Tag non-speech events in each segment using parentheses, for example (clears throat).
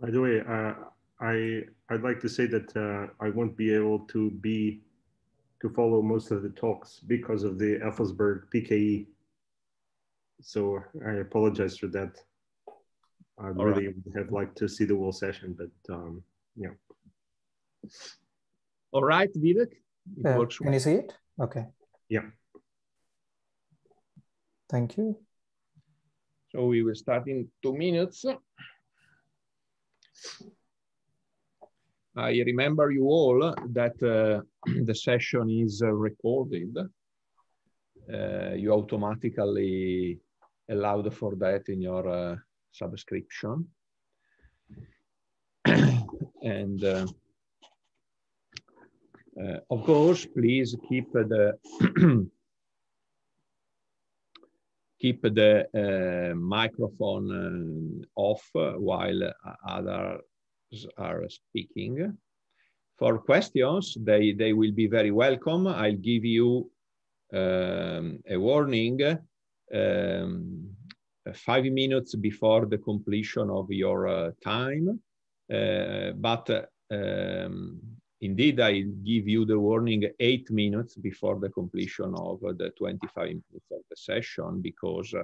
By the way, uh, I I'd like to say that uh, I won't be able to be to follow most of the talks because of the Effelsberg PKE. So I apologize for that. I All really right. would have liked to see the whole session, but um, yeah. All right, Vivek. Uh, can you see it? Okay. Yeah. Thank you. So we will start in two minutes. I remember you all that uh, (clears throat) the session is uh, recorded. Uh, you automatically allowed for that in your uh, subscription. (clears throat) and uh, uh, of course, please keep the (clears throat) keep the microphone off while others are speaking. For questions, they, they will be very welcome. I'll give you um, a warning um, five minutes before the completion of your uh, time. Uh, but um, indeed, I give you the warning eight minutes before the completion of the 25 minutes of the session because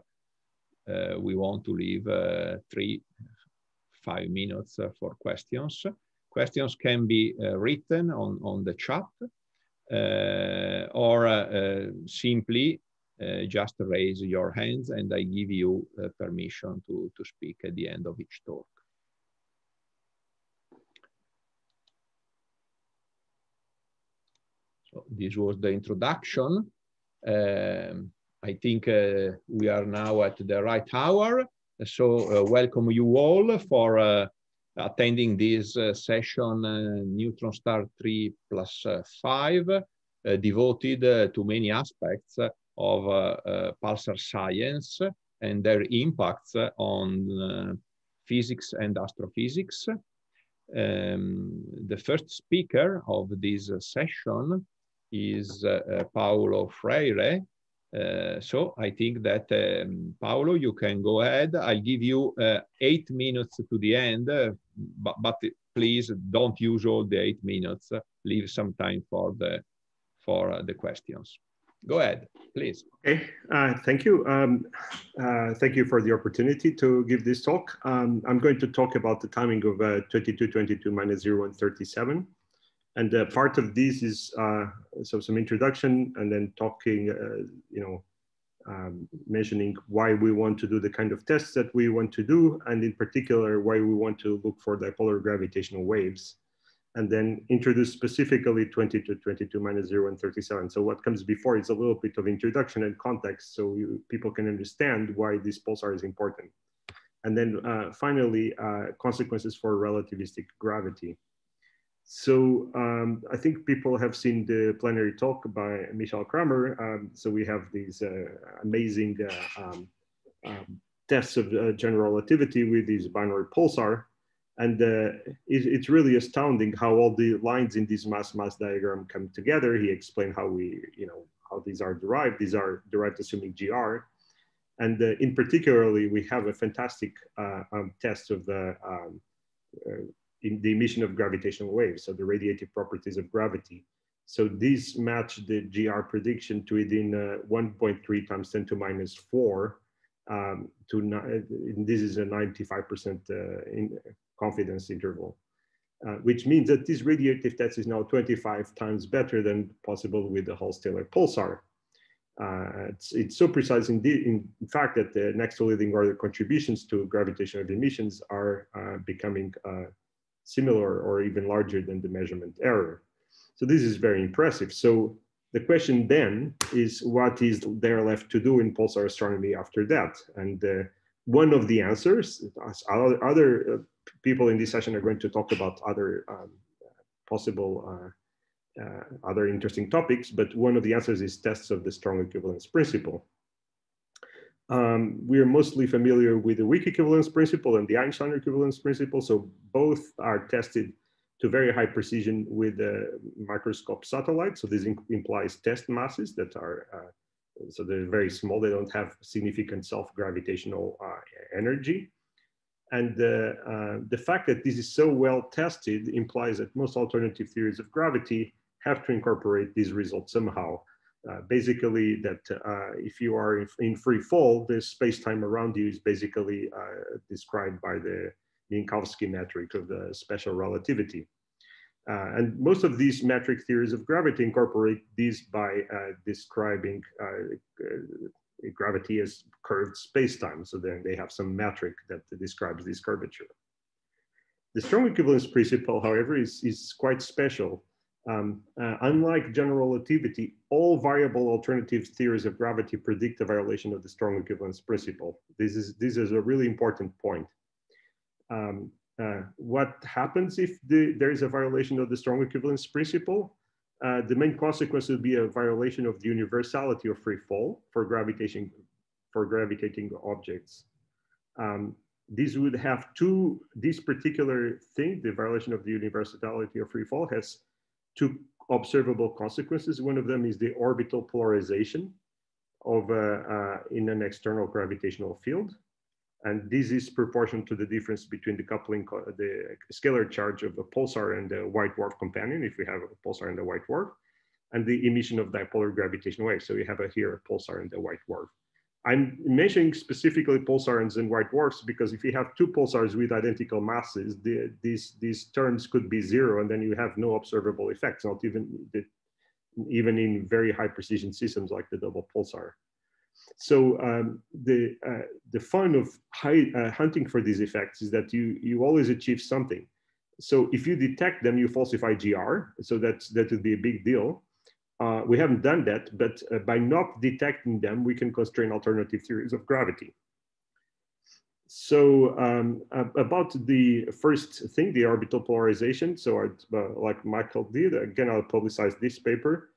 uh, we want to leave uh, three, five minutes uh, for questions. Questions can be uh, written on, on the chat uh, or simply just raise your hands and I give you permission to, to speak at the end of each talk. So this was the introduction. Um, I think uh, we are now at the right hour. So uh, welcome you all for uh, attending this uh, session, uh, Neutron Star 3 plus uh, 5, uh, devoted to many aspects of pulsar science and their impacts on physics and astrophysics. Um, the first speaker of this session is Paulo Freire, uh, so I think that, um, Paolo, you can go ahead. I'll give you uh, eight minutes to the end, uh, but, but, please don't use all the eight minutes. leave some time for the, for uh, the questions. Go ahead, please. Okay, uh, thank you. Um, thank you for the opportunity to give this talk. Um, I'm going to talk about the timing of 2222 minus 0 and 37. And uh, part of this is uh, so some introduction and then talking, uh, you know, um, mentioning why we want to do the kind of tests that we want to do, and in particular, why we want to look for dipolar gravitational waves. And then introduce specifically 20 to 22 minus 0 and 37. So what comes before is a little bit of introduction and context so you, people can understand why this pulsar is important. And then uh, finally, uh, consequences for relativistic gravity. So um, I think people have seen the plenary talk by Michael Kramer. Um, so we have these uh, amazing uh, um, um tests of uh, general relativity with these binary pulsar. And uh, it, it's really astounding how all the lines in this mass-mass diagram come together. He explained how we, you know, how these are derived. These are derived assuming GR. And uh, in particularly, we have a fantastic uh, um, test of the um, the emission of gravitational waves, so the radiative properties of gravity. So these match the GR prediction to within uh, 1.3 times 10 to minus 4. Um, to this is a 95% uh, in confidence interval, uh, which means that this radiative test is now 25 times better than possible with the Hulse-Taylor pulsar. Uh, it's, it's so precise in, in, fact that the next leading order contributions to gravitational emissions are uh, becoming uh, similar or even larger than the measurement error. So this is very impressive. So the question then is what is there left to do in pulsar astronomy after that? And uh, one of the answers, other, other uh, people in this session are going to talk about other um, possible uh, uh, other interesting topics, but one of the answers is tests of the strong equivalence principle. Um, we are mostly familiar with the weak equivalence principle and the Einstein equivalence principle. So both are tested to very high precision with the microscope satellites. So this implies test masses that are, uh, so they're very small. They don't have significant self-gravitational uh, energy. And uh, the fact that this is so well tested implies that most alternative theories of gravity have to incorporate these results somehow. Uh, basically that uh, if you are in, in, free fall, the space-time around you is basically uh, described by the Minkowski metric of the special relativity. Uh, and most of these metric theories of gravity incorporate these by uh, describing gravity as curved space-time. So then they have some metric that describes this curvature. The strong equivalence principle, however, is, is quite special um, uh, unlike general relativity, all variable alternative theories of gravity predict a violation of the strong equivalence principle. This is, this is a really important point. Um, uh, what happens if the, there is a violation of the strong equivalence principle? Uh, the main consequence would be a violation of the universality of free fall for gravitation for gravitating objects. Um, would have two, this particular thing, the violation of the universality of free fall has two observable consequences. One of them is the orbital polarization of uh, uh, in an external gravitational field. And this is proportional to the difference between the coupling, the scalar charge of the pulsar and the white dwarf companion, if we have a pulsar and a white dwarf, and the emission of dipolar gravitational waves. So we have a, here a pulsar and a white dwarf. I'm mentioning specifically pulsars and white dwarfs because if you have two pulsars with identical masses, the, these, these terms could be zero and then you have no observable effects, not even, the, even in very high precision systems like the double pulsar. So um, the, uh, the fun of high, uh, hunting for these effects is that you, you always achieve something. So if you detect them, you falsify GR. So that's, that would be a big deal. Uh, we haven't done that, but uh, by not detecting them, we can constrain alternative theories of gravity. So um, about the first thing, the orbital polarization. So uh, like Michael did, again, I'll publicize this paper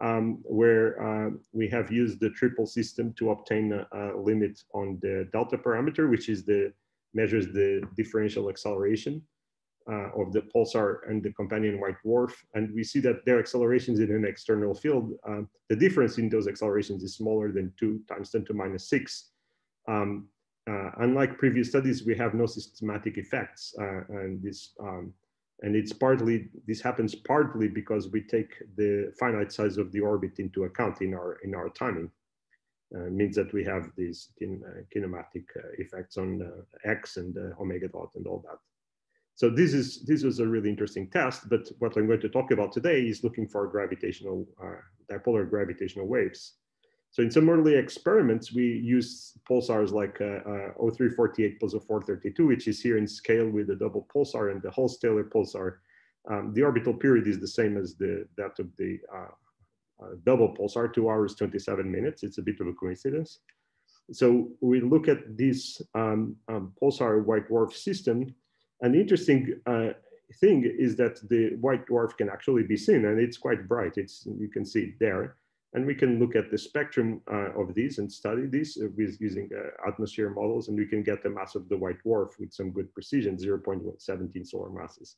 um, where uh, we have used the triple system to obtain a, a, limit on the delta parameter, which is the measures the differential acceleration uh, of the pulsar and the companion white dwarf. And we see that their accelerations in an external field, um, the difference in those accelerations is smaller than two times 10 to minus six. Um, uh, unlike previous studies, we have no systematic effects. Uh, and this, um, and it's partly, this happens partly because we take the finite size of the orbit into account in our, in our timing. Uh, means that we have these kin uh, kinematic uh, effects on x and omega dot and all that. So this is this was a really interesting test, but what I'm going to talk about today is looking for gravitational uh, dipolar gravitational waves. So in some early experiments, we use pulsars like uh, uh, 0348 plus 0432, which is here in scale with the double pulsar and the Hulse-Taylor pulsar. Um, the orbital period is the same as the that of the uh, uh double pulsar, two hours, 27 minutes. It's a bit of a coincidence. So we look at this um, um, pulsar white dwarf system an interesting uh, thing is that the white dwarf can actually be seen and it's quite bright. It's, you can see it there. And we can look at the spectrum uh, of these and study these uh, with using uh, atmosphere models and we can get the mass of the white dwarf with some good precision, 0.17 solar masses.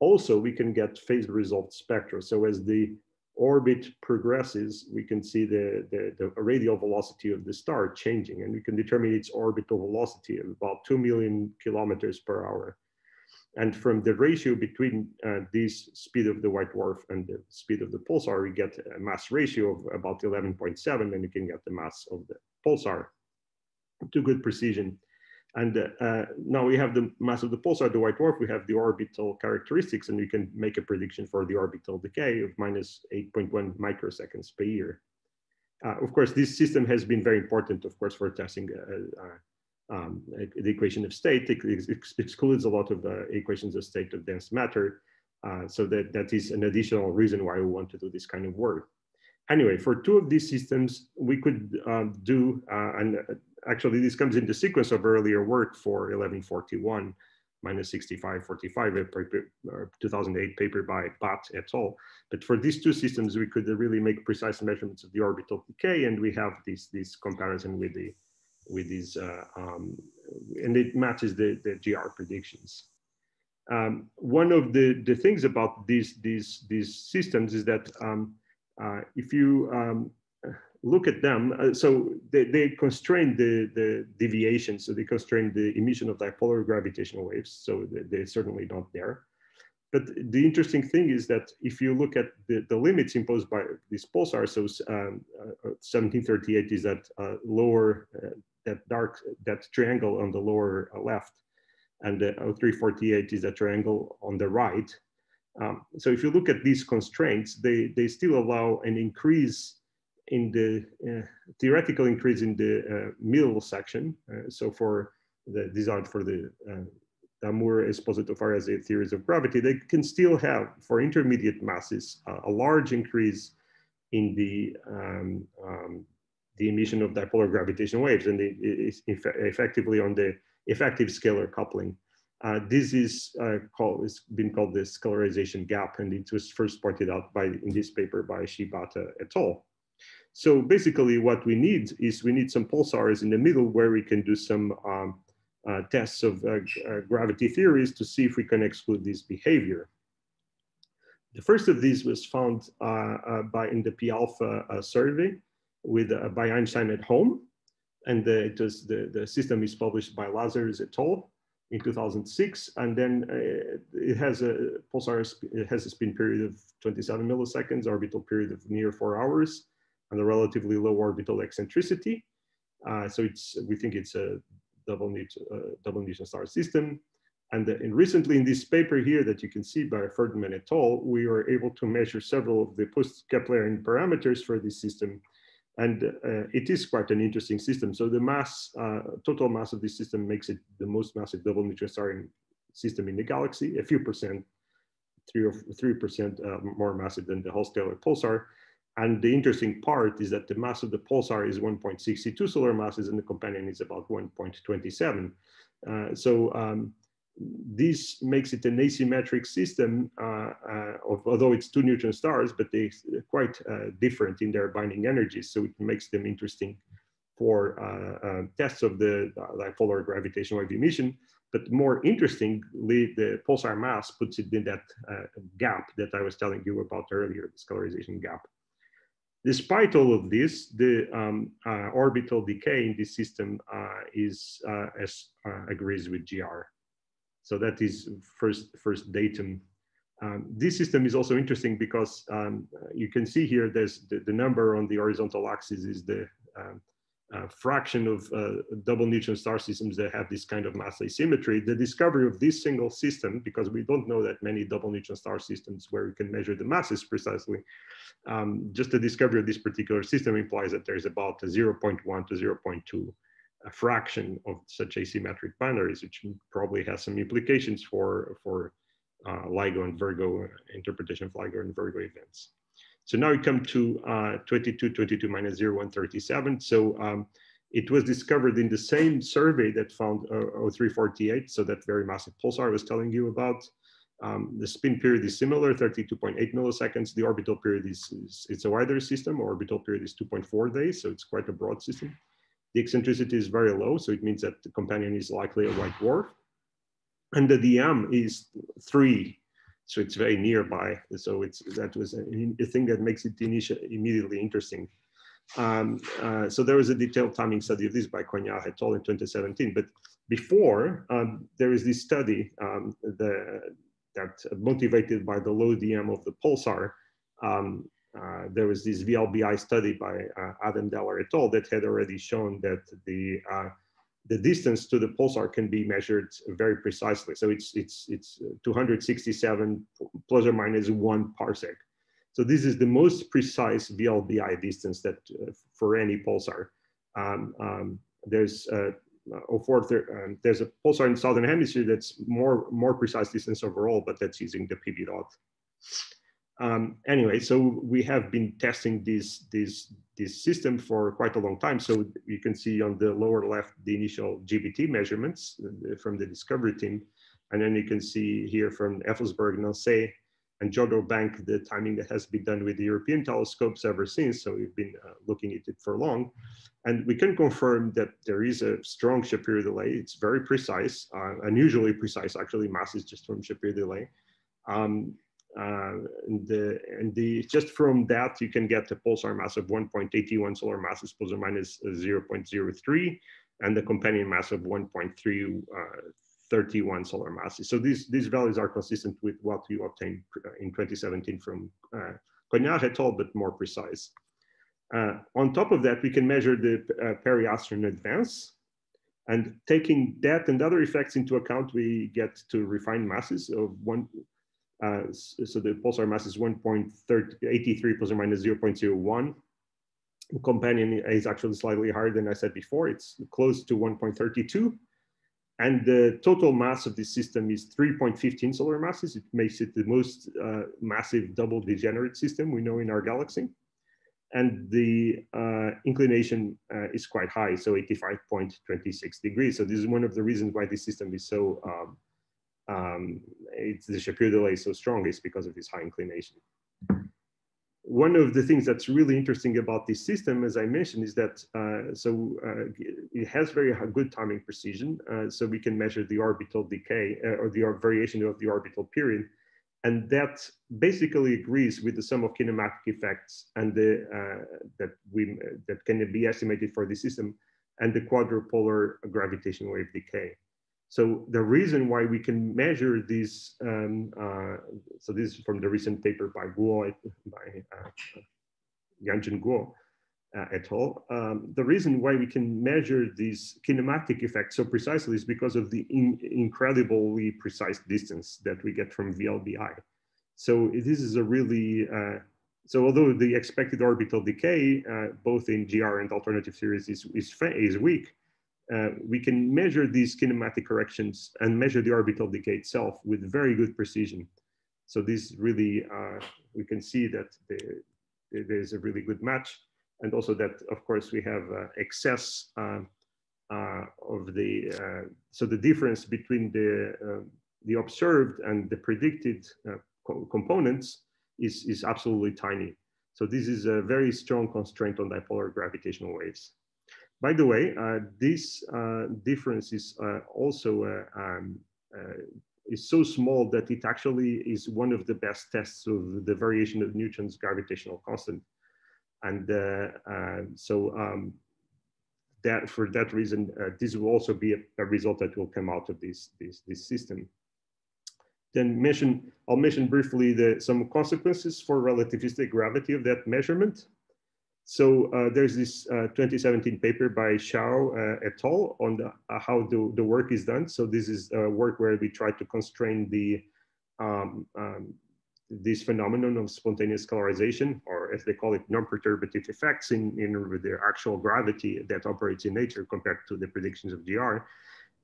Also, we can get phase resolved spectra. So as the orbit progresses, we can see the, the, the, radial velocity of the star changing and we can determine its orbital velocity of about 2 million kilometers per hour. And from the ratio between uh, this speed of the white dwarf and the speed of the pulsar, we get a mass ratio of about 11.7, and you can get the mass of the pulsar to good precision. And uh, now we have the mass of the pulsar, the white dwarf, we have the orbital characteristics, and we can make a prediction for the orbital decay of minus 8.1 microseconds per year. Uh, of course, this system has been very important, of course, for testing uh, uh um, the equation of state ex excludes a lot of the equations of state of dense matter. Uh, so that, that is an additional reason why we want to do this kind of work. Anyway, for two of these systems, we could um, do, uh, and actually this comes in the sequence of earlier work for 1141 minus 6545, a uh, 2008 paper by Bhat et al. But for these two systems, we could really make precise measurements of the orbital decay, and we have this, this comparison with the with these, uh, um, and it matches the, the GR predictions. Um, one of the, the things about these, these, these systems is that um, uh, if you, um, look at them, uh, so they, they constrain the, the deviation, so they constrain the emission of dipolar gravitational waves, so they, they're certainly not there. But the interesting thing is that if you look at the, the limits imposed by these pulsars, so um, uh, 1738 is that uh, lower, uh, that dark, that triangle on the lower uh, left, and the 0348 is a triangle on the right. Um, so if you look at these constraints, they, they still allow an increase in the uh, theoretical increase in the uh, middle section. Uh, so for the design for the Damour Esposito Farese theories of gravity, they can still have for intermediate masses a large increase in the um, um, the emission of dipolar gravitational waves and it is effectively on the effective scalar coupling. Uh, this is uh, called, it's been called the scalarization gap, and it was first pointed out by in this paper by Shibata et al. So basically what we need is we need some pulsars in the middle where we can do some um, uh, tests of uh, uh, gravity theories to see if we can exclude this behavior. The first of these was found uh, by in the PALFA survey with by Einstein at home. And it was the, the system is published by Lazarus et al in 2006. And then it has a pulsar, it has a spin period of 27 milliseconds, orbital period of near four hours and a relatively low orbital eccentricity. Uh, so it's we think it's a double uh, double neutron star system. And, uh, and, recently in this paper here that you can see by Ferdman et al., we were able to measure several of the post-Keplerian parameters for this system. And uh, it is quite an interesting system. So the mass, uh, total mass of this system makes it the most massive double neutron star system in the galaxy, a few percent, three or three percent uh, more massive than the Hulse-Taylor pulsar. And the interesting part is that the mass of the pulsar is 1.62 solar masses and the companion is about 1.27. Uh, so um, this makes it an asymmetric system, uh, uh, of, although it's two neutron stars, but they're quite uh, different in their binding energies. So it makes them interesting for uh, uh, tests of the dipolar gravitational wave emission. But more interestingly, the pulsar mass puts it in that gap that I was telling you about earlier, the scalarization gap. Despite all of this, the um, uh, orbital decay in this system uh, is uh, as uh, agrees with GR. So that is first, first datum. Um, this system is also interesting because um, you can see here there's the, the, number on the horizontal axis is the um, uh, fraction of uh, double neutron star systems that have this kind of mass asymmetry. The discovery of this single system, because we don't know that many double neutron star systems where we can measure the masses precisely, um, just the discovery of this particular system implies that there's about a 0.1 to 0.2 a fraction of such asymmetric binaries, which probably has some implications for, for uh, LIGO and Virgo interpretation of LIGO and Virgo events. So now we come to uh, 22, 22 minus 0, 137. So um, it was discovered in the same survey that found uh, 0348, so that very massive pulsar I was telling you about. Um, the spin period is similar, 32.8 milliseconds. The orbital period is, is, it's a wider system. Orbital period is 2.4 days, so it's quite a broad system. The eccentricity is very low, so it means that the companion is likely a white dwarf. And the DM is three so it's very nearby. So it's that was a, a thing that makes it initial, immediately interesting. Um, uh, so there was a detailed timing study of this by Cognard et al. in 2017. But before, um, there is this study um, the, that motivated by the low DM of the pulsar. Um, uh, there was this VLBI study by uh, Adam Deller et al. that had already shown that the uh, the distance to the pulsar can be measured very precisely. So it's, it's, it's 267 plus or minus one parsec. So this is the most precise VLBI distance that uh, for any pulsar. Um, um, there's uh, oh, um, there's a pulsar in the southern hemisphere that's more more precise distance overall, but that's using the PV dot. Um, anyway, so we have been testing this, this, this system for quite a long time. So you can see on the lower left, the initial GBT measurements uh, from the discovery team. And then you can see here from Effelsberg, Nancy, and Jodrell Bank, the timing that has been done with the European telescopes ever since. So we've been uh, looking at it for long. And we can confirm that there is a strong Shapiro delay. It's very precise, uh, unusually precise, actually, masses just from Shapiro delay. Um, and, the, and the, just from that, you can get a pulsar mass of 1.81 solar masses plus or minus 0.03 and the companion mass of 1.331 uh, solar masses. So these, these values are consistent with what you obtained uh, in 2017 from uh, Cognard et al., but more precise. Uh, on top of that, we can measure the uh, periastron advance. And taking that and other effects into account, we get to refined masses of one. Uh, so the pulsar mass is 1.83 plus or minus 0.01. Companion is actually slightly higher than I said before. It's close to 1.32. And the total mass of this system is 3.15 solar masses. It makes it the most uh, massive double degenerate system we know in our galaxy and the uh, inclination uh, is quite high, so 85.26 degrees. So this is one of the reasons why this system is so, um, um, it's, the Shapiro delay is so strong is because of this high inclination. One of the things that's really interesting about this system, as I mentioned, is that uh, so uh, it has very good timing precision. Uh, so we can measure the orbital decay uh, or the variation of the orbital period and that basically agrees with the sum of kinematic effects and the uh, that we that can be estimated for the system and the quadrupolar gravitational wave decay. So the reason why we can measure these, um, uh, so this is from the recent paper by Guo, by uh, Yanjun Guo, uh, et al. Um, the reason why we can measure these kinematic effects so precisely is because of the in incredibly precise distance that we get from VLBI. So this is a really, uh, so although the expected orbital decay, uh, both in GR and alternative series is, is, is weak, uh, we can measure these kinematic corrections and measure the orbital decay itself with very good precision. So this really, uh, we can see that the, there's a really good match and also that, of course, we have uh, excess uh, uh, of the, so the difference between the, the observed and the predicted co components is, is absolutely tiny. So this is a very strong constraint on dipolar gravitational waves. By the way, uh, this uh, difference is uh, also um, is so small that it actually is one of the best tests of the variation of Newton's gravitational constant. And so um, that for that reason, uh, this will also be a, a, result that will come out of this, this, this system. Then mention, I'll mention briefly the, some consequences for relativistic gravity of that measurement. So uh, there's this uh, 2017 paper by Shao uh, et al. on the, how the, the work is done. So this is a work where we try to constrain the um, um, this phenomenon of spontaneous scalarization, or as they call it, non-perturbative effects in, in the actual gravity that operates in nature compared to the predictions of GR.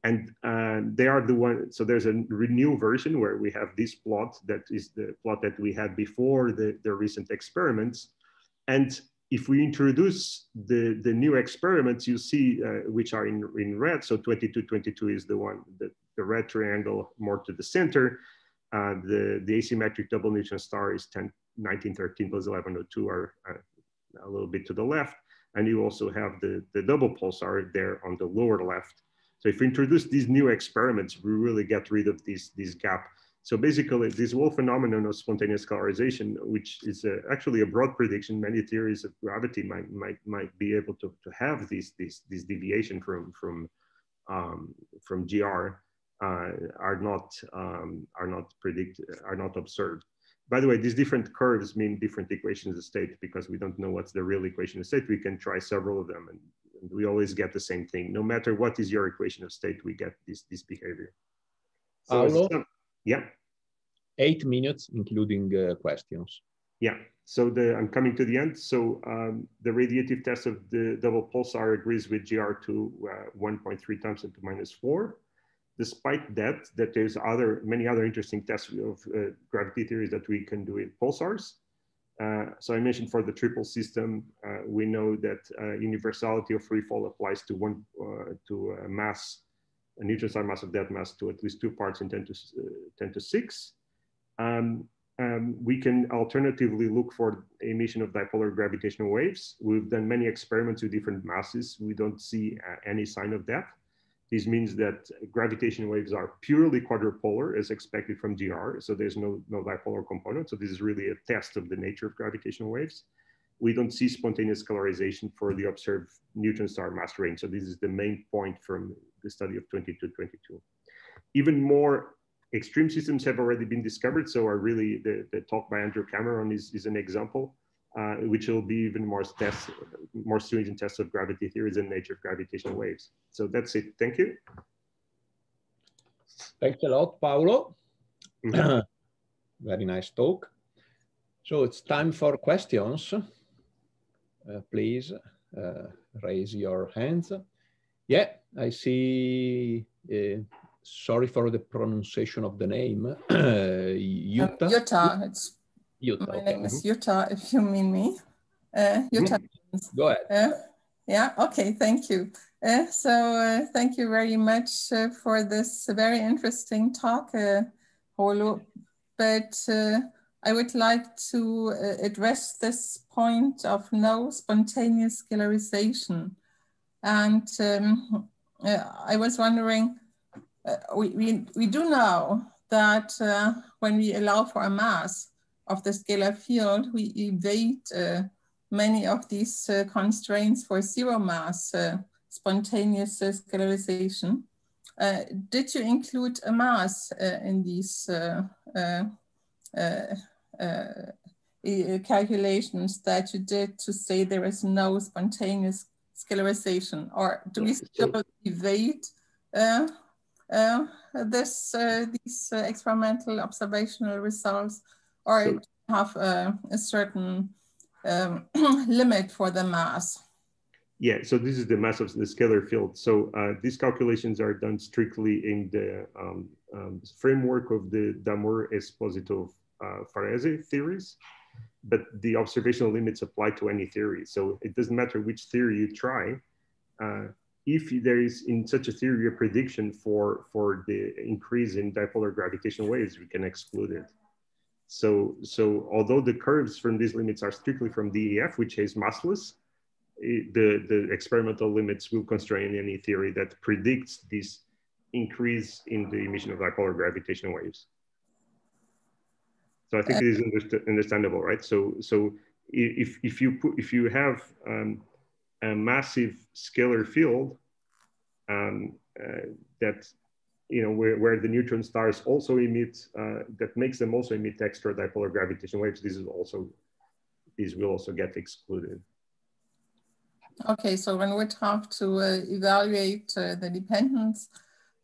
And uh, they are the one, so there's a new version where we have this plot that is the plot that we had before the, the recent experiments. And if we introduce the, the new experiments, you see, uh, which are in, in red, so 2222 is the one, the, the red triangle more to the center, uh, the, the asymmetric double neutron star is 10, 1913 plus 1102 are uh, a little bit to the left. And you also have the, the double pulsar there on the lower left. So if we introduce these new experiments, we really get rid of this, this gap. So basically, this whole phenomenon of spontaneous scalarization, which is uh, actually a broad prediction, many theories of gravity might might might be able to, to have this this this deviation from from um, from GR uh, are not um, are not predict are not observed. By the way, these different curves mean different equations of state because we don't know what's the real equation of state. We can try several of them and, and we always get the same thing. No matter what is your equation of state, we get this, this behavior. So Paolo, yeah. Eight minutes, including uh, questions. Yeah, so the, I'm coming to the end. So um, the radiative test of the double pulsar agrees with GR2 uh, 1.3 times into minus four despite that, that there's other many other interesting tests of uh, gravity theories that we can do with pulsars. Uh, so I mentioned for the triple system, uh, we know that uh, universality of free fall applies to one uh, to a mass, a neutron star mass of that mass to at least two parts in 10 to, uh, 10 to six. Um, um, we can alternatively look for emission of dipolar gravitational waves. We've done many experiments with different masses. We don't see any sign of that. This means that gravitational waves are purely quadrupolar as expected from GR. So there's no, no dipolar component. So this is really a test of the nature of gravitational waves. We don't see spontaneous scalarization for the observed neutron star mass range. So this is the main point from the study of 2222. Even more extreme systems have already been discovered. So are really the, the talk by Andrew Cameron is, is an example uh, which will be even more tests, more stringent tests of gravity theories and nature of gravitational waves. So that's it. Thank you. Thanks a lot, Paolo. Mm -hmm. (clears throat) Very nice talk. So it's time for questions. Uh, please uh, raise your hands. Yeah, I see. Uh, sorry for the pronunciation of the name. Utah. (clears throat) Um, Utah. It's Jutta. My okay. name is Jutta, if you mean me. Uh, Utah. Go ahead. Uh, yeah, okay, thank you. Uh, so uh, thank you very much uh, for this very interesting talk, uh, Paolo. But uh, I would like to address this point of no spontaneous scalarization. And um, I was wondering, we, we, we do know that when we allow for a mass, of the scalar field, we evade uh, many of these uh, constraints for zero mass uh, spontaneous uh, scalarization. Uh, did you include a mass uh, in these calculations that you did to say there is no spontaneous scalarization, or do we still evade this these experimental observational results or have a, a certain um, (clears throat) limit for the mass? Yeah, so this is the mass of the scalar field. So uh, these calculations are done strictly in the um, um, framework of the Damour Esposito uh, Farese theories, but the observational limits apply to any theory. So it doesn't matter which theory you try. Uh, if there is in such a theory a prediction for, for the increase in dipolar gravitational waves, we can exclude it. So, so although the curves from these limits are strictly from DEF, which is massless, it, the, the experimental limits will constrain any theory that predicts this increase in the emission of dipolar gravitational waves. So I think it is underst understandable, right? So, so if, if you put, if you have um, a massive scalar field um, uh, that you know, where, where the neutron stars also emit, uh, that makes them also emit extra dipolar gravitational waves. This is also, these will also get excluded. Okay, so when we talk to uh, evaluate uh, the dependence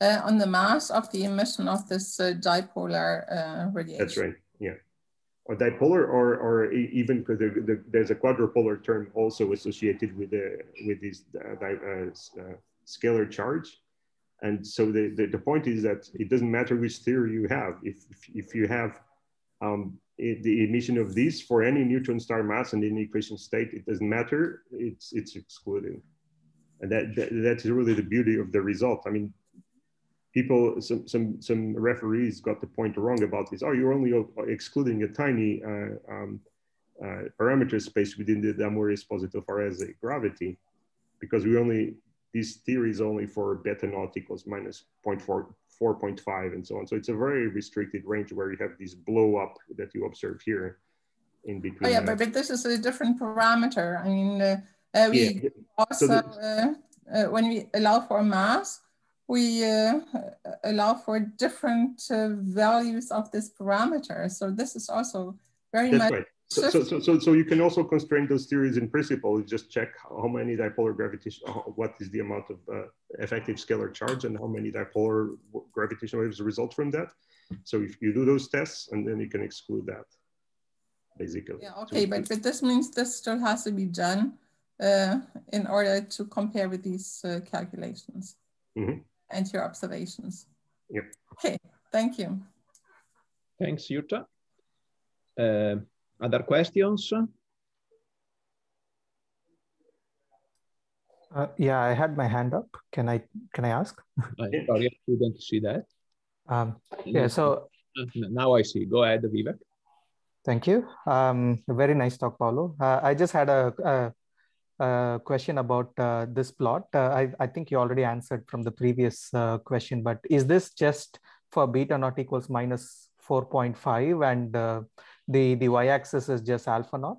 uh, on the mass of the emission of this uh, dipolar uh, radiation. That's right, yeah. Or dipolar, or, or even because the, the, there's a quadrupolar term also associated with, the, with this uh, uh, uh, scalar charge. And so the, the, the, point is that it doesn't matter which theory you have. If, if, if you have um, it, the emission of this for any neutron star mass and any equation state, it doesn't matter, it's, it's excluded. And that, that, that's really the beauty of the result. I mean, people, some, some, some referees got the point wrong about this. Oh, you're only excluding a tiny uh, um, uh, parameter space within the Damour Esposito Farese gravity because we only this theory is only for beta naught equals minus 0.4, 4.5 and so on. So it's a very restricted range where you have this blow up that you observe here in between. Oh yeah, but, but this is a different parameter. I mean, uh, uh, we yeah. also, so the, uh, uh, when we allow for mass, we uh, allow for different uh, values of this parameter. So this is also very much right. So, so, so, so, you can also constrain those theories in principle. You just check how many dipolar gravitation, what is the amount of uh, effective scalar charge and how many dipolar gravitational waves result from that. So if you do those tests and then you can exclude that basically. Yeah, okay, so but, but this means this still has to be done uh, in order to compare with these uh, calculations mm -hmm. And your observations. Yep. Okay, thank you. Thanks, Jutta. Uh, other questions? Uh, yeah, I had my hand up. Can I can I ask? (laughs) sorry, I couldn't see that. Um, yeah, so now I see. Go ahead, Vivek. Thank you. Um, very nice talk, Paulo. Uh, I just had a, a, a question about uh, this plot. Uh, I, I think you already answered from the previous uh, question, but is this just for beta naught equals minus 4.5 and uh, the, the y-axis is just alpha naught?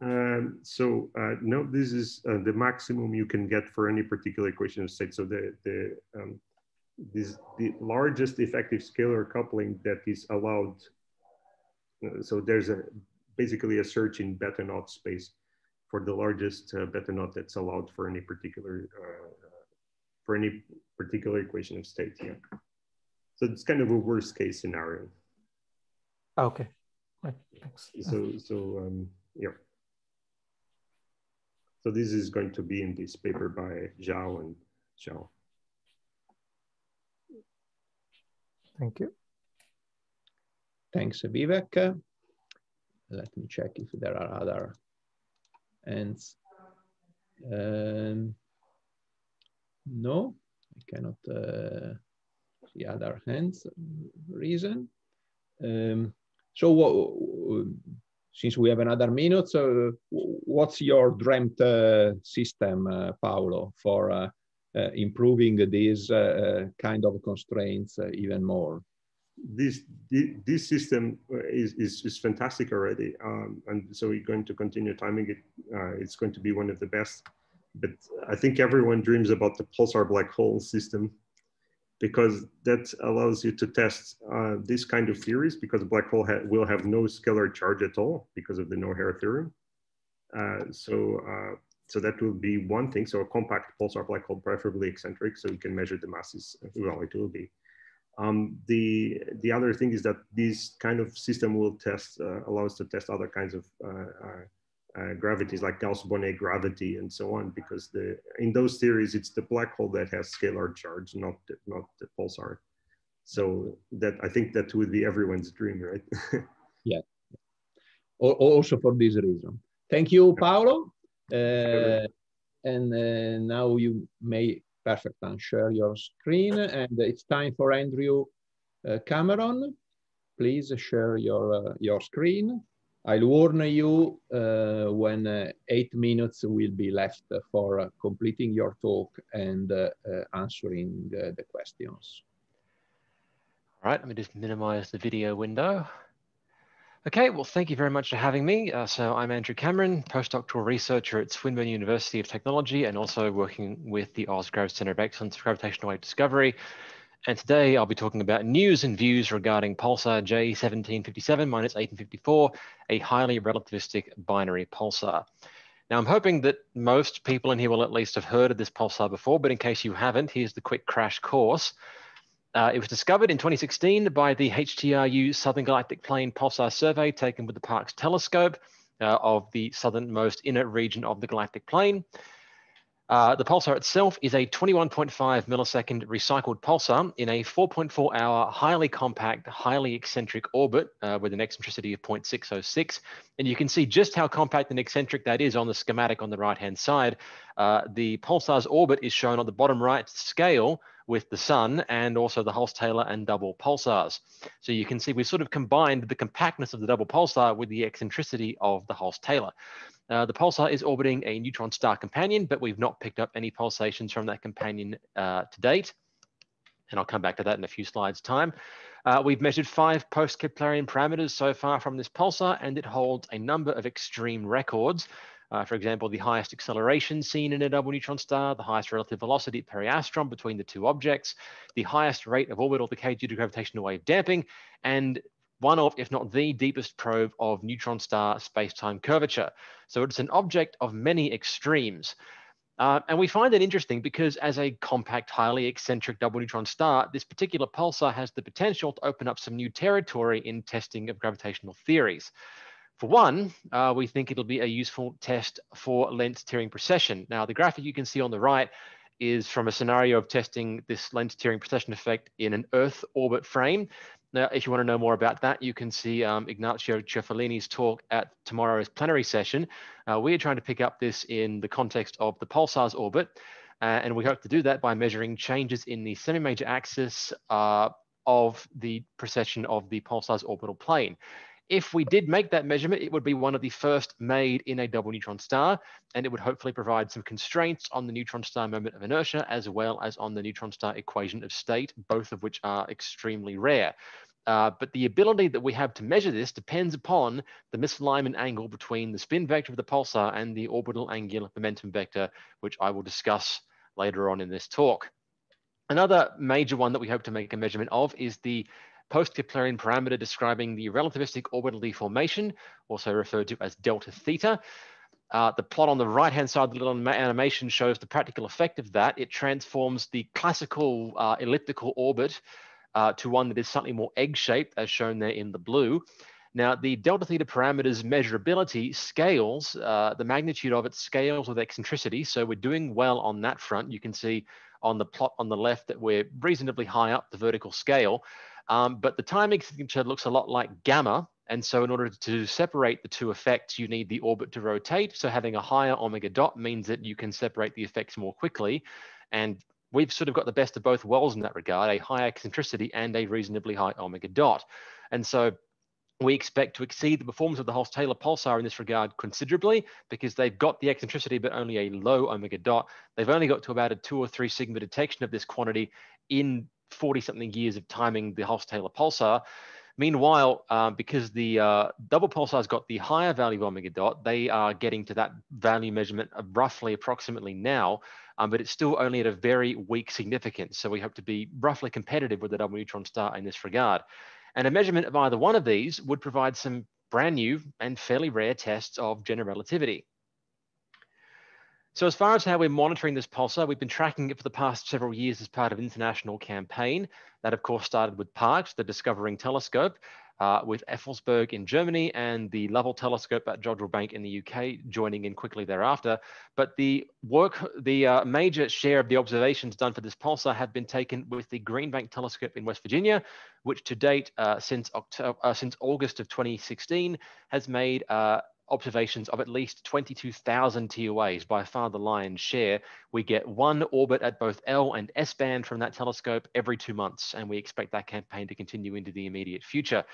Um, so uh, no, this is uh, the maximum you can get for any particular equation of state. So the, the, um, this, the largest effective scalar coupling that is allowed. so there's a basically a search in beta naught space for the largest uh, beta naught that's allowed for any particular uh, for any particular equation of state. Yeah. So it's kind of a worst case scenario. Okay. Right. Thanks. So so um, yeah. So this is going to be in this paper by Zhao and Zhao. Thank you. Thanks, Vivek. Let me check if there are other and um, no, I cannot uh, see other hands reason. Um, so since we have another minute, so what's your dreamt uh, system, uh, Paolo, for uh, uh improving these uh, kind of constraints even more? This this system uh, is, is, is fantastic already, um, and so we're going to continue timing it. Uh, it's going to be one of the best. But I think everyone dreams about the pulsar black hole system because that allows you to test uh, this kind of theories because black hole ha will have no scalar charge at all because of the no-hair theorem. Uh, so uh, so that will be one thing. So a compact pulsar black hole, preferably eccentric, so you can measure the masses. Well, it will be. Um, the the other thing is that this kind of system will test uh, allows to test other kinds of uh, uh, uh, gravities like Gauss-Bonnet gravity and so on because the in those theories it's the black hole that has scalar charge, not the, not the pulsar. So that I think that would be everyone's dream, right? (laughs) yeah. Also for this reason. Thank you, Paolo. Uh, and uh, now you may Perfect, and share your screen. And it's time for Andrew uh, Cameron. Please share your, uh, your screen. I'll warn you uh, when uh, eight minutes will be left for uh, completing your talk and uh, answering the questions. All right, let me just minimize the video window. Okay, well, thank you very much for having me. Uh, so I'm Andrew Cameron, postdoctoral researcher at Swinburne University of Technology and also working with the OzGrav Center of Excellence for Gravitational Wave Discovery. And today I'll be talking about news and views regarding pulsar J1757 minus 1854, a highly relativistic binary pulsar. Now I'm hoping that most people in here will at least have heard of this pulsar before, but in case you haven't, here's the quick crash course. Uh, it was discovered in 2016 by the HTRU Southern Galactic Plane Pulsar Survey taken with the Parkes telescope uh, of the southernmost inner region of the galactic plane. Uh, the pulsar itself is a 21.5 millisecond recycled pulsar in a 4.4 hour, highly compact, highly eccentric orbit uh, with an eccentricity of 0.606. And you can see just how compact and eccentric that is on the schematic on the right hand side. Uh, the pulsar's orbit is shown on the bottom right scale with the sun and also the Hulse-Taylor and double pulsars. So you can see we've sort of combined the compactness of the double pulsar with the eccentricity of the Hulse-Taylor. Uh, the pulsar is orbiting a neutron star companion, but we've not picked up any pulsations from that companion uh, to date. And I'll come back to that in a few slides time. Uh, we've measured five post-Keplerian parameters so far from this pulsar, and it holds a number of extreme records. Uh, for example, the highest acceleration seen in a double neutron star, the highest relative velocity at periastron between the two objects, the highest rate of orbital decay due to gravitational wave damping, and one of, if not the deepest probe of neutron star space-time curvature. So it's an object of many extremes. Uh, and we find it interesting because as a compact, highly eccentric double neutron star, this particular pulsar has the potential to open up some new territory in testing of gravitational theories. For one, uh, we think it'll be a useful test for Lense-Thirring precession. Now, the graphic you can see on the right is from a scenario of testing this Lense-Thirring precession effect in an Earth orbit frame. Now, if you want to know more about that, you can see um, Ignazio Ciufolini's talk at tomorrow's plenary session. Uh, we are trying to pick up this in the context of the pulsar's orbit, uh, and we hope to do that by measuring changes in the semi-major axis uh, of the precession of the pulsar's orbital plane. If we did make that measurement, it would be one of the first made in a double neutron star, and it would hopefully provide some constraints on the neutron star moment of inertia, as well as on the neutron star equation of state, both of which are extremely rare. Uh, but the ability that we have to measure this depends upon the misalignment angle between the spin vector of the pulsar and the orbital angular momentum vector, which I will discuss later on in this talk. Another major one that we hope to make a measurement of is the post-Keplerian parameter describing the relativistic orbital deformation, also referred to as delta theta. Uh, the plot on the right-hand side the little animation shows the practical effect of that. It transforms the classical uh, elliptical orbit uh, to one that is slightly more egg-shaped, as shown there in the blue. Now, the delta theta parameter's measurability scales, uh, the magnitude of it scales with eccentricity. So we're doing well on that front. You can see on the plot on the left that we're reasonably high up the vertical scale. Um, but the timing signature looks a lot like gamma. And so in order to separate the two effects, you need the orbit to rotate. So having a higher omega dot means that you can separate the effects more quickly. And we've sort of got the best of both worlds in that regard, a high eccentricity and a reasonably high omega dot. And so we expect to exceed the performance of the Hulse-Taylor pulsar in this regard considerably because they've got the eccentricity but only a low omega dot. They've only got to about a two or three sigma detection of this quantity in 40 something years of timing the Hulse-Taylor pulsar. Meanwhile, um, because the uh, double pulsar's got the higher value of omega dot, they are getting to that value measurement of roughly approximately now, um, but it's still only at a very weak significance. So we hope to be roughly competitive with the double neutron star in this regard. And a measurement of either one of these would provide some brand new and fairly rare tests of general relativity. So as far as how we're monitoring this pulsar, we've been tracking it for the past several years as part of an international campaign. That of course started with Parkes, the Discovering Telescope, uh, with Effelsberg in Germany and the Lovell Telescope at Jodrell Bank in the UK joining in quickly thereafter. But the work, the uh, major share of the observations done for this pulsar have been taken with the Green Bank Telescope in West Virginia, which to date, uh, since, October, uh, since August of 2016, has made uh, observations of at least 22,000 TOAs, by far the lion's share. We get one orbit at both L and S band from that telescope every two months, and we expect that campaign to continue into the immediate future.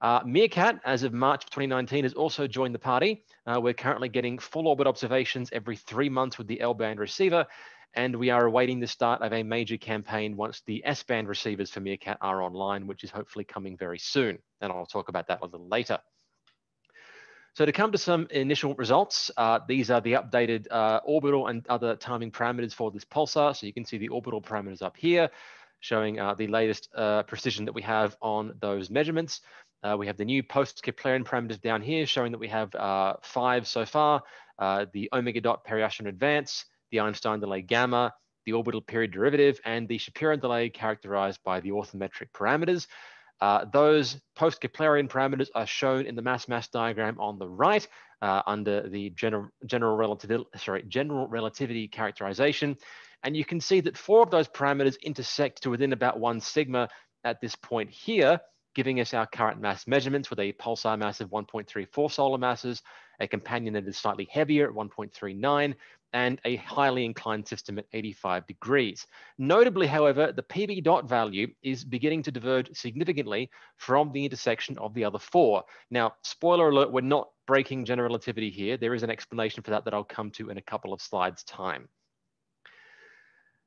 Uh, Meerkat, as of March 2019, has also joined the party. Uh, we're currently getting full orbit observations every three months with the L-band receiver, and we are awaiting the start of a major campaign once the S-band receivers for Meerkat are online, which is hopefully coming very soon. And I'll talk about that a little later. So to come to some initial results, uh, these are the updated uh, orbital and other timing parameters for this pulsar. So you can see the orbital parameters up here, showing uh, the latest uh, precision that we have on those measurements. Uh, we have the new post-Keplerian parameters down here, showing that we have uh, five so far, the omega dot periastron advance, the Einstein delay gamma, the orbital period derivative, and the Shapiro delay characterized by the orthometric parameters. Uh, those post-Keplerian parameters are shown in the mass-mass diagram on the right uh, under the general, general, relativity, sorry, general relativity characterization. And you can see that four of those parameters intersect to within about one sigma at this point here, giving us our current mass measurements with a pulsar mass of 1.34 solar masses, a companion that is slightly heavier at 1.39, and a highly inclined system at 85 degrees. Notably, however, the PB dot value is beginning to diverge significantly from the intersection of the other four. Now, spoiler alert, we're not breaking general relativity here. There is an explanation for that that I'll come to in a couple of slides time.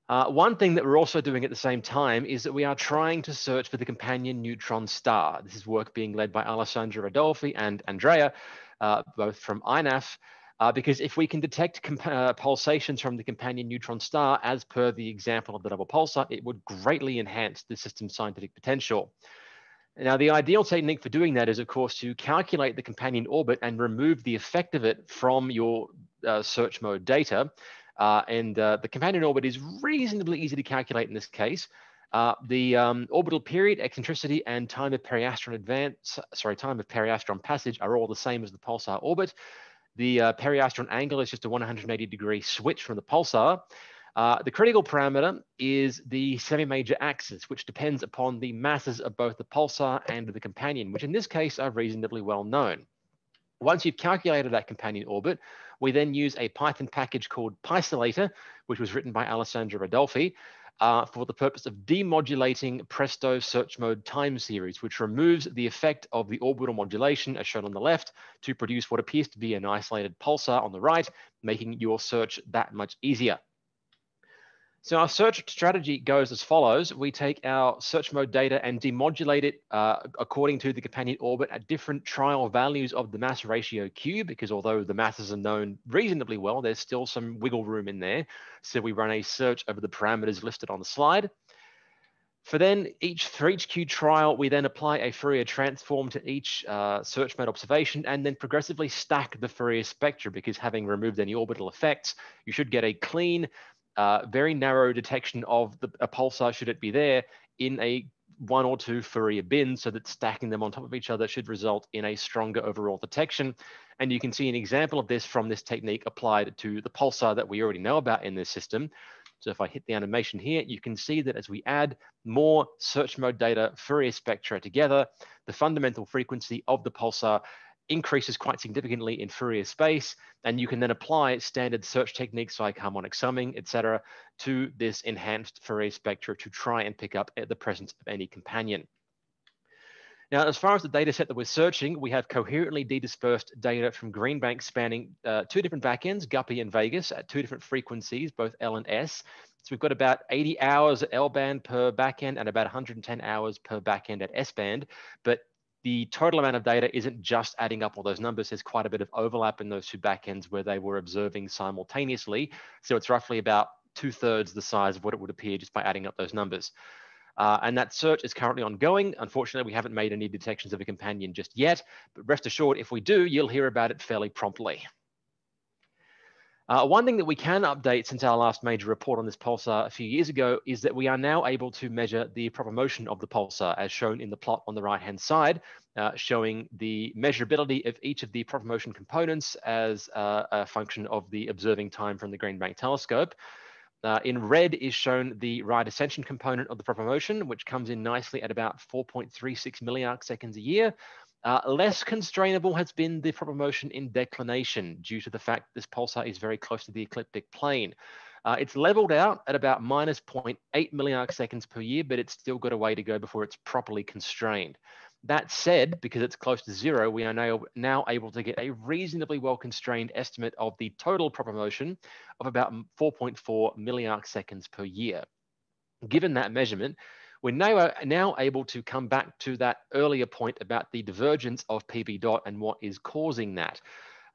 Uh, one thing that we're also doing at the same time is that we are trying to search for the companion neutron star. This is work being led by Alessandro Ridolfi and Andrea, uh, both from INAF. Uh, because if we can detect uh, pulsations from the companion neutron star, as per the example of the double pulsar, it would greatly enhance the system's scientific potential. Now, the ideal technique for doing that is, of course, to calculate the companion orbit and remove the effect of it from your uh, search mode data. Uh, and uh, the companion orbit is reasonably easy to calculate in this case. Uh, the um, orbital period, eccentricity, and time of periastron advance, sorry, time of periastron passage are all the same as the pulsar orbit. The uh, periastron angle is just a 180 degree switch from the pulsar. Uh, the critical parameter is the semi-major axis, which depends upon the masses of both the pulsar and the companion, which in this case are reasonably well known. Once you've calculated that companion orbit, we then use a Python package called PYSOLATOR, which was written by Alessandro Ridolfi, uh, for the purpose of demodulating Presto search mode time series, which removes the effect of the orbital modulation as shown on the left to produce what appears to be an isolated pulsar on the right, making your search that much easier. So our search strategy goes as follows. We take our search mode data and demodulate it uh, according to the companion orbit at different trial values of the mass ratio Q, because although the masses are known reasonably well, there's still some wiggle room in there. So we run a search over the parameters listed on the slide. For then each for each Q trial, we then apply a Fourier transform to each uh, search mode observation and then progressively stack the Fourier spectra because having removed any orbital effects, you should get a clean uh, very narrow detection of the, a pulsar should it be there in a one or two Fourier bins so that stacking them on top of each other should result in a stronger overall detection. And you can see an example of this from this technique applied to the pulsar that we already know about in this system. So if I hit the animation here, you can see that as we add more search mode data Fourier spectra together, the fundamental frequency of the pulsar increases quite significantly in Fourier space, and you can then apply standard search techniques like harmonic summing, etc., to this enhanced Fourier spectra to try and pick up the presence of any companion. Now, as far as the data set that we're searching, we have coherently dedispersed data from GreenBank spanning uh, two different backends, GUPPI and Vegas, at two different frequencies, both L and S. So we've got about 80 hours at L band per backend and about 110 hours per backend at S band. But the total amount of data isn't just adding up all those numbers. There's quite a bit of overlap in those two backends where they were observing simultaneously. So it's roughly about two thirds the size of what it would appear just by adding up those numbers. Uh, and that search is currently ongoing. Unfortunately, we haven't made any detections of a companion just yet, but rest assured, if we do, you'll hear about it fairly promptly. Uh, one thing that we can update since our last major report on this pulsar a few years ago is that we are now able to measure the proper motion of the pulsar as shown in the plot on the right hand side, uh, showing the measurability of each of the proper motion components as uh, a function of the observing time from the Green Bank telescope. Uh, in red is shown the right ascension component of the proper motion, which comes in nicely at about 4.36 milliarc seconds a year. Uh, less constrainable has been the proper motion in declination due to the fact this pulsar is very close to the ecliptic plane. Uh, it's leveled out at about minus 0.8 milliarc seconds per year, but it's still got a way to go before it's properly constrained. That said, because it's close to zero, we are now, now able to get a reasonably well constrained estimate of the total proper motion of about 4.4 milliarc seconds per year. Given that measurement, we're now, uh, now able to come back to that earlier point about the divergence of PB dot and what is causing that.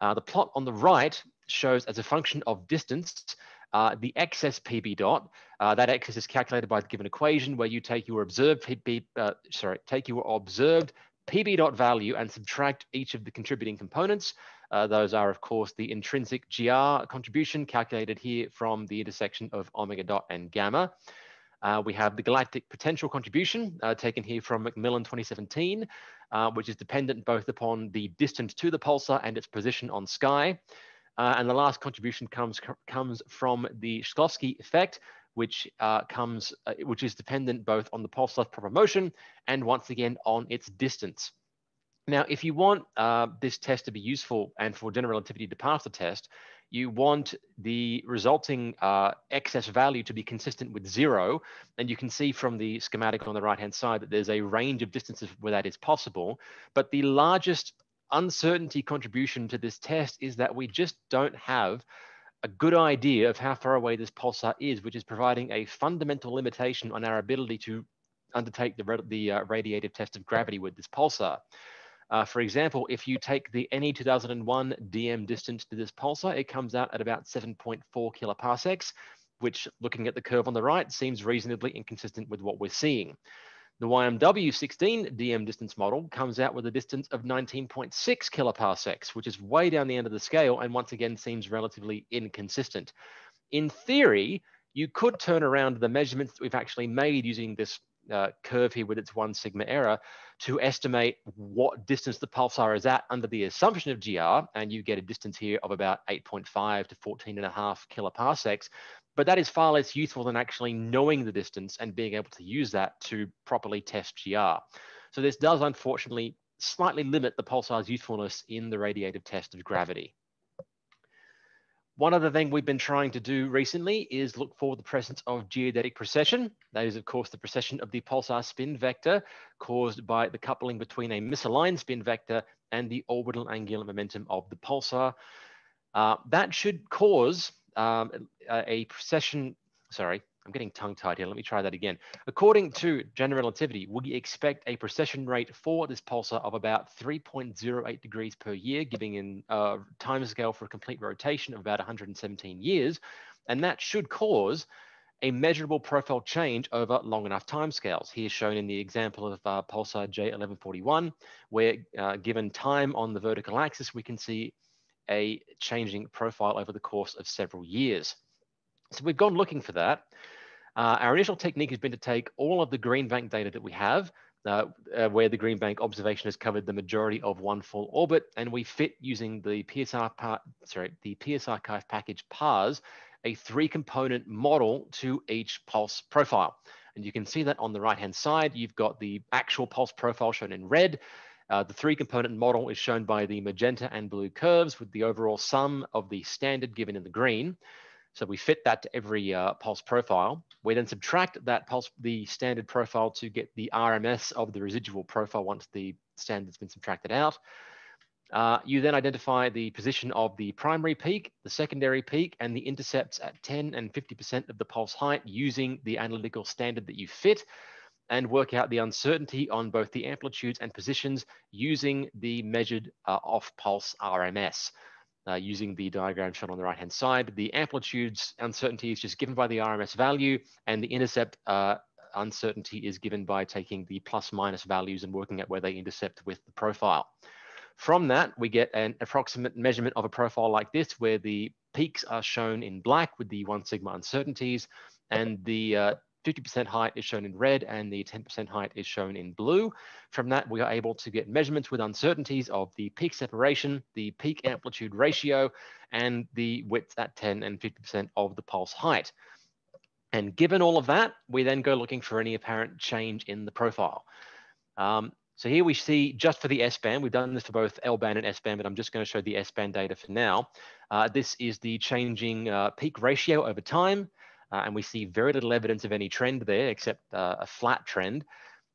Uh, the plot on the right shows as a function of distance uh, the excess PB dot. Uh, that excess is calculated by the given equation where you take your observed PB, uh, sorry, take your observed PB dot value and subtract each of the contributing components. Uh, those are, of course, the intrinsic GR contribution calculated here from the intersection of omega dot and gamma. Uh, we have the galactic potential contribution uh, taken here from McMillan 2017, uh, which is dependent both upon the distance to the pulsar and its position on sky. Uh, and the last contribution comes, comes from the Shklovsky effect, which uh, comes, uh, which is dependent both on the pulsar's proper motion and once again on its distance. Now, if you want this test to be useful and for general relativity to pass the test, you want the resulting uh, excess value to be consistent with zero. And you can see from the schematic on the right-hand side that there's a range of distances where that is possible. But the largest uncertainty contribution to this test is that we just don't have a good idea of how far away this pulsar is, which is providing a fundamental limitation on our ability to undertake the, the uh, radiative test of gravity with this pulsar. Uh, for example, if you take the NE 2001 DM distance to this pulsar, it comes out at about 7.4 kiloparsecs, which looking at the curve on the right seems reasonably inconsistent with what we're seeing. The YMW16 DM distance model comes out with a distance of 19.6 kiloparsecs, which is way down the end of the scale and once again seems relatively inconsistent. In theory, you could turn around the measurements that we've actually made using this uh, curve here with its one sigma error to estimate what distance the pulsar is at under the assumption of GR, and you get a distance here of about 8.5 to 14 and a half kiloparsecs. But that is far less useful than actually knowing the distance and being able to use that to properly test GR. So this does unfortunately slightly limit the pulsar's usefulness in the radiative test of gravity. One other thing we've been trying to do recently is look for the presence of geodetic precession. That is, of course, the precession of the pulsar spin vector caused by the coupling between a misaligned spin vector and the orbital angular momentum of the pulsar. Uh, that should cause um, a, a precession, sorry, I'm getting tongue tied here. Let me try that again. According to general relativity, we expect a precession rate for this pulsar of about 3.08 degrees per year, giving in a uh, time scale for a complete rotation of about 117 years. And that should cause a measurable profile change over long enough timescales. Here shown in the example of uh, pulsar J1141, where uh, given time on the vertical axis, we can see a changing profile over the course of several years. So we've gone looking for that. Uh, our initial technique has been to take all of the green bank data that we have, uh, uh, where the green bank observation has covered the majority of one full orbit, and we fit using the PSR part, sorry, the PSRCHIVE package paas, a three-component model to each pulse profile. And you can see that on the right-hand side, you've got the actual pulse profile shown in red. Uh, the three-component model is shown by the magenta and blue curves with the overall sum of the standard given in the green. So we fit that to every uh, pulse profile. We then subtract that pulse, the standard profile to get the RMS of the residual profile once the standard's been subtracted out. Uh, you then identify the position of the primary peak, the secondary peak, and the intercepts at 10 and 50% of the pulse height using the analytical standard that you fit and work out the uncertainty on both the amplitudes and positions using the measured uh, off pulse RMS uh, using the diagram shown on the right-hand side. The amplitudes uncertainty is just given by the RMS value, and the intercept uh, uncertainty is given by taking the plus minus values and working out where they intercept with the profile. From that, we get an approximate measurement of a profile like this, where the peaks are shown in black with the one sigma uncertainties, and the uh, 50% height is shown in red and the 10% height is shown in blue. From that, we are able to get measurements with uncertainties of the peak separation, the peak amplitude ratio, and the width at 10 and 50% of the pulse height. And given all of that, we then go looking for any apparent change in the profile. Um, so here we see just for the S-band, we've done this for both L-band and S-band, but I'm just going to show the S-band data for now. Uh, this is the changing uh, peak ratio over time. Uh, and we see very little evidence of any trend there except uh, a flat trend.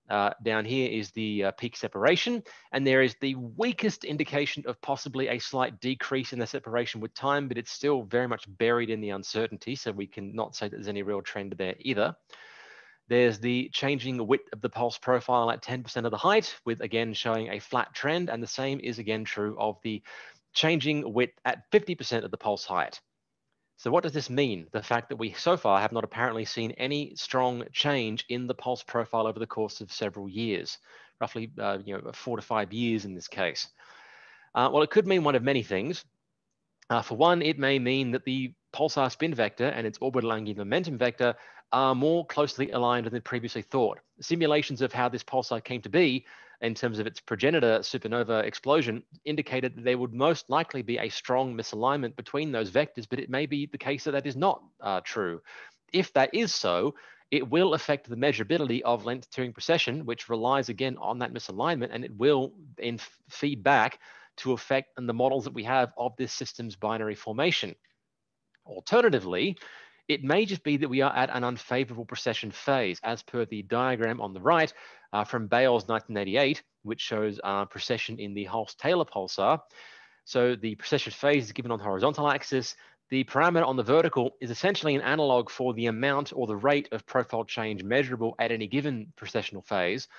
Uh, down here is the uh, peak separation, and there is the weakest indication of possibly a slight decrease in the separation with time, but it's still very much buried in the uncertainty, so we can not say that there's any real trend there either. There's the changing width of the pulse profile at 10% of the height, with again showing a flat trend, and the same is again true of the changing width at 50% of the pulse height. So what does this mean? The fact that we so far have not apparently seen any strong change in the pulse profile over the course of several years, roughly uh, you know, four to five years in this case. Uh, well, it could mean one of many things. Uh, for one, it may mean that the pulsar spin vector and its orbital angular momentum vector are more closely aligned than previously thought. Simulations of how this pulsar came to be in terms of its progenitor supernova explosion indicated that there would most likely be a strong misalignment between those vectors, but it may be the case that that is not uh, true. If that is so, it will affect the measurability of Lense-Thirring precession, which relies again on that misalignment, and it will in feed back to affect the models that we have of this system's binary formation. Alternatively, it may just be that we are at an unfavorable precession phase, as per the diagram on the right uh, from Bailes 1988, which shows uh, precession in the Hulse-Taylor pulsar. So the precession phase is given on the horizontal axis. The parameter on the vertical is essentially an analog for the amount or the rate of profile change measurable at any given precessional phase.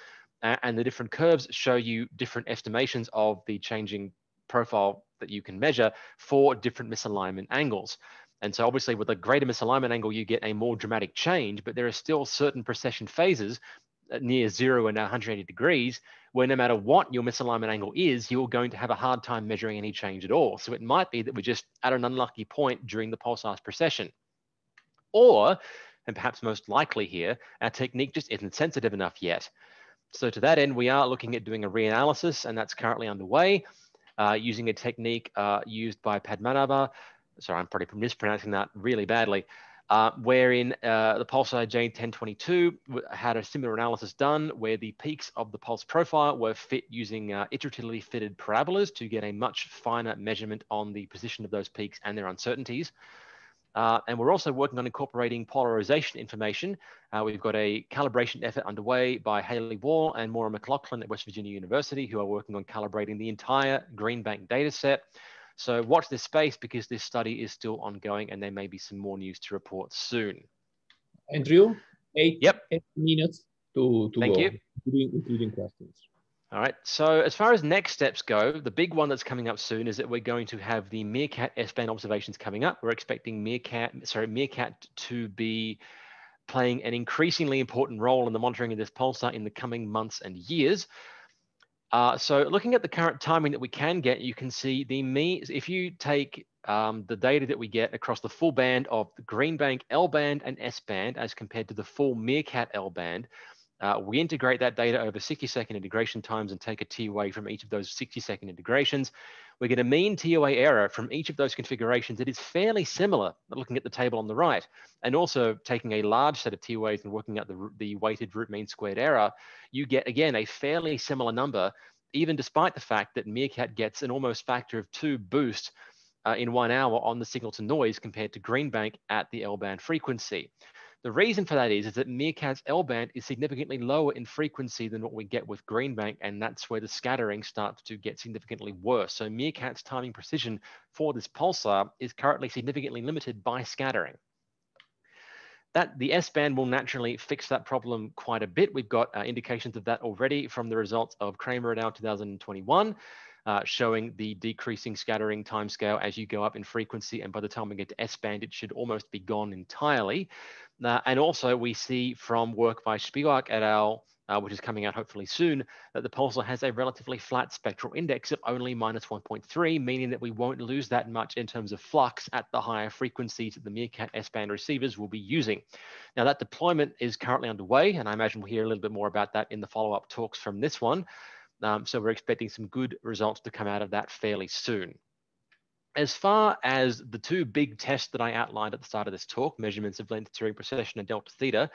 Uh, and the different curves show you different estimations of the changing profile that you can measure for different misalignment angles. And so obviously with a greater misalignment angle, you get a more dramatic change, but there are still certain precession phases uh, near zero and 180 degrees, where no matter what your misalignment angle is, you're going to have a hard time measuring any change at all. So it might be that we're just at an unlucky point during the pulsar's precession. Or, and perhaps most likely here, our technique just isn't sensitive enough yet. So to that end, we are looking at doing a reanalysis, and that's currently underway, uh, using a technique uh, used by Padmanabha sorry, I'm probably mispronouncing that really badly, uh, wherein uh, the pulsar J1022 had a similar analysis done where the peaks of the pulse profile were fit using uh, iteratively fitted parabolas to get a much finer measurement on the position of those peaks and their uncertainties. Uh, and we're also working on incorporating polarization information. Uh, we've got a calibration effort underway by Haley Wahl and Maura McLaughlin at West Virginia University, who are working on calibrating the entire GreenBank data set. So watch this space because this study is still ongoing and there may be some more news to report soon. Andrew, eight, yep. eight minutes to, to Thank go, you. Including, including questions. All right. So as far as next steps go, the big one that's coming up soon is that we're going to have the Meerkat S-band observations coming up. We're expecting Meerkat, sorry, Meerkat to be playing an increasingly important role in the monitoring of this pulsar in the coming months and years. Uh, so looking at the current timing that we can get, you can see the me, if you take um, the data that we get across the full band of the GreenBank L band and S band as compared to the full Meerkat L band, uh, we integrate that data over 60 second integration times and take a T TOA from each of those 60 second integrations. We get a mean TOA error from each of those configurations that is fairly similar, looking at the table on the right, and also taking a large set of TOAs and working out the, the weighted root mean squared error, you get, again, a fairly similar number, even despite the fact that Meerkat gets an almost factor of two boost uh, in one hour on the signal to noise compared to GreenBank at the L-band frequency. The reason for that is, is that Meerkat's L-band is significantly lower in frequency than what we get with Greenbank, and that's where the scattering starts to get significantly worse. So Meerkat's timing precision for this pulsar is currently significantly limited by scattering. That the S-band will naturally fix that problem quite a bit. We've got uh, indications of that already from the results of Kramer et al. 2021. Uh, showing the decreasing scattering timescale as you go up in frequency. And by the time we get to S-band, it should almost be gone entirely. Uh, and also we see from work by Spiewak et al., uh, which is coming out hopefully soon, that the pulsar has a relatively flat spectral index of only minus 1.3, meaning that we won't lose that much in terms of flux at the higher frequencies that the Meerkat S-band receivers will be using. Now that deployment is currently underway, and I imagine we'll hear a little bit more about that in the follow-up talks from this one. Um, so we're expecting some good results to come out of that fairly soon. As far as the two big tests that I outlined at the start of this talk, measurements of Lense-Thirring precession and delta theta,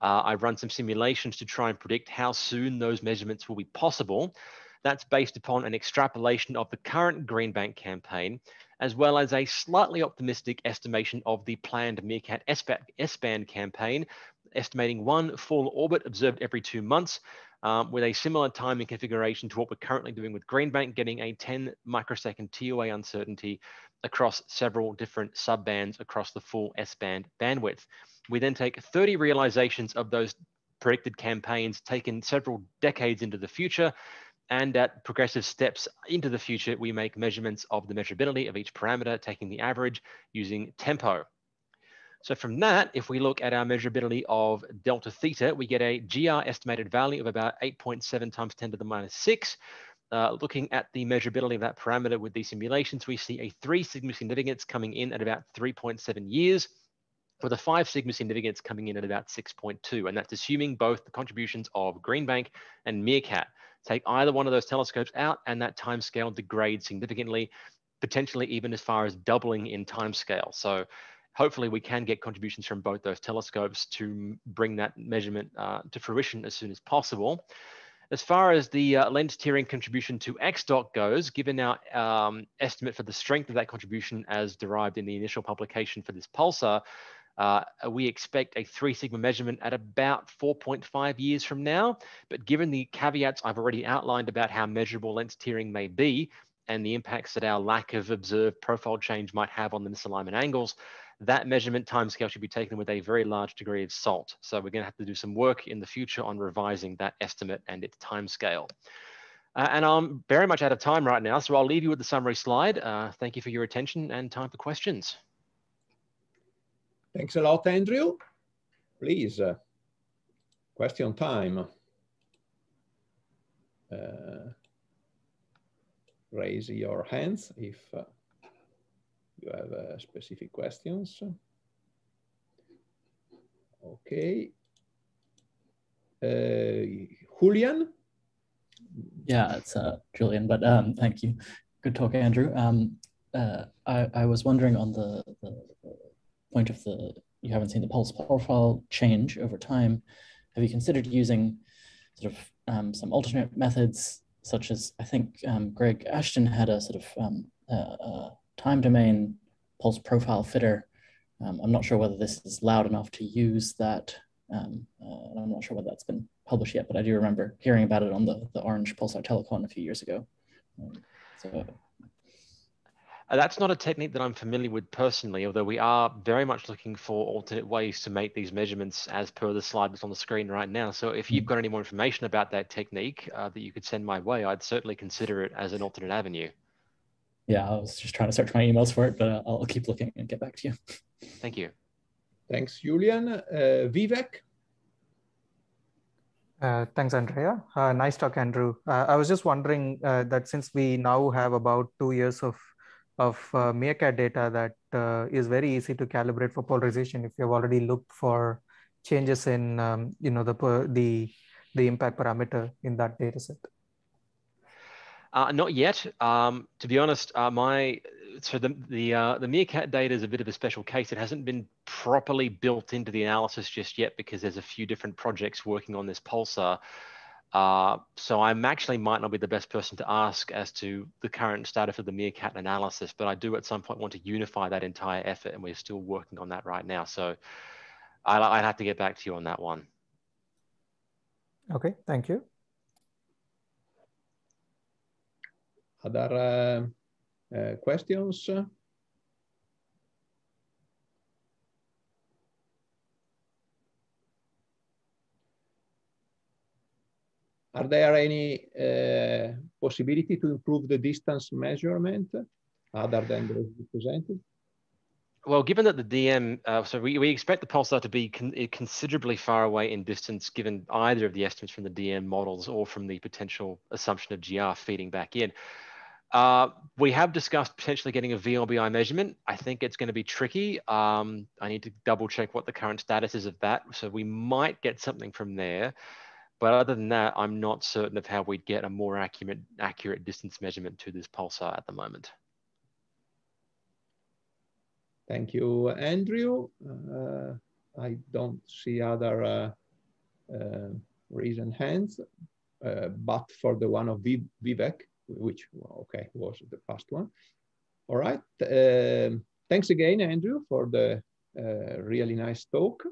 uh, I've run some simulations to try and predict how soon those measurements will be possible. That's based upon an extrapolation of the current Greenbank campaign, as well as a slightly optimistic estimation of the planned Meerkat S-band campaign, estimating one full orbit observed every two months um, with a similar timing configuration to what we're currently doing with Greenbank, getting a 10 microsecond TOA uncertainty across several different subbands across the full S-band bandwidth. We then take 30 realizations of those predicted campaigns taken several decades into the future, and at progressive steps into the future, we make measurements of the measurability of each parameter, taking the average using tempo. So from that, if we look at our measurability of delta theta, we get a GR estimated value of about 8.7 times 10 to the minus 6. Uh, looking at the measurability of that parameter with these simulations, we see a 3 sigma significance coming in at about 3.7 years, with a 5 sigma significance coming in at about 6.2. And that's assuming both the contributions of Greenbank and Meerkat. Take either one of those telescopes out and that time scale degrades significantly, potentially even as far as doubling in time scale. So hopefully we can get contributions from both those telescopes to bring that measurement uh, to fruition as soon as possible. As far as the uh, Lense-Thirring contribution to XDOT goes, given our um, estimate for the strength of that contribution as derived in the initial publication for this pulsar, uh, we expect a three sigma measurement at about 4.5 years from now. But given the caveats I've already outlined about how measurable Lense-Thirring may be and the impacts that our lack of observed profile change might have on the misalignment angles, that measurement timescale should be taken with a very large degree of salt. So we're going to have to do some work in the future on revising that estimate and its timescale. Uh, and I'm very much out of time right now, so I'll leave you with the summary slide. Uh, thank you for your attention and time for questions. Thanks a lot, Andrew. Please, uh, question time. Uh, raise your hands if uh, you have uh, specific questions. Okay. Uh, Julian? Yeah, it's uh, Julian, but um, thank you. Good talk, Andrew. Um, uh, I, I was wondering on the, the, point of the you haven't seen the pulse profile change over time, have you considered using sort of um, some alternate methods, such as I think um, Greg Ashton had a sort of um, time domain pulse profile fitter. Um, I'm not sure whether this is loud enough to use that. Um, uh, I'm not sure whether that's been published yet, but I do remember hearing about it on the, the Orange Pulsar Telecon a few years ago. Um, so that's not a technique that I'm familiar with personally, although we are very much looking for alternate ways to make these measurements as per the slide that's on the screen right now. So if you've hmm. got any more information about that technique uh, that you could send my way, I'd certainly consider it as an alternate avenue. Yeah, I was just trying to search my emails for it, but uh, I'll keep looking and get back to you. (laughs) Thank you. Thanks, Julian. Uh, Vivek? Uh, thanks, Andrea. Uh, nice talk, Andrew. Uh, I was just wondering uh, that since we now have about two years of of uh, MeerKAT data that uh, is very easy to calibrate for polarization if you've already looked for changes in um, you know the the the impact parameter in that data set. Uh, not yet. Um, to be honest, uh, my so the the uh, the MeerKAT data is a bit of a special case. It hasn't been properly built into the analysis just yet because there's a few different projects working on this pulsar. Uh, so I'm actually might not be the best person to ask as to the current status of the MeerKAT analysis, but I do at some point want to unify that entire effort, and we're still working on that right now. So I'd, I'd have to get back to you on that one. Okay, thank you. Other uh, uh, questions? Are there any uh, possibility to improve the distance measurement other than those presented? Well, given that the DM, uh, so we, we expect the pulsar to be con considerably far away in distance given either of the estimates from the DM models or from the potential assumption of GR feeding back in. Uh, we have discussed potentially getting a VLBI measurement. I think it's going to be tricky. Um, I need to double check what the current status is of that. So we might get something from there. But other than that, I'm not certain of how we'd get a more accurate, accurate distance measurement to this pulsar at the moment. Thank you, Andrew. Uh, I don't see other uh, uh, raised hands, uh, but for the one of Vivek, which, okay, was the first one. All right. Um, thanks again, Andrew, for the uh, really nice talk.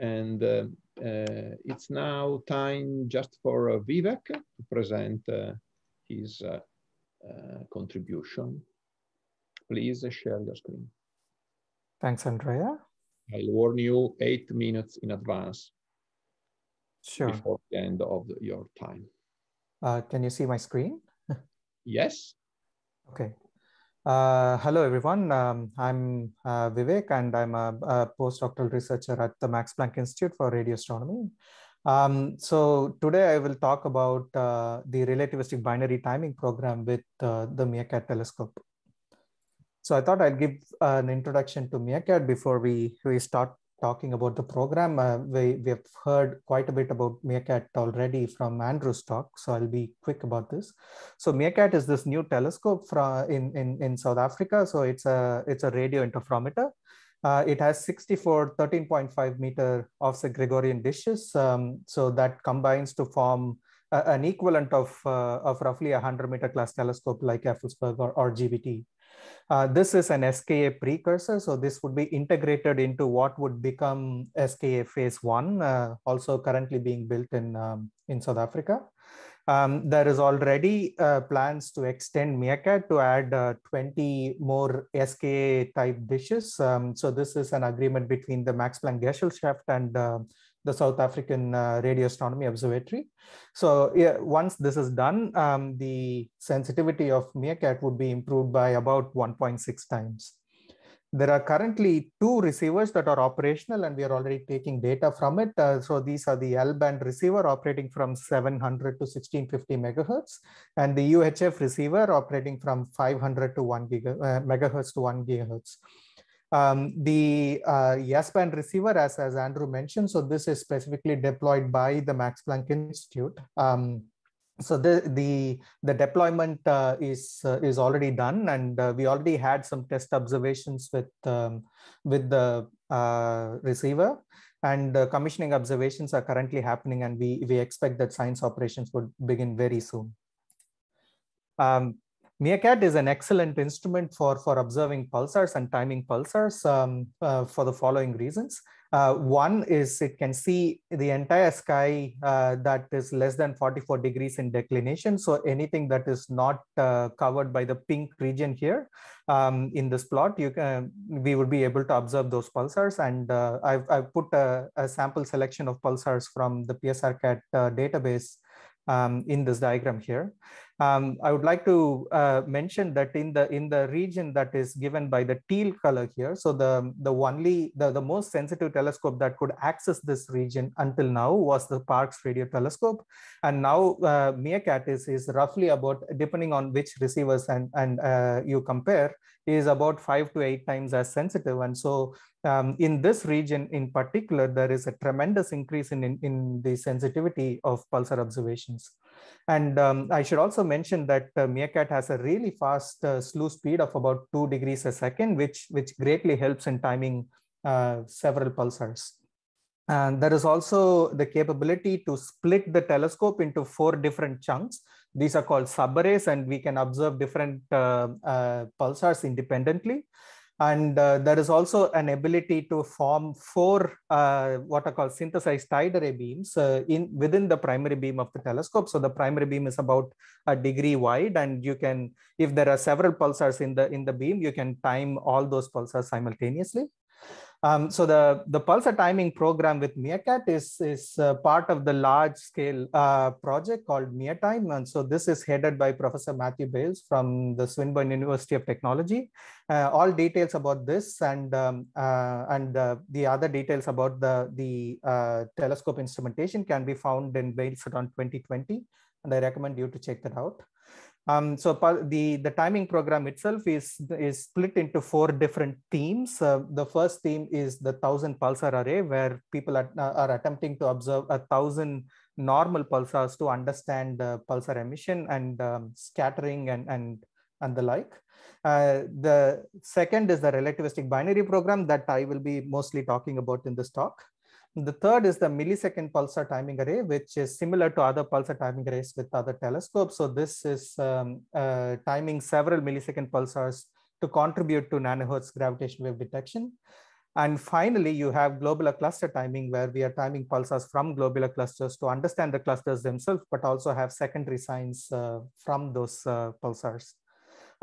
And um, it's now time just for uh, Vivek to present uh, his contribution. Please share your screen. Thanks, Andrea. I'll warn you eight minutes in advance. Sure. Before the end of the, your time. Uh, can you see my screen? (laughs) yes. Okay. Uh, hello, everyone. Um, I'm uh, Vivek, and I'm a, a, postdoctoral researcher at the Max Planck Institute for Radio Astronomy. Um, so today I will talk about uh, the relativistic binary timing program with uh, the MeerKAT telescope. So I thought I'd give an introduction to MeerKAT before we, we start talking about the program. Uh, we, we have heard quite a bit about MeerKAT already from Andrew's talk, so I'll be quick about this. So MeerKAT is this new telescope from in, in, in South Africa. So it's a, it's a radio interferometer. Uh, it has 64 13.5 meter offset Gregorian dishes. Um, so that combines to form a, an equivalent of, uh, of roughly a 100 meter class telescope like Effelsberg or, or GBT. Uh, this is an SKA precursor. So this would be integrated into what would become SKA phase one, uh, also currently being built in, um, in South Africa. Um, there is already uh, plans to extend MeerKAT to add uh, 20 more SKA type dishes. Um, so this is an agreement between the Max Planck Gesellschaft and uh, the South African uh, Radio Astronomy Observatory. So yeah, once this is done, um, the sensitivity of MeerKAT would be improved by about 1.6 times. There are currently two receivers that are operational and we are already taking data from it. Uh, so these are the L-band receiver operating from 700 to 1650 megahertz and the UHF receiver operating from 500 to 1 giga, uh, megahertz to 1 gigahertz. Um, the uh, band receiver, as, as Andrew mentioned, so this is specifically deployed by the Max Planck Institute. Um, so the the the deployment uh, is uh, is already done, and uh, we already had some test observations with um, with the uh, receiver. And commissioning observations are currently happening, and we, we expect that science operations would begin very soon. Um, MeerKAT is an excellent instrument for, for observing pulsars and timing pulsars um, uh, for the following reasons. Uh, one is it can see the entire sky uh, that is less than 44 degrees in declination. So anything that is not uh, covered by the pink region here um, in this plot, you can we would be able to observe those pulsars. And uh, I've, I've put a, a, sample selection of pulsars from the PSRCAT uh, database um, in this diagram here. Um, I would like to uh, mention that in the in the region that is given by the teal color here, so the the only the, the most sensitive telescope that could access this region until now was the Parkes Radio Telescope, and now uh, MeerKAT is is roughly about depending on which receivers and and uh, you compare is about five to eight times as sensitive, and so um, in this region in particular, there is a tremendous increase in, in, in the sensitivity of pulsar observations. And um, I should also mention that uh, MeerKAT has a really fast uh, slew speed of about two degrees a second, which, which greatly helps in timing uh, several pulsars. And there is also the capability to split the telescope into four different chunks. These are called subarrays, and we can observe different uh, uh, pulsars independently. And uh, there is also an ability to form four what are called synthesized tied array beams in within the primary beam of the telescope. So the primary beam is about a degree wide, and you can, if there are several pulsars in the in the beam, you can time all those pulsars simultaneously. Um, so the, the pulsar timing program with MeerKAT is, is uh, part of the large scale uh, project called MeerTime. And so this is headed by Professor Matthew Bailes from the Swinburne University of Technology. Uh, all details about this and, um, uh, and the other details about the, the uh, telescope instrumentation can be found in Bailes around 2020. And I recommend you to check that out. Um, so the, the timing program itself is, is split into four different themes. Uh, the first theme is the thousand pulsar array, where people are, uh, are attempting to observe a thousand normal pulsars to understand uh, pulsar emission and um, scattering and, and, and the like. Uh, the second is the relativistic binary program that I will be mostly talking about in this talk. The third is the millisecond pulsar timing array, which is similar to other pulsar timing arrays with other telescopes. So this is um, uh, timing several millisecond pulsars to contribute to nanohertz gravitational wave detection. And finally, you have globular cluster timing, where we are timing pulsars from globular clusters to understand the clusters themselves, but also have secondary signs uh, from those uh, pulsars.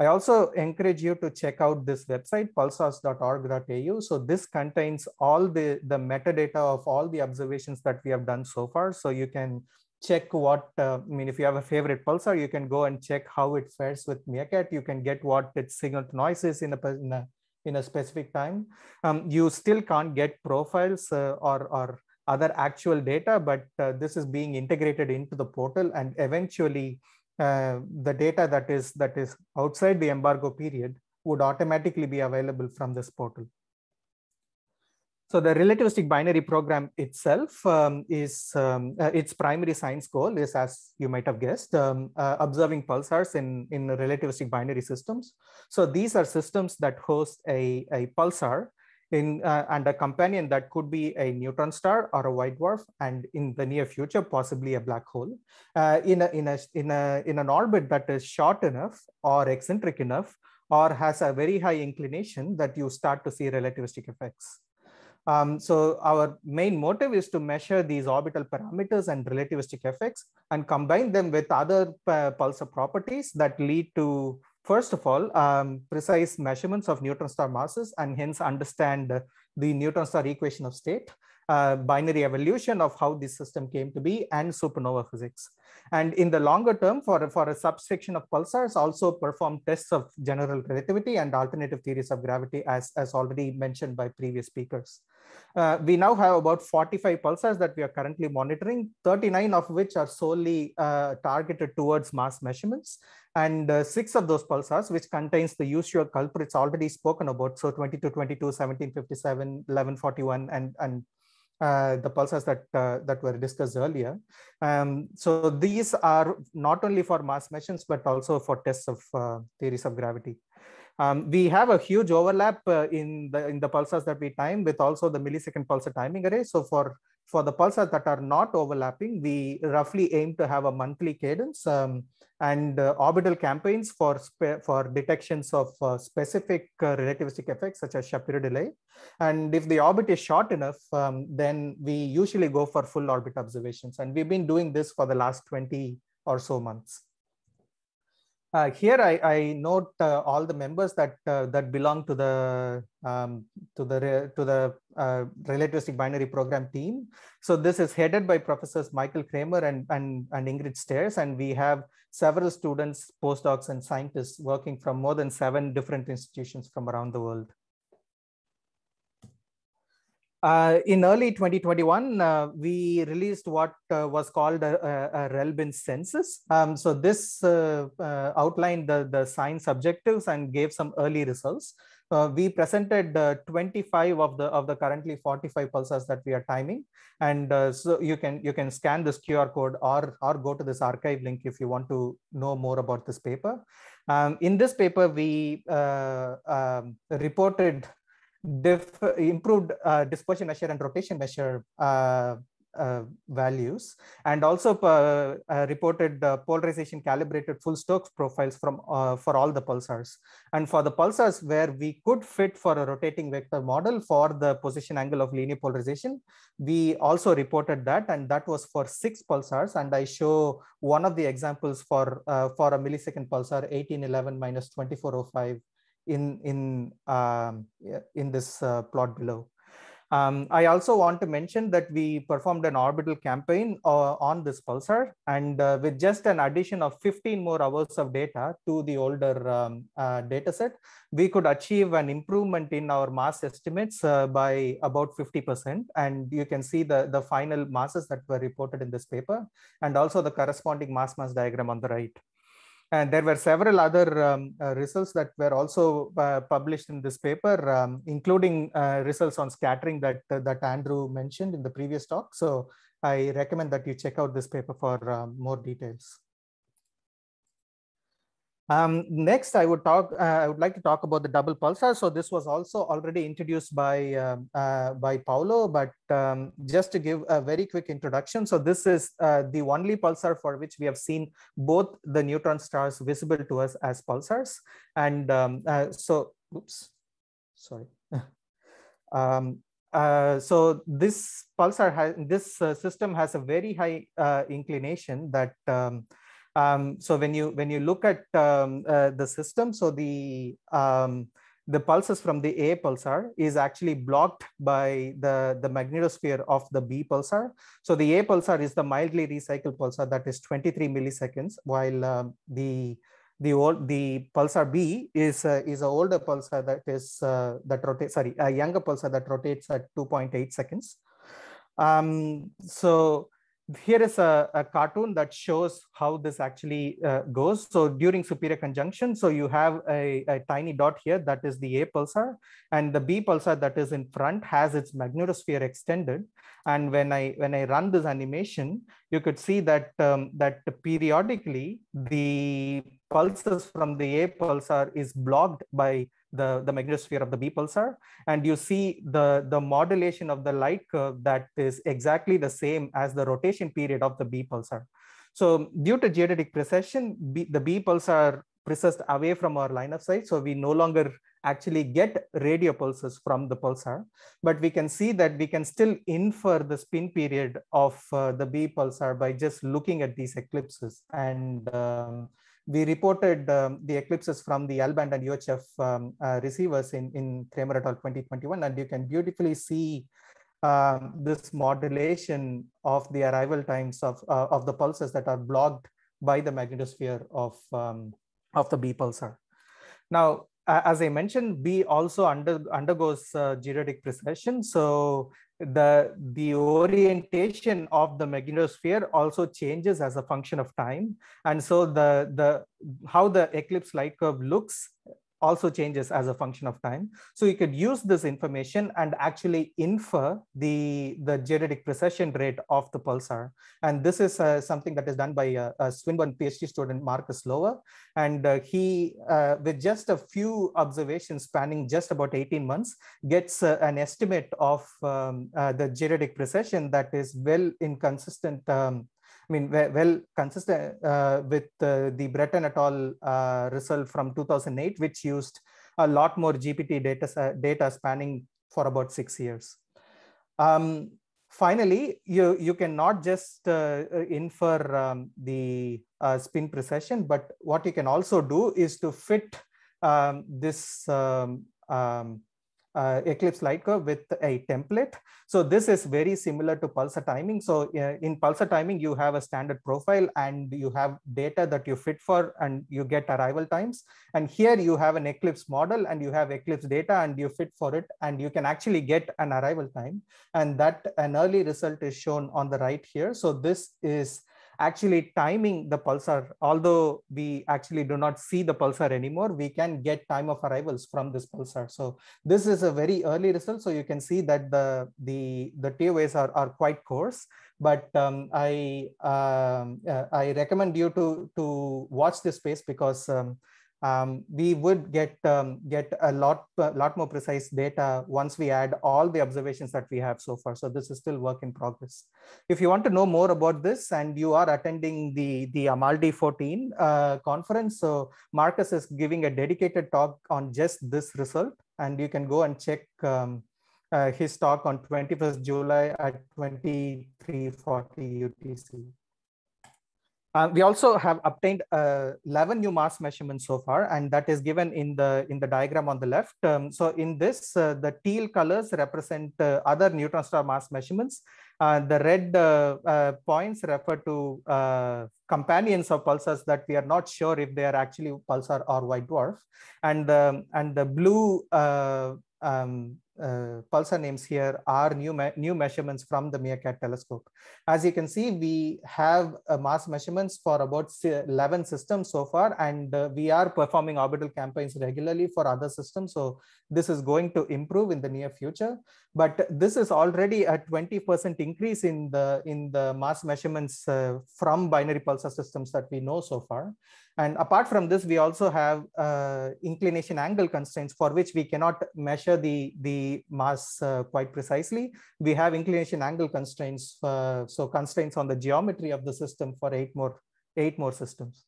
I also encourage you to check out this website, pulsars.org.au. So this contains all the, the metadata of all the observations that we have done so far. So you can check what, uh, I mean, if you have a favorite pulsar, you can go and check how it fares with MeerKAT. You can get what its signal to noise is in a, in a, in a specific time. Um, you still can't get profiles uh, or, or other actual data, but uh, this is being integrated into the portal and eventually uh, the data that is that is outside the embargo period would automatically be available from this portal. So the relativistic binary program itself um, is um, uh, its primary science goal is, as you might have guessed, um, uh, observing pulsars in, in relativistic binary systems. So these are systems that host a, a pulsar in uh, and a companion that could be a neutron star or a white dwarf and in the near future possibly a black hole uh, in a in a in a in an orbit that is short enough or eccentric enough or has a very high inclination that you start to see relativistic effects. Um, so our main motive is to measure these orbital parameters and relativistic effects and combine them with other uh, pulsar properties that lead to First of all, um, precise measurements of neutron star masses and hence understand the neutron star equation of state, uh, binary evolution of how this system came to be, and supernova physics. And in the longer term, for, for a subsection of pulsars, also perform tests of general relativity and alternative theories of gravity, as, as already mentioned by previous speakers. Uh, we now have about 45 pulsars that we are currently monitoring, 39 of which are solely uh, targeted towards mass measurements. And uh, six of those pulsars, which contains the usual culprits already spoken about, so 2222, 1757, 1141, and, and uh, the pulsars that uh, that were discussed earlier. Um, so these are not only for mass measurements, but also for tests of uh, theories of gravity. Um, we have a huge overlap uh, in the in the pulsars that we time with also the millisecond pulsar timing array. So for for the pulsars that are not overlapping, we roughly aim to have a monthly cadence um, and uh, orbital campaigns for for detections of uh, specific uh, relativistic effects such as Shapiro delay. And if the orbit is short enough, um, then we usually go for full orbit observations. And we've been doing this for the last 20 or so months. Uh, here I, I note uh, all the members that uh, that belong to the um, to the to the uh, relativistic binary program team. So this is headed by professors Michael Kramer and and, and Ingrid Stairs, and we have several students, postdocs, and scientists working from more than seven different institutions from around the world. Uh, in early 2021, uh, we released what uh, was called a, a, RELBIN census. Um, so this uh, uh, outlined the, the science objectives and gave some early results. Uh, we presented 25 of the of the currently 45 pulsars that we are timing, and so you can you can scan this QR code or or go to this archive link if you want to know more about this paper. Um, in this paper, we um, reported improved uh, dispersion measure and rotation measure uh, uh, values and also uh, uh, reported polarization calibrated full Stokes profiles from uh, for all the pulsars. And for the pulsars where we could fit for a rotating vector model for the position angle of linear polarization, we also reported that and that was for six pulsars. And I show one of the examples for, for a millisecond pulsar 1811 minus 2405 in in um, in this uh, plot below. Um, I also want to mention that we performed an orbital campaign uh, on this pulsar and uh, with just an addition of 15 more hours of data to the older um, uh, data set, we could achieve an improvement in our mass estimates uh, by about 50%. And you can see the, the final masses that were reported in this paper and also the corresponding mass mass diagram on the right. And there were several other um, uh, results that were also uh, published in this paper, um, including uh, results on scattering that, that Andrew mentioned in the previous talk. So I recommend that you check out this paper for um, more details. Um, next, I would talk. Uh, I would like to talk about the double pulsar. So this was also already introduced by um, uh, by Paolo, but um, just to give a very quick introduction. So this is uh, the only pulsar for which we have seen both the neutron stars visible to us as pulsars, and um, uh, so oops, sorry. (laughs) Um, uh, so this pulsar has this uh, system has a very high inclination that um, um, so when you when you look at um, uh, the system, so the um, the pulses from the A pulsar is actually blocked by the, the magnetosphere of the B pulsar. So the A pulsar is the mildly recycled pulsar that is 23 milliseconds, while um, the the old the pulsar B is uh, is an older pulsar that is uh, that rotates sorry a younger pulsar that rotates at 2.8 seconds. Um, so here is a, a, cartoon that shows how this actually uh, goes. So during superior conjunction, so you have a, a, tiny dot here that is the A pulsar and the B pulsar that is in front has its magnetosphere extended. And when I when I run this animation, you could see that um, that periodically the pulses from the A pulsar is blocked by the, the magnetosphere of the B pulsar. And you see the, the modulation of the light curve that is exactly the same as the rotation period of the B pulsar. So due to geodetic precession, B, the B pulsar precessed away from our line of sight. So we no longer actually get radio pulses from the pulsar, but we can see that we can still infer the spin period of uh, the B pulsar by just looking at these eclipses. And um, we reported um, the eclipses from the L-band and UHF um, uh, receivers in, in Kramer et al. 2021, and you can beautifully see um, this modulation of the arrival times of, uh, of the pulses that are blocked by the magnetosphere of, um, of the B pulsar. Now, as I mentioned, B also under, undergoes uh, geodetic precession. So the the orientation of the magnetosphere also changes as a function of time. And so the the how the eclipse light curve looks also changes as a function of time. So you could use this information and actually infer the, the geodetic precession rate of the pulsar. And this is uh, something that is done by a, a Swinburne PhD student, Marcus Lower. And uh, he, uh, with just a few observations spanning just about 18 months, gets uh, an estimate of um, uh, the geodetic precession that is well inconsistent um, I mean, well, consistent uh, with uh, the Breton et al. Uh, result from 2008, which used a lot more GBT data, data spanning for about six years. Um, finally, you, you can not just uh, infer um, the uh, spin precession, but what you can also do is to fit um, this um, um uh, Eclipse light curve with a template. So this is very similar to pulsar timing. So uh, in pulsar timing, you have a standard profile and you have data that you fit for and you get arrival times. And here you have an Eclipse model and you have Eclipse data and you fit for it and you can actually get an arrival time. And that an early result is shown on the right here. So this is actually timing the pulsar, although we actually do not see the pulsar anymore, we can get time of arrivals from this pulsar. So this is a very early result. So you can see that the, the, the TOAs are, are quite coarse, but um, I, um, uh, I recommend you to, to watch this space because um, um, we would get um, get a lot uh, lot more precise data once we add all the observations that we have so far. So this is still work in progress. If you want to know more about this and you are attending the the Amaldi 14 uh, conference, so Marcus is giving a dedicated talk on just this result, and you can go and check. Um, uh, his talk on 21st July at 2340 UTC. Uh, we also have obtained uh, 11 new mass measurements so far, and that is given in the in the diagram on the left. Um, so in this, uh, the teal colors represent uh, other neutron star mass measurements. Uh, the red uh, points refer to companions of pulsars that we are not sure if they are actually pulsar or white dwarf, and the and the blue um, uh, pulsar names here are new, me new measurements from the MeerKAT telescope. As you can see, we have uh, mass measurements for about 11 systems so far, and uh, we are performing orbital campaigns regularly for other systems. So this is going to improve in the near future. But this is already a 20% increase in the, in the mass measurements uh, from binary pulsar systems that we know so far. And apart from this, we also have uh, inclination angle constraints for which we cannot measure the, the mass uh, quite precisely. We have inclination angle constraints, uh, so constraints on the geometry of the system for eight more, eight more systems.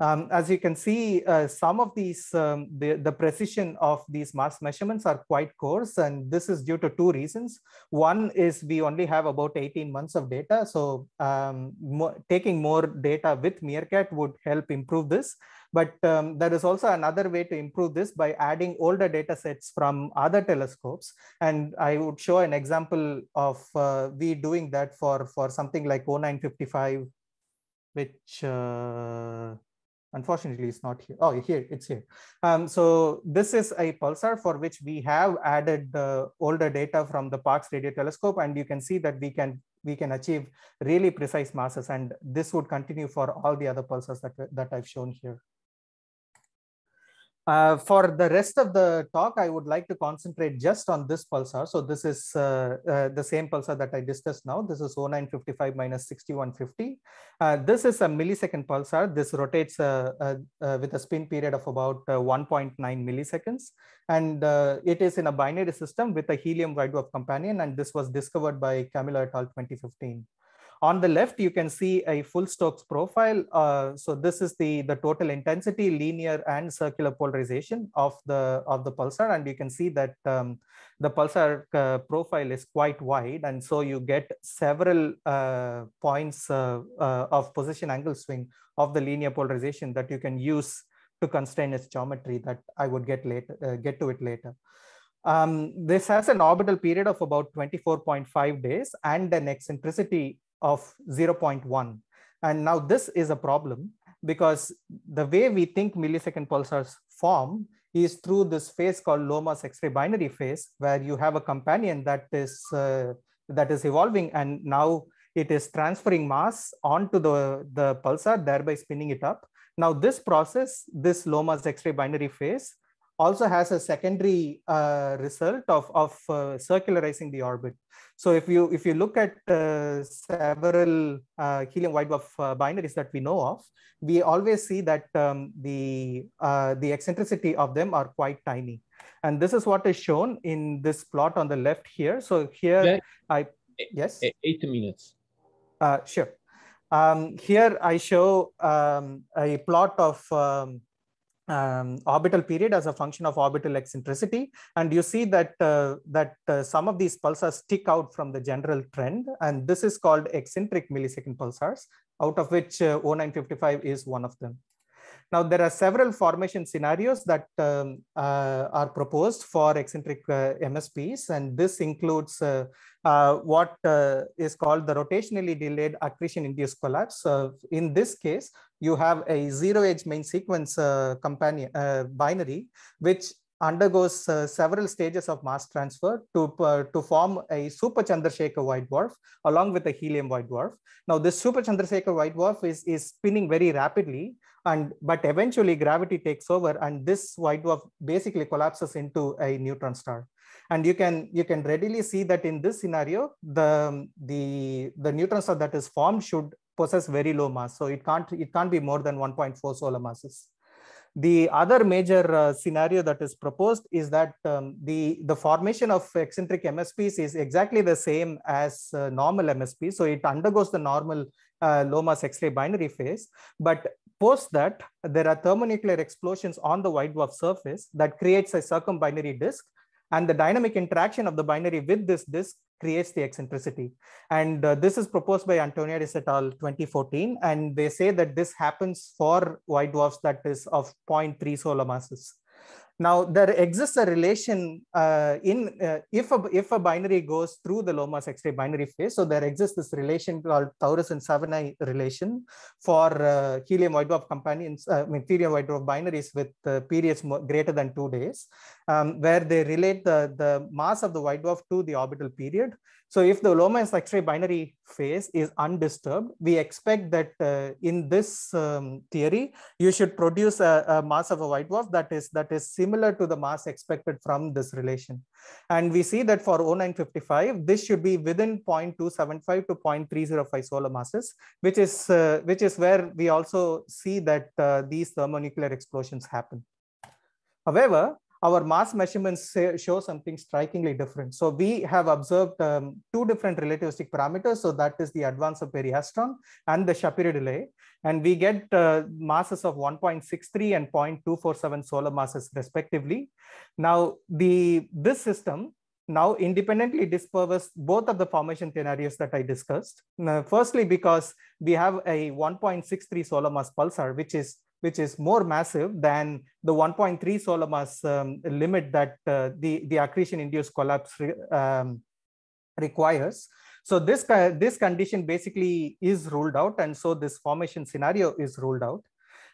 Um, as you can see, uh, some of these, um, the, the precision of these mass measurements are quite coarse, and this is due to two reasons. One is we only have about 18 months of data, so um, taking more data with MeerKAT would help improve this. But um, there is also another way to improve this by adding older data sets from other telescopes. And I would show an example of uh, we doing that for, for something like 0955, which uh, Unfortunately, it's not here. Oh, here, it's here. Um, so this is a pulsar for which we have added the older data from the Parkes Radio Telescope, and you can see that we can we can achieve really precise masses, and this would continue for all the other pulsars that, that I've shown here. Uh, for the rest of the talk, I would like to concentrate just on this pulsar. So this is uh, uh, the same pulsar that I discussed now. This is 0955 minus 6150. Uh, this is a millisecond pulsar. This rotates uh, uh, with a spin period of about 1.9 milliseconds. And it is in a binary system with a helium white dwarf companion. And this was discovered by Camilo et al. 2015. On the left, you can see a full Stokes profile. Uh, so this is the, the total intensity, linear and circular polarization of the, of the pulsar. And you can see that um, the pulsar uh, profile is quite wide. And so you get several uh, points uh, uh, of position angle swing of the linear polarization that you can use to constrain its geometry that I would get later, uh, get to it later. Um, this has an orbital period of about 24.5 days and an eccentricity of 0.1. And now this is a problem because the way we think millisecond pulsars form is through this phase called low mass X-ray binary phase, where you have a companion that is uh, that is evolving, and now it is transferring mass onto the the pulsar, thereby spinning it up. Now this process, this low mass X-ray binary phase, also has a secondary uh, result of, of uh, circularizing the orbit. So if you if you look at uh, several uh, helium white dwarf uh, binaries that we know of, we always see that um, the uh, the eccentricity of them are quite tiny, and this is what is shown in this plot on the left here. So here Yeah. I yes Eight minutes. uh, sure. Um, here I show um, a plot of um, orbital period as a function of orbital eccentricity. And you see that, uh, that uh, some of these pulsars stick out from the general trend. And this is called eccentric millisecond pulsars, out of which uh, 0955 is one of them. Now, there are several formation scenarios that um, uh, are proposed for eccentric uh, MSPs, and this includes uh, what is called the rotationally delayed accretion-induced collapse. In this case, you have a zero-edge main sequence uh, companion uh, binary, which undergoes uh, several stages of mass transfer to, uh, to form a super Chandrasekhar white dwarf along with a helium white dwarf. Now, this super Chandrasekhar white dwarf is, is spinning very rapidly, and but eventually gravity takes over, and this white dwarf basically collapses into a neutron star. And you can you can readily see that in this scenario, the the the neutron star that is formed should possess very low mass, so it can't it can't be more than 1.4 solar masses. The other major uh, scenario that is proposed is that um, the, the formation of eccentric MSPs is exactly the same as uh, normal MSP. So it undergoes the normal uh, low mass X-ray binary phase. But post that, there are thermonuclear explosions on the white dwarf surface that creates a circumbinary disk. And the dynamic interaction of the binary with this disk creates the eccentricity. And uh, this is proposed by Antoniadis et al. 2014. And they say that this happens for white dwarfs that is of 0.3 solar masses. Now there exists a relation uh, in uh, if a if a binary goes through the low mass X-ray binary phase. So there exists this relation called Tauris and Savonije relation for uh, helium white dwarf companions, uh, I mean, helium white dwarf binaries with periods greater than two days, um, where they relate the the mass of the white dwarf to the orbital period. So if the low mass X-ray binary phase is undisturbed, we expect that uh, in this um, theory, you should produce a, a, mass of a white dwarf that is that is similar to the mass expected from this relation. And we see that for 0955, this should be within 0.275 to 0.305 solar masses, which is uh, which is where we also see that uh, these thermonuclear explosions happen. However, our mass measurements say, show something strikingly different. So we have observed um, two different relativistic parameters. So that is the advance of periastron and the Shapiro delay. And we get uh, masses of 1.63 and 0.247 solar masses respectively. Now, the this system now independently disperses both of the formation scenarios that I discussed. Now, firstly, because we have a 1.63 solar mass pulsar, which is which is more massive than the 1.3 solar mass um, limit that uh, the, the accretion induced collapse re, um, requires. So this, this condition basically is ruled out. And so this formation scenario is ruled out.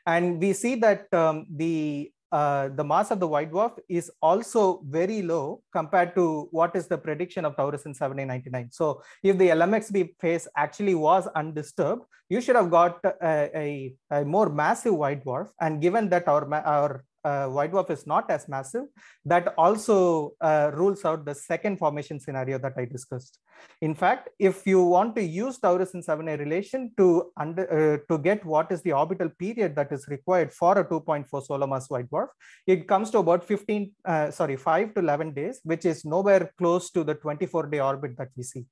And we see that um, the uh, the mass of the white dwarf is also very low compared to what is the prediction of Tauris in 7A99. So if the LMXB phase actually was undisturbed, you should have got a, a, a more massive white dwarf. And given that our, our uh, white dwarf is not as massive, that also uh, rules out the second formation scenario that I discussed. In fact, if you want to use Tauris and Savonije relation to, under, uh, to get what is the orbital period that is required for a 2.4 solar mass white dwarf, it comes to about 15, uh, sorry, 5 to 11 days, which is nowhere close to the 24 day orbit that we see.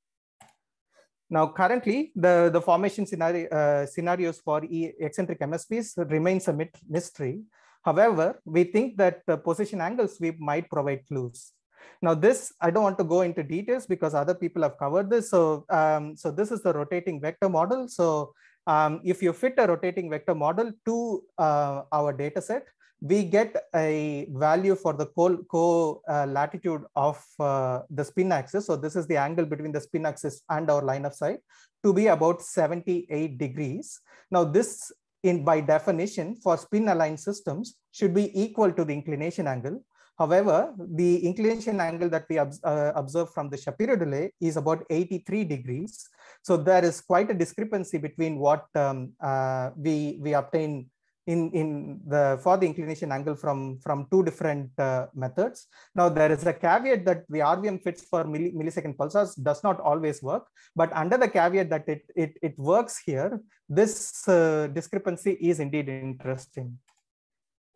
Now, currently, the, the formation scenario, uh, scenarios for e eccentric MSPs remains a mystery. However, we think that the position angle sweep might provide clues. Now this, I don't want to go into details because other people have covered this. So, um, so this is the rotating vector model. So um, if you fit a rotating vector model to uh, our data set, we get a value for the co, co uh, latitude of uh, the spin axis. So this is the angle between the spin axis and our line of sight to be about 78 degrees. Now this in by definition for spin aligned systems should be equal to the inclination angle. However, the inclination angle that we uh, observe from the Shapiro delay is about 83 degrees. So there is quite a discrepancy between what um, uh, we, we obtain in, in the for the inclination angle from, from two different uh, methods. Now there is a caveat that the RVM fits for milli, millisecond pulsars does not always work, but under the caveat that it, it, it works here, this uh, discrepancy is indeed interesting.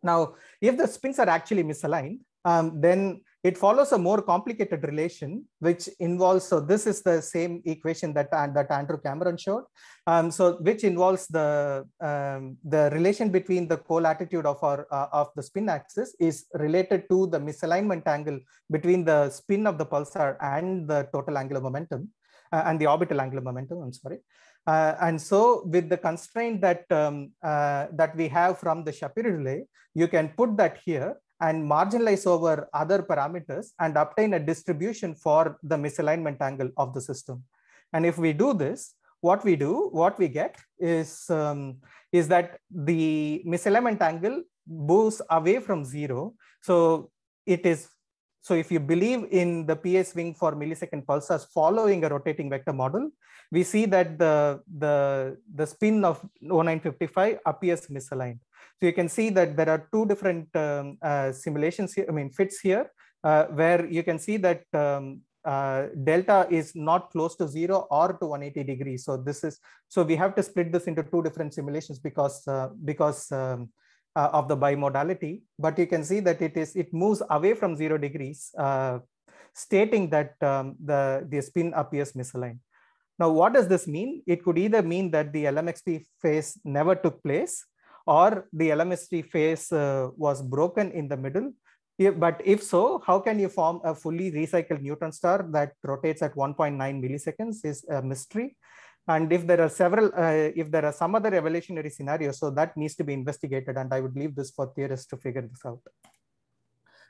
Now, if the spins are actually misaligned, um, then it follows a more complicated relation, which involves, so this is the same equation that, that Andrew Cameron showed. Um, so which involves the, um, the relation between the co-latitude of, our, uh, of the spin axis is related to the misalignment angle between the spin of the pulsar and the total angular momentum uh, and the orbital angular momentum, I'm sorry. Uh, and so with the constraint that, um, uh, that we have from the Shapiro delay, you can put that here and marginalize over other parameters and obtain a distribution for the misalignment angle of the system. And if we do this, what we do, what we get is, um, is that the misalignment angle moves away from zero. So it is, so if you believe in the PA swing for millisecond pulsars following a rotating vector model, we see that the, the, the spin of 0955 appears misaligned. So you can see that there are two different um, uh, simulations here, I mean, fits here, uh, where you can see that um, uh, delta is not close to zero or to 180 degrees. So this is, so we have to split this into two different simulations because, uh, because um, uh, of the bimodality, but you can see that it is, it moves away from zero degrees, uh, stating that um, the, the spin appears misaligned. Now, what does this mean? It could either mean that the LMXB phase never took place or the LMXB phase uh, was broken in the middle. But if so, how can you form a fully recycled neutron star that rotates at 1.9 milliseconds is a mystery. And if there are several, uh, if there are some other evolutionary scenarios, so that needs to be investigated. And I would leave this for theorists to figure this out.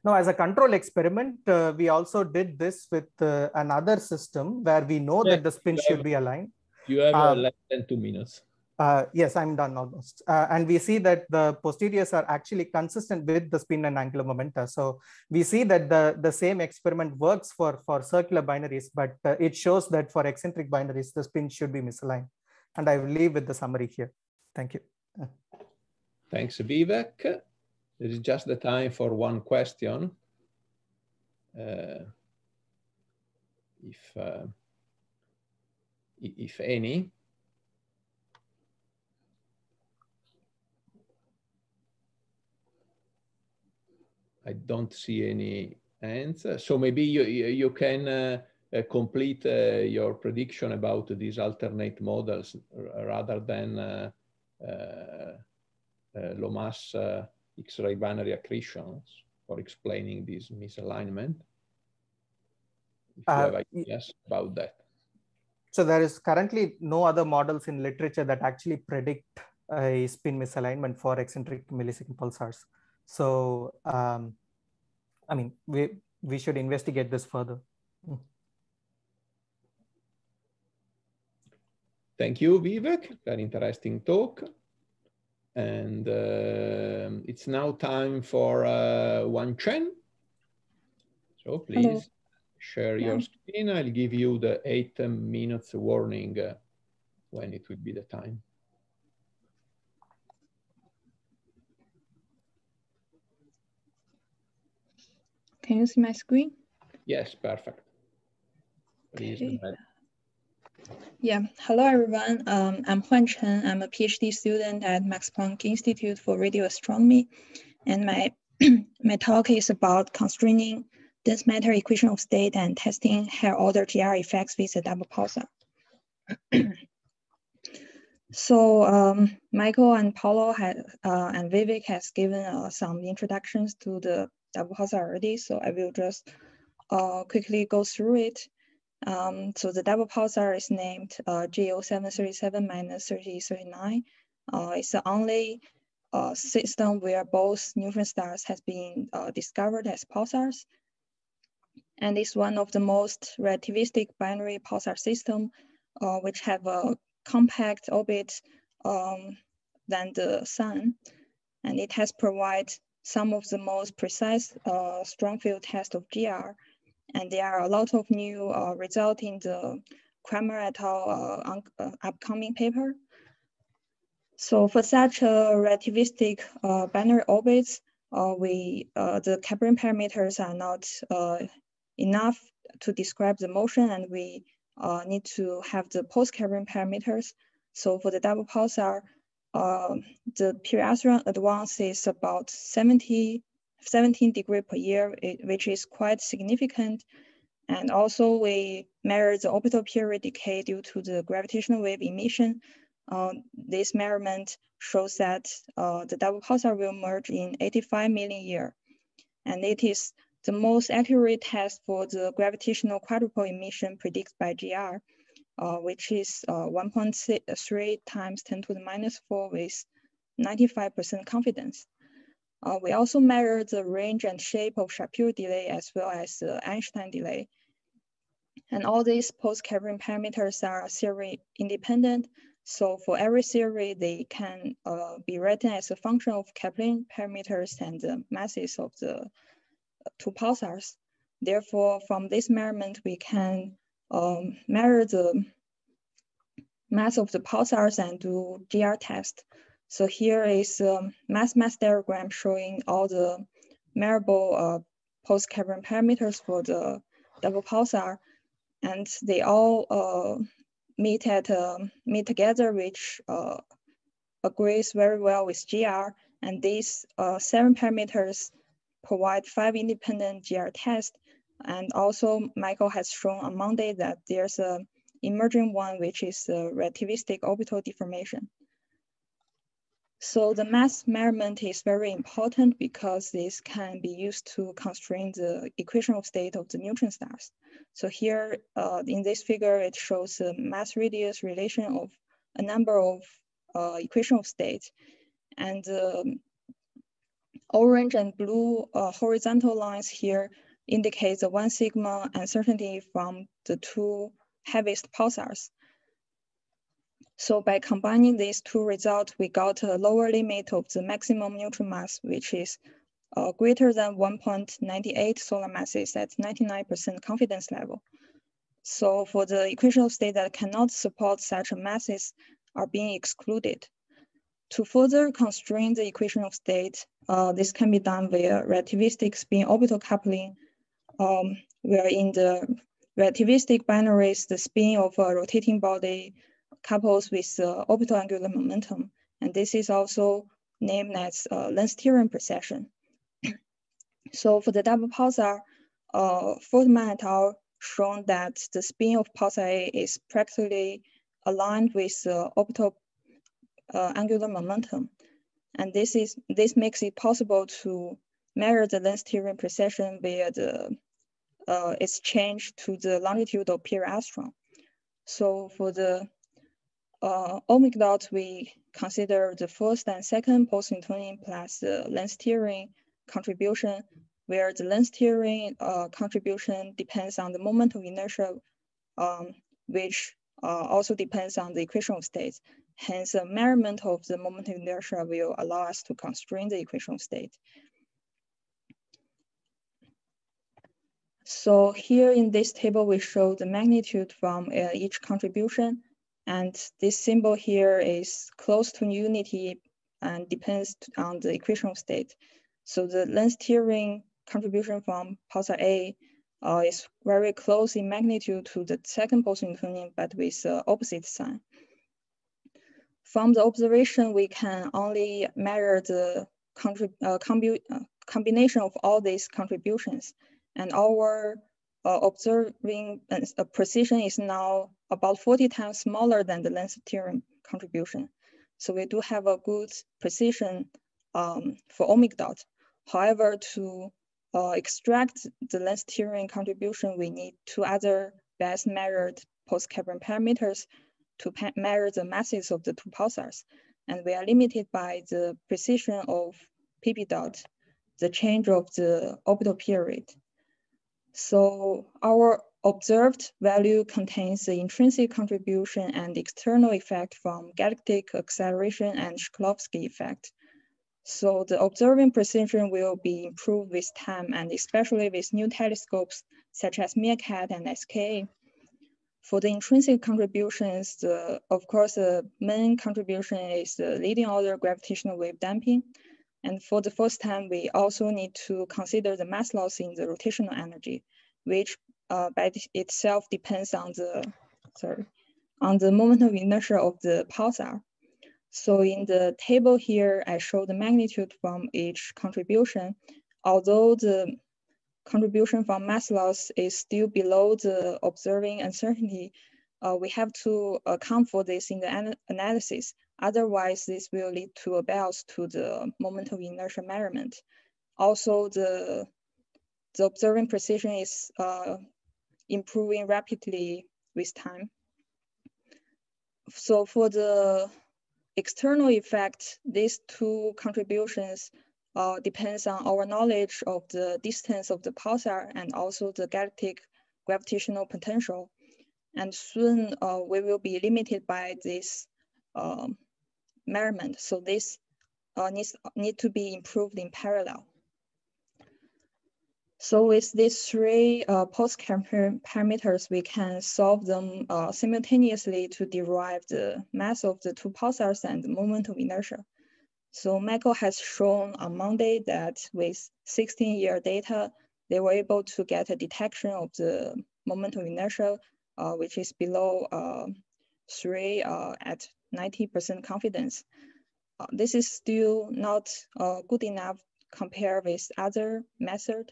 Now, as a control experiment, uh, we also did this with uh, another system where we know yeah, that the spin should be aligned. You have uh, less than two minutes. Uh, yes, I'm done almost. Uh, and we see that the posteriors are actually consistent with the spin and angular momenta. So we see that the, the same experiment works for, for circular binaries, but uh, it shows that for eccentric binaries, the spin should be misaligned. And I will leave with the summary here. Thank you. Thanks, Vivek. This is just the time for one question. Uh, if, uh, if any. I don't see any hands. So maybe you, you can uh, uh, complete uh, your prediction about these alternate models rather than uh, uh, uh, low mass X-ray binary accretions for explaining this misalignment. If you have ideas about that. So there is currently no other models in literature that actually predict a spin misalignment for eccentric millisecond pulsars. So, um, I mean, we, we should investigate this further. Thank you, Vivek. Very interesting talk. And uh, it's now time for uh, Huanchen. So please Hello. share yeah. your screen. I'll give you the eight minutes warning uh, when it will be the time. Can you see my screen? Yes, perfect. Okay. Yeah, hello everyone. Um, I'm Huanchen. I'm a PhD student at Max Planck Institute for Radio Astronomy. And my, (clears throat) my talk is about constraining dense matter equation of state and testing higher order GR effects with a double pulsar. (clears throat) so um, Michael and Paolo had, uh, and Vivek has given uh, some introductions to the double pulsar already, so I will just uh, quickly go through it. Um, so the double pulsar is named uh, J0737 minus 3039. Uh, it's the only uh, system where both neutron stars has been uh, discovered as pulsars. And it's one of the most relativistic binary pulsar system, uh, which have a compact orbit um, than the sun. And it has provided some of the most precise uh, strong field tests of GR. And there are a lot of new uh, results in the Kramer et al. Uh, uh, upcoming paper. So for such relativistic uh, binary orbits, uh, we the Kepler parameters are not enough to describe the motion, and we need to have the post-Kepler parameters. So for the double pulsar, uh, the periastron advance is about 70, 17 degree per year, which is quite significant. And also we measure the orbital period decay due to the gravitational wave emission. Uh, this measurement shows that uh, the double pulsar will merge in 85 million year. And it is the most accurate test for the gravitational quadrupole emission predicted by GR, uh, which is uh, 1.3 times 10 to the minus 4 with 95% confidence. Uh, we also measure the range and shape of Shapiro delay as well as the Einstein delay. And all these post-Keplerian parameters are theory independent. So for every theory, they can uh, be written as a function of Kepler parameters and the masses of the two pulsars. Therefore, from this measurement, we can um, measure the mass of the pulsars and do GR test. So here is a mass mass diagram showing all the measurable uh, post-Keplerian parameters for the double pulsar and they all uh, meet at uh, meet together, which uh, agrees very well with GR. And these uh, seven parameters provide five independent GR tests. And also, Michael has shown on Monday that there's a emerging one, which is the relativistic orbital deformation. So the mass measurement is very important because this can be used to constrain the equation of state of the neutron stars. So here uh, in this figure, it shows the mass radius relation of a number of uh, of states. And um, orange and blue uh, horizontal lines here indicate the one sigma uncertainty from the two heaviest pulsars. So by combining these two results, we got a lower limit of the maximum neutron mass, which is uh, greater than 1.98 solar masses at 99% confidence level. So for the equational state that cannot support such masses are being excluded. To further constrain the equational state, uh, this can be done via relativistic spin orbital coupling, um, where in the relativistic binaries, the spin of a rotating body couples with uh, orbital angular momentum. And this is also named as uh, Lense-Thirring precession. (clears throat) so for the double pulsar, uh, Ferdman et al. shown that the spin of pulsar A is practically aligned with uh, orbital uh, angular momentum. And this is this makes it possible to measure the Lense-Thirring precession via the uh, its change to the longitudinal of periastron. So for the uh, omega dot, we consider the first and second post-Newtonian plus the Lense-Thirring contribution, where the Lense-Thirring uh, contribution depends on the moment of inertia, um, which uh, also depends on the equation of states. Hence, the measurement of the moment of inertia will allow us to constrain the equation of state. So here in this table, we show the magnitude from uh, each contribution. And this symbol here is close to unity and depends on the equational state. So the Lense-Thirring contribution from pulsar A uh, is very close in magnitude to the second post-Newtonian, but with uh, opposite sign. From the observation, we can only measure the uh, uh, combination of all these contributions. And our uh, observing uh, precision is now about 40 times smaller than the Lense-Thirring contribution. So we do have a good precision um, for omega dot. However, to uh, extract the Lense-Thirring contribution, we need two other best measured post-Keplerian parameters to measure the masses of the two pulsars. And we are limited by the precision of pp dot, the change of the orbital period. So our observed value contains the intrinsic contribution and external effect from galactic acceleration and Shklovsky effect. So the observing precision will be improved with time and especially with new telescopes such as Meerkat and SKA. For the intrinsic contributions, the, of course, the main contribution is the leading order gravitational wave damping. And for the first time, we also need to consider the mass loss in the rotational energy, which uh, by itself depends on the, sorry, on the moment of inertia of the pulsar. So in the table here, I show the magnitude from each contribution. Although the contribution from mass loss is still below the observing uncertainty, uh, we have to account for this in the an analysis. Otherwise, this will lead to a bias to the moment of inertia measurement. Also, the, the observing precision is uh, improving rapidly with time. So for the external effect, these two contributions uh, depends on our knowledge of the distance of the pulsar and also the galactic gravitational potential. And soon uh, we will be limited by this um, measurement. So this uh, needs need to be improved in parallel. So with these three uh, post parameters, we can solve them uh, simultaneously to derive the mass of the two pulsars and the moment of inertia. So Michael has shown on Monday that with 16 year data, they were able to get a detection of the moment of inertia, uh, which is below uh, three uh, at 90% confidence. Uh, this is still not uh, good enough compared with other method.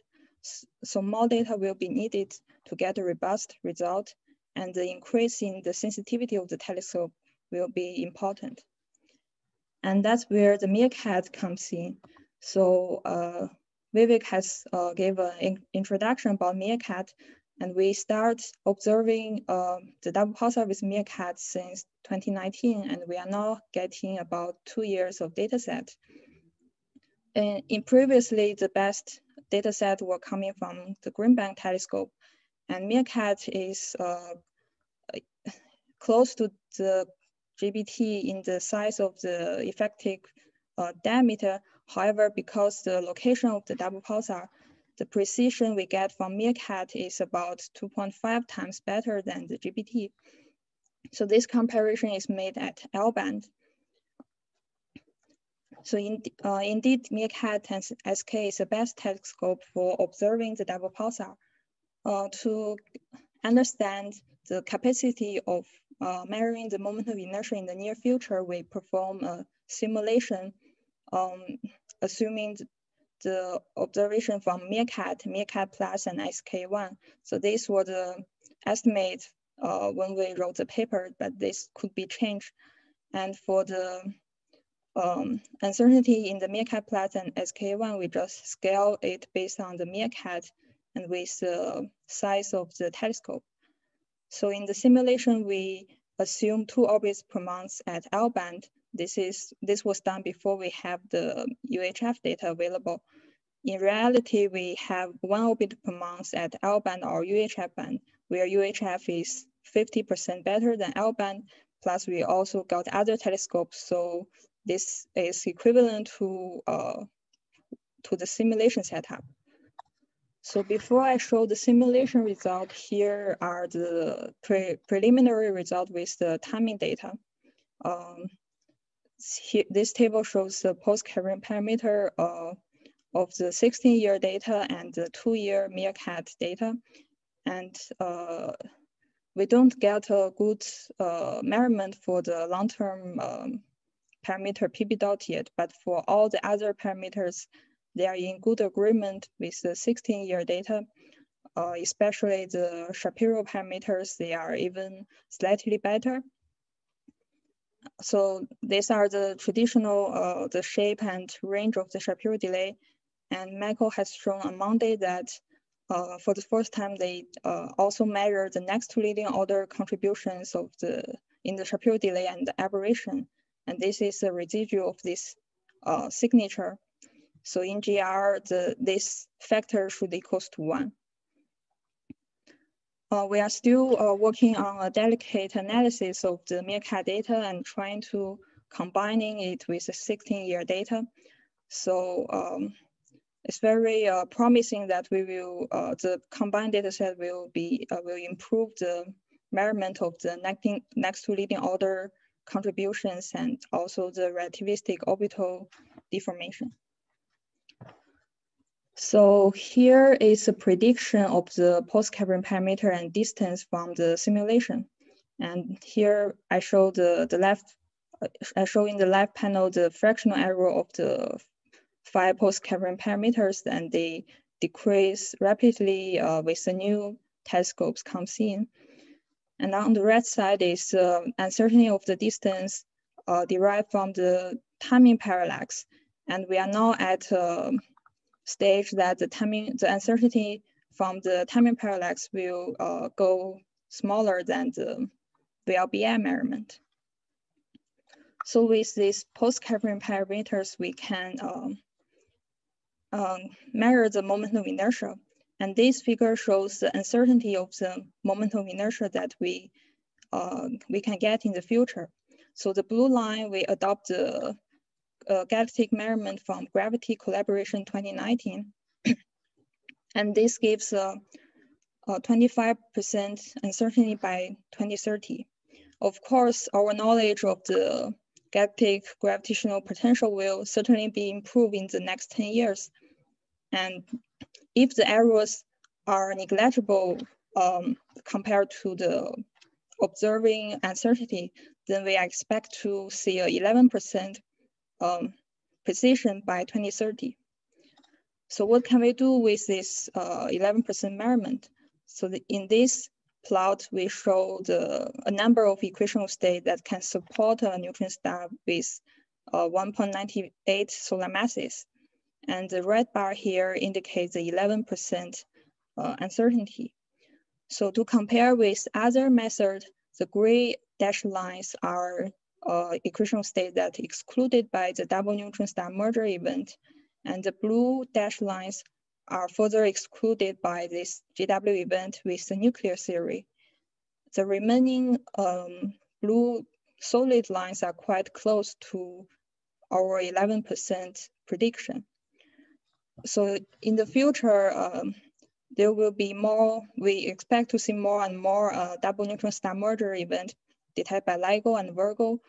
So more data will be needed to get a robust result and the increase in the sensitivity of the telescope will be important. And that's where the MeerKAT comes in. So uh, Vivek has uh, gave an in introduction about MeerKAT, and we start observing uh, the double pulsar with MeerKAT since 2019, and we are now getting about two years of data set. And in previously, the best data set were coming from the Green Bank telescope, and MeerKAT is uh, close to the GBT in the size of the effective uh, diameter. However, because the location of the double pulsar, the precision we get from MeerKAT is about 2.5 times better than the GBT. So this comparison is made at L band. So in, uh, indeed, MeerKAT and SK is the best telescope for observing the double pulsar. Uh, to understand the capacity of uh, measuring the moment of inertia in the near future, we perform a simulation um, assuming the observation from MeerKAT, MeerKAT Plus, and SK1. So these were the estimate uh, when we wrote the paper, but this could be changed. And for the um, uncertainty in the MeerKAT Plus and SK1, we just scale it based on the MeerKAT and with the size of the telescope. So in the simulation, we assume two orbits per month at L band. This, is, this was done before we have the UHF data available. In reality, we have one orbit per month at L band or UHF band, where UHF is 50% better than L band, plus we also got other telescopes. So this is equivalent to, uh, to the simulation setup. So before I show the simulation result, here are the pre preliminary result with the timing data. Um, this table shows the post-Keplerian parameter uh, of the 16-year data and the two-year MeerKAT data. And uh, we don't get a good uh, measurement for the long-term um, parameter PB dot yet, but for all the other parameters, they are in good agreement with the 16-year data, uh, especially the Shapiro parameters, they are even slightly better. So these are the traditional, uh, the shape and range of the Shapiro delay. And Michael has shown on Monday that uh, for the first time, they uh, also measure the next to leading order contributions of the in the Shapiro delay and the aberration. And this is a residual of this uh, signature so in GR, the, this factor should equals to one. Uh, we are still uh, working on a delicate analysis of the MeerKAT data and trying to combining it with the 16-year data. So um, it's very uh, promising that we will, uh, the combined data set will be, uh, will improve the measurement of the next to leading order contributions and also the relativistic orbital deformation. So here is a prediction of the post-Keplerian parameter and distance from the simulation. And here I show the, the left, I show in the left panel the fractional error of the five post-Keplerian parameters and they decrease rapidly uh, with the new telescopes comes in. And on the right side is uh, uncertainty of the distance uh, derived from the timing parallax. And we are now at uh, stage that the timing, the uncertainty from the timing parallax will uh, go smaller than the VLBI measurement. So with these post-Keplerian parameters, we can um, um, measure the moment of inertia. And this figure shows the uncertainty of the moment of inertia that we, uh, we can get in the future. So the blue line, we adopt the uh, galactic measurement from Gravity Collaboration 2019. (clears throat) and this gives a 25% uncertainty by 2030. Of course, our knowledge of the galactic gravitational potential will certainly be improved in the next 10 years. And if the errors are negligible um, compared to the observing uncertainty, then we expect to see a 11% um, precision by 2030. So what can we do with this 11% uh, measurement? So the, in this plot, we show the a number of equational states that can support a neutron star with uh, 1.98 solar masses. And the red bar here indicates the 11% uh, uncertainty. So to compare with other methods, the gray dashed lines are uh, equational state that excluded by the double neutron star merger event. And the blue dashed lines are further excluded by this GW event with the nuclear theory. The remaining um, blue solid lines are quite close to our 11% prediction. So in the future, um, there will be more, we expect to see more and more uh, double neutron star merger event detected by LIGO and Virgo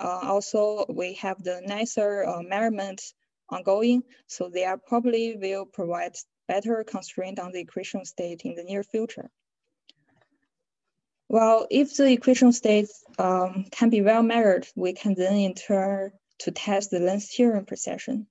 also, we have the NICER uh, measurements ongoing, so they are probably will provide better constraint on the equation state in the near future. Well, if the equation states um, can be well measured, we can then in turn to test the Lense-Thirring precession.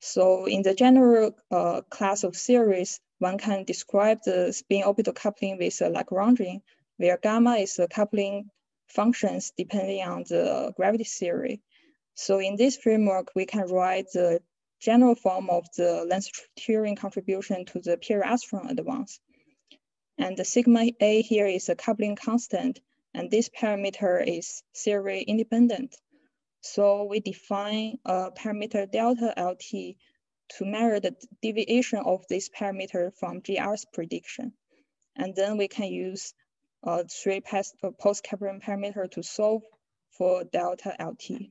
So in the general uh, class of theories, one can describe the spin orbital coupling with a Lagrangian, where gamma is the coupling functions depending on the gravity theory. So in this framework, we can write the general form of the length theory contribution to the periastron advance. And the sigma A here is a coupling constant, and this parameter is theory independent. So we define a parameter delta LT to measure the deviation of this parameter from GR's prediction. And then we can use uh, three uh, post-Keplerian parameter to solve for delta LT.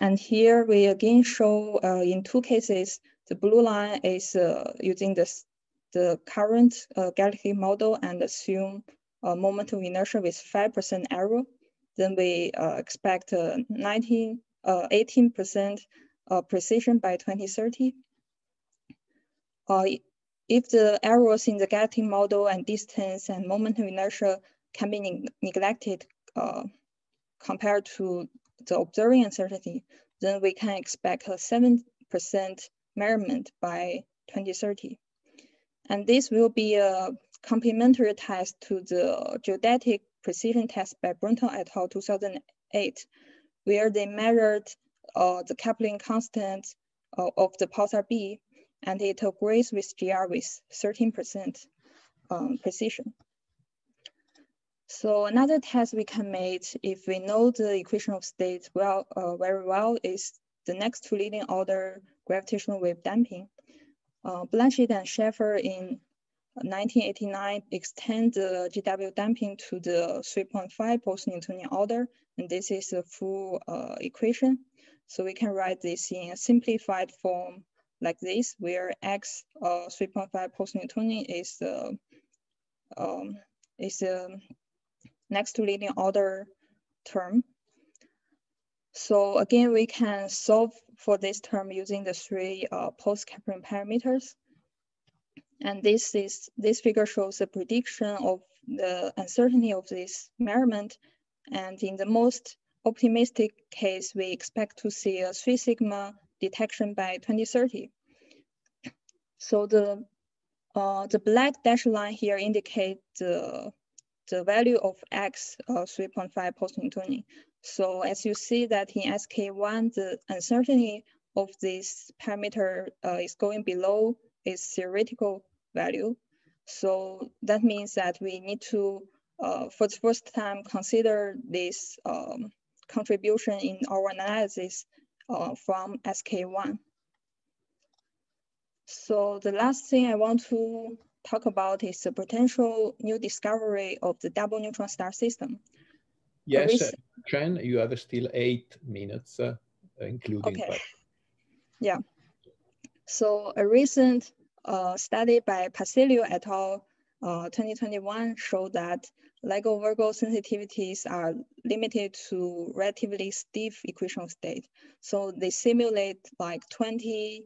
And here we again show uh, in two cases, the blue line is uh, using this, the current uh, galactic model and assume a moment of inertia with 5% error. Then we uh, expect 19, 18% precision by 2030 if the errors in the getting model and distance and moment of inertia can be ne neglected uh, compared to the observing uncertainty, then we can expect a 7% measurement by 2030. And this will be a complementary test to the geodetic precision test by Breton et al. 2008, where they measured uh, the coupling constant uh, of the pulsar B and it agrees with GR with 13% um, precision. So another test we can make if we know the equation of state well, uh, very well is the next to leading order gravitational wave damping. Uh, Blanchet and Schaefer in 1989 extend the GW damping to the 3.5 post-Newtonian order, and this is a full uh, equation. So we can write this in a simplified form like this, where x uh, 3.5 post-Newtonian is the um, is a next to leading order term. So again, we can solve for this term using the three uh, post-Keplerian parameters. And this is this figure shows a prediction of the uncertainty of this measurement. And in the most optimistic case, we expect to see a three sigma detection by 2030. So the uh, the black dashed line here indicate the the value of x uh, 3.5 post-Newtonian. So as you see that in SKA1, the uncertainty of this parameter uh, is going below its theoretical value. So that means that we need to, uh, for the first time, consider this um, contribution in our analysis uh, from SKA1. So the last thing I want to talk about is the potential new discovery of the double neutron star system. Yes, uh, Chen, you have still eight minutes, uh, including. Okay. Yeah. So a recent uh, study by Pacilio et al. Uh, 2021 showed that LIGO Virgo sensitivities are limited to relatively stiff equation state. So they simulate like 20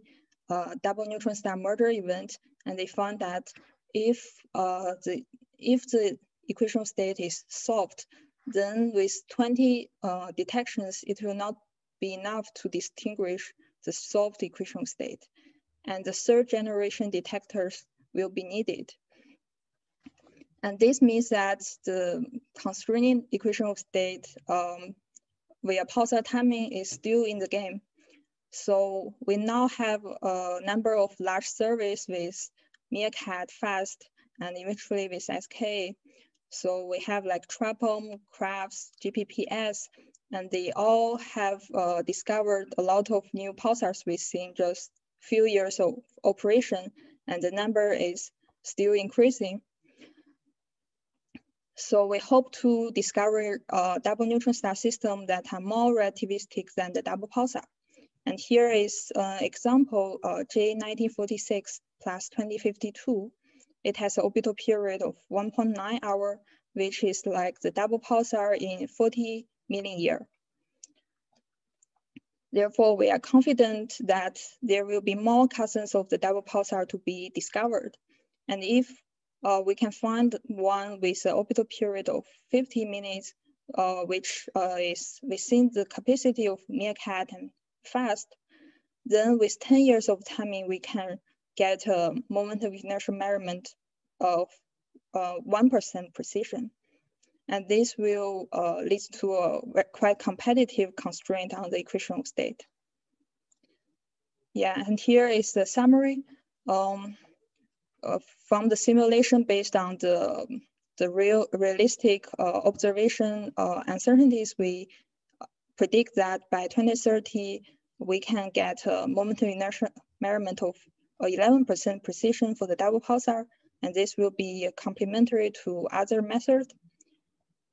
uh, double neutron star merger event, and they found that if uh, the if the equation state is soft, then with 20 uh, detections, it will not be enough to distinguish the soft equation state. And the third generation detectors will be needed. And this means that the constraining equation of state um, via pulsar timing is still in the game. So we now have a number of large surveys with Meerkat, FAST, and eventually with SKA. So we have like TRAPUM, CRAFTS, GPPS, and they all have uh, discovered a lot of new pulsars within just few years of operation, and the number is still increasing. So we hope to discover a double neutron star system that are more relativistic than the double pulsar. And here is an example, uh, J1946 plus 2052. It has an orbital period of 1.9 hour, which is like the double pulsar in 40 million year. Therefore, we are confident that there will be more cousins of the double pulsar to be discovered. And if uh, we can find one with an orbital period of 50 minutes, uh, which uh, is within the capacity of Meerkat and FAST, then with 10 years of timing, we can get a moment of inertia measurement of 1% uh, precision. And this will uh, lead to a quite competitive constraint on the equational state. Yeah, and here is the summary. Um, from the simulation based on the, the real realistic uh, observation uh, uncertainties, we predict that by 2030, we can get a momentary inertia measurement of 11% precision for the double pulsar, and this will be complementary to other methods.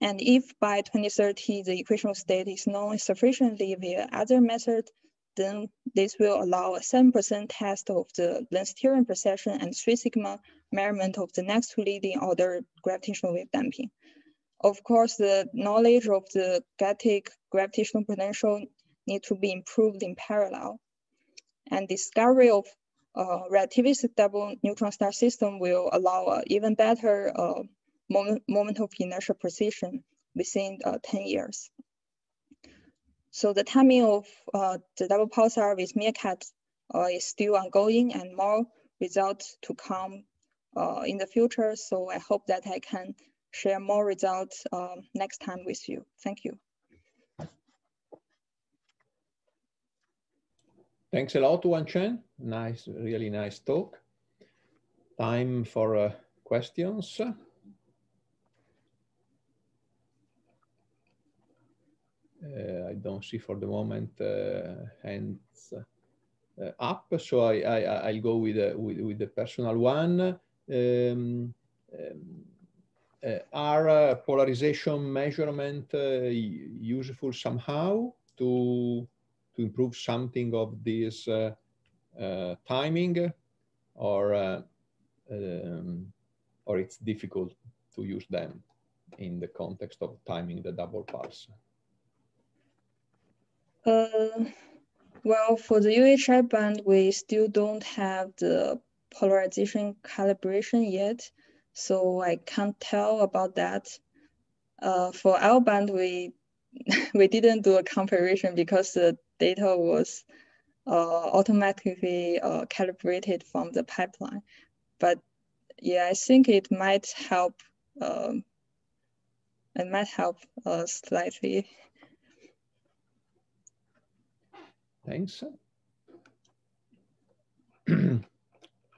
And if by 2030, the equational state is known sufficiently via other methods, then this will allow a 7% test of the Lense-Thirring precession and 3 sigma measurement of the next leading order gravitational wave damping. Of course, the knowledge of the galactic gravitational potential need to be improved in parallel. And discovery of uh, relativistic double neutron star system will allow uh, even better uh, moment, moment of inertia precision within uh, 10 years. So the timing of uh, the double pulsar with Meerkat uh, is still ongoing and more results to come uh, in the future. So I hope that I can share more results um, next time with you. Thank you. Thanks a lot, Huanchen. Nice, really nice talk. Time for uh, questions. I don't see for the moment uh, hands uh, up, so I, I, will go with, with, with, the personal one. Um, um, uh, are uh, polarization measurement uh, useful somehow to to improve something of this timing or um, or it's difficult to use them in the context of timing the double pulse? Uh, well, for the UHF band, we still don't have the polarization calibration yet, so I can't tell about that. Uh, for L band, we (laughs) we didn't do a comparison because the data was uh, automatically uh, calibrated from the pipeline. But yeah, I think it might help. Um, it might help uh, slightly. Thanks. (clears throat)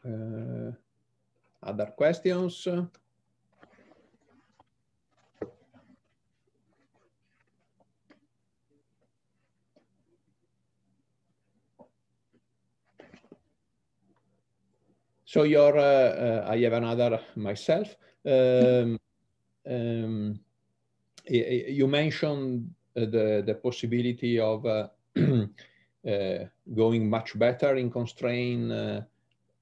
Uh, other questions? So your, uh, uh, I have another myself. Um, um, you mentioned the, the possibility of uh, uh, (clears throat) going much better in constrain uh,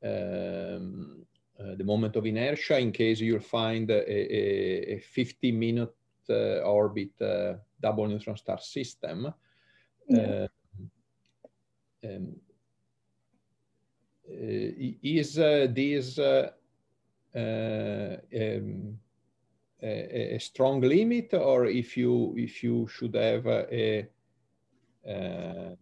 um, uh, the moment of inertia in case you'll find a, a, a 50 minute orbit double neutron star system. Yeah. Um, uh, is uh, this uh, um, a, a, strong limit, or if you if you should have a, a, a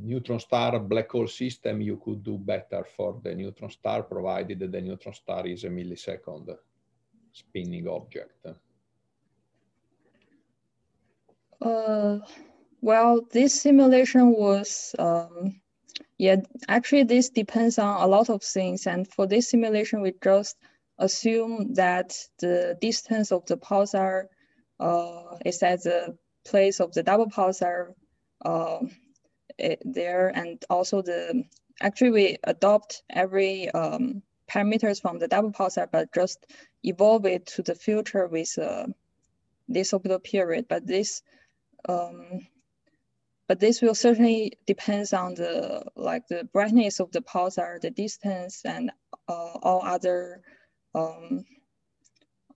neutron star black hole system, you could do better for the neutron star, provided that the neutron star is a millisecond spinning object. Uh, well, this simulation was um, yeah, actually this depends on a lot of things. And for this simulation, we just assume that the distance of the pulsar uh, is at the place of the double pulsar uh, there. And also the, actually we adopt every um, parameters from the double pulsar, but just evolve it to the future with uh, this orbital period. But this, um, but this will certainly depends on the like the brightness of the pulsar, the distance, and uh, all other um,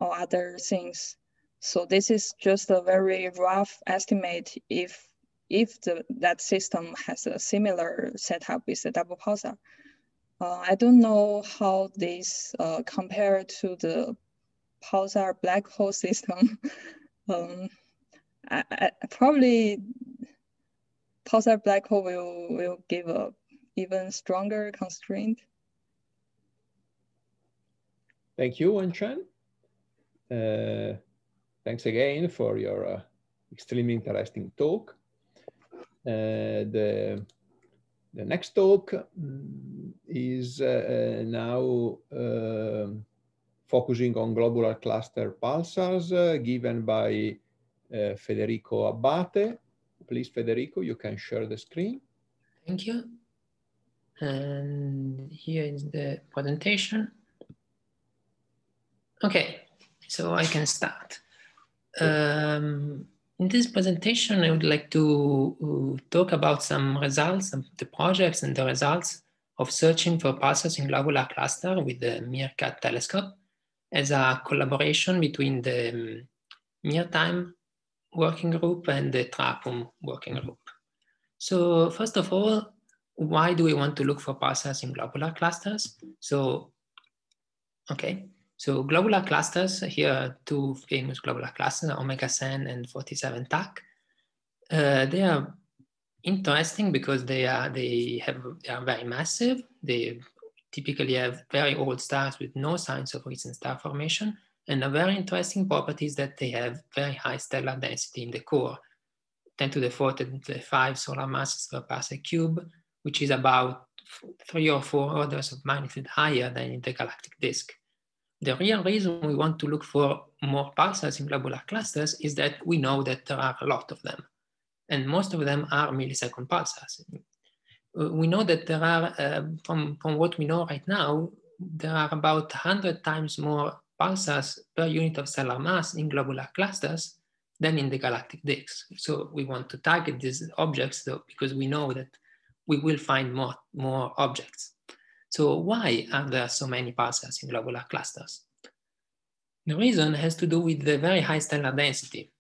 all other things. So this is just a very rough estimate if if the, that system has a similar setup with the double pulsar. Uh, I don't know how this uh, compare to the pulsar black hole (laughs) system. um, I, I, probably pulsar black hole will, will give a even stronger constraint. Thank you, Huanchen. Uh, thanks again for your uh, extremely interesting talk. Uh, the, the next talk mm, is uh, uh, now um, focusing on globular cluster pulsars uh, given by Federico Abbate Please, Federico, you can share the screen. Thank you. And here is the presentation. Okay, so I can start. Um, in this presentation, I would like to uh, talk about some results of the projects and the results of searching for pulsars in globular cluster with the MeerKAT telescope as a collaboration between the um, MeerTime working group and the TRAPUM working group. So first of all, why do we want to look for pulsars in globular clusters? So, okay, so globular clusters, here two famous globular clusters, Omega Cen and 47 Tuc. Uh, they are interesting because they are they have they are very massive. They typically have very old stars with no signs of recent star formation, and a very interesting property is that they have very high stellar density in the core, 10 to the 4 to the 5 solar masses per parsec cube, which is about three or four orders of magnitude higher than in the galactic disk. The real reason we want to look for more pulsars in globular clusters is that we know that there are a lot of them, and most of them are millisecond pulsars. We know that there are, uh, from, from what we know right now, there are about 100 times more pulsars per unit of stellar mass in globular clusters than in the galactic disks. So we want to target these objects though, because we know that we will find more, more objects. So why are there so many pulsars in globular clusters? The reason has to do with the very high stellar density,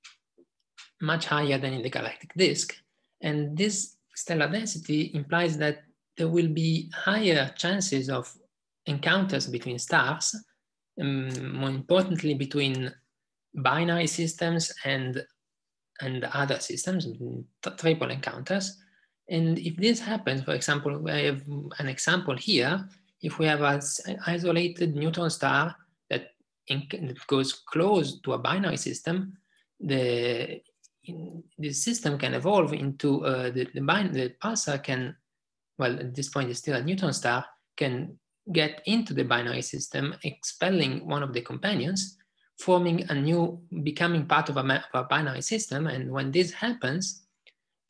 much higher than in the galactic disk. And this stellar density implies that there will be higher chances of encounters between stars, um, more importantly between binary systems and, and other systems, triple encounters. And if this happens, for example, I have an example here. If we have an isolated neutron star that, goes close to a binary system, the the system can evolve into uh, the, the, the pulsar can, well, at this point it's still a neutron star, can get into the binary system, expelling one of the companions, forming a new, becoming part of a, of a binary system. And when this happens,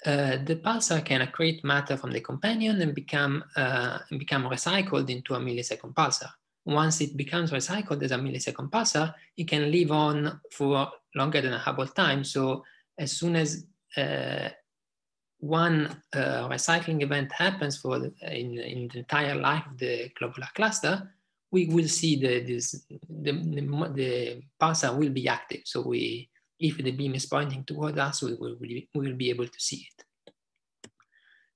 uh, the pulsar can accrete matter from the companion and become, uh, become recycled into a millisecond pulsar. Once it becomes recycled as a millisecond pulsar, it can live on for longer than a Hubble time. So as soon as uh, one uh, recycling event happens for the, in, in the entire life of the globular cluster, we will see the, this, the, the, the pulsar will be active. So we, if the beam is pointing toward us, we will, we will be able to see it.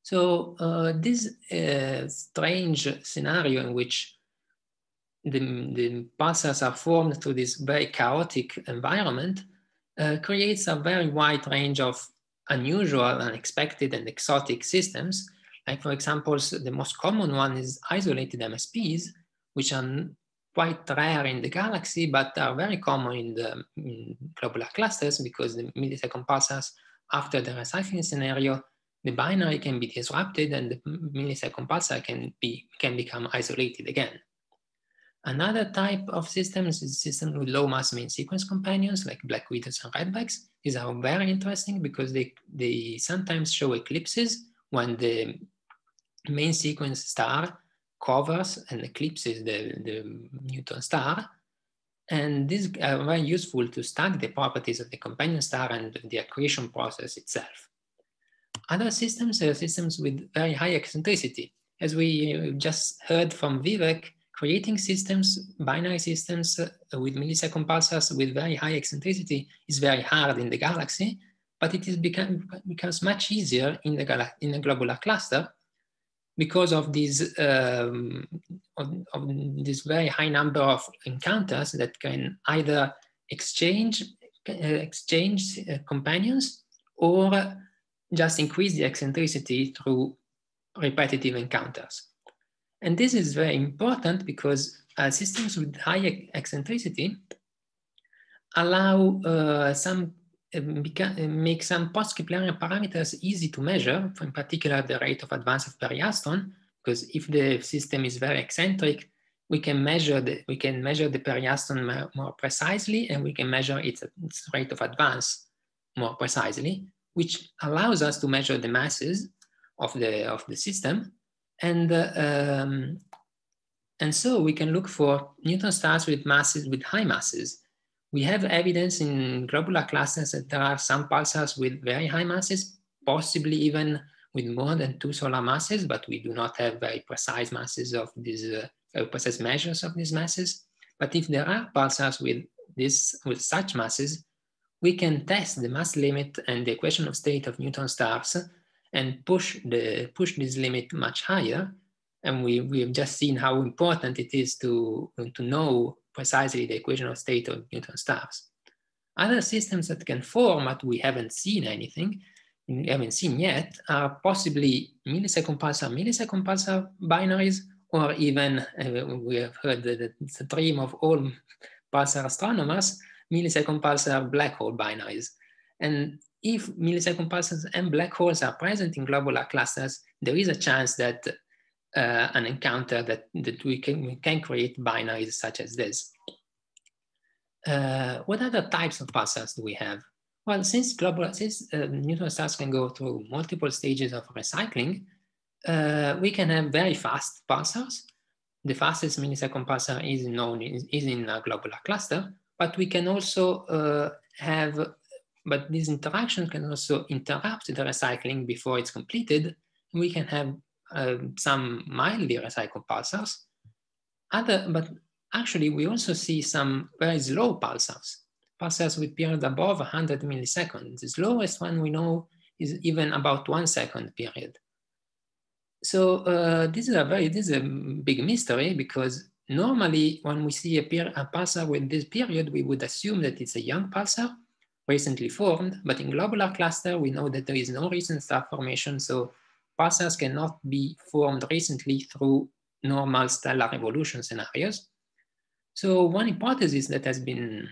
So uh, this uh, strange scenario in which the, the pulsars are formed through this very chaotic environment uh, creates a very wide range of unusual, unexpected, and exotic systems. Like for example, the most common one is isolated MSPs, which are quite rare in the galaxy, but are very common in the in globular clusters because the millisecond pulsars after the recycling scenario, the binary can be disrupted and the millisecond pulsar can, be, can become isolated again. Another type of systems is systems with low mass main sequence companions like black widows and redbacks. These are very interesting because they, they sometimes show eclipses when the main sequence star covers and eclipses the, the neutron star. And these are very useful to study the properties of the companion star and the accretion process itself. Other systems are systems with very high eccentricity. As we just heard from Vivek, creating systems, binary systems uh, with millisecond pulsars with very high eccentricity is very hard in the galaxy, but it is become, becomes much easier in the, in the globular cluster because of this, um, of, of this very high number of encounters that can either exchange, uh, exchange uh, companions or just increase the eccentricity through repetitive encounters. And this is very important because uh, systems with high eccentricity allow uh, some make some post-Keplerian parameters easy to measure, in particular the rate of advance of periastron, because if the system is very eccentric, we can measure the we can measure the periastron more precisely, and we can measure its, its rate of advance more precisely, which allows us to measure the masses of the of the system and, uh, um, and so we can look for neutron stars with masses, with high masses. We have evidence in globular clusters that there are some pulsars with very high masses, possibly even with more than two solar masses, but we do not have very precise masses of these, uh, precise measures of these masses. But if there are pulsars with this, with such masses, we can test the mass limit and the equation of state of neutron stars and push, the, push this limit much higher. And we, we have just seen how important it is to, to know precisely the equation of state of neutron stars. Other systems that can form, but we haven't seen anything, we haven't seen yet, are possibly millisecond pulsar, millisecond pulsar binaries, or even, uh, we have heard the, a dream of all pulsar astronomers, millisecond pulsar black hole binaries. And if millisecond pulsars and black holes are present in globular clusters, there is a chance that uh, an encounter that, that we, can, we can create binaries such as this. Uh, what other types of pulsars do we have? Well, since globular, since uh, neutron stars can go through multiple stages of recycling, uh, we can have very fast pulsars. The fastest millisecond pulsar is known is, is in a globular cluster, but we can also uh, have but these interactions can also interrupt the recycling before it's completed. We can have uh, some mildly recycled pulsars. Other, but actually we also see some very slow pulsars, pulsars with period above 100 milliseconds. The slowest one we know is even about one second period. So uh, this is a very, this is a big mystery because normally when we see a, a pulsar with this period, we would assume that it's a young pulsar recently formed, but in globular cluster, we know that there is no recent star formation, so pulsars cannot be formed recently through normal stellar evolution scenarios. So one hypothesis that has been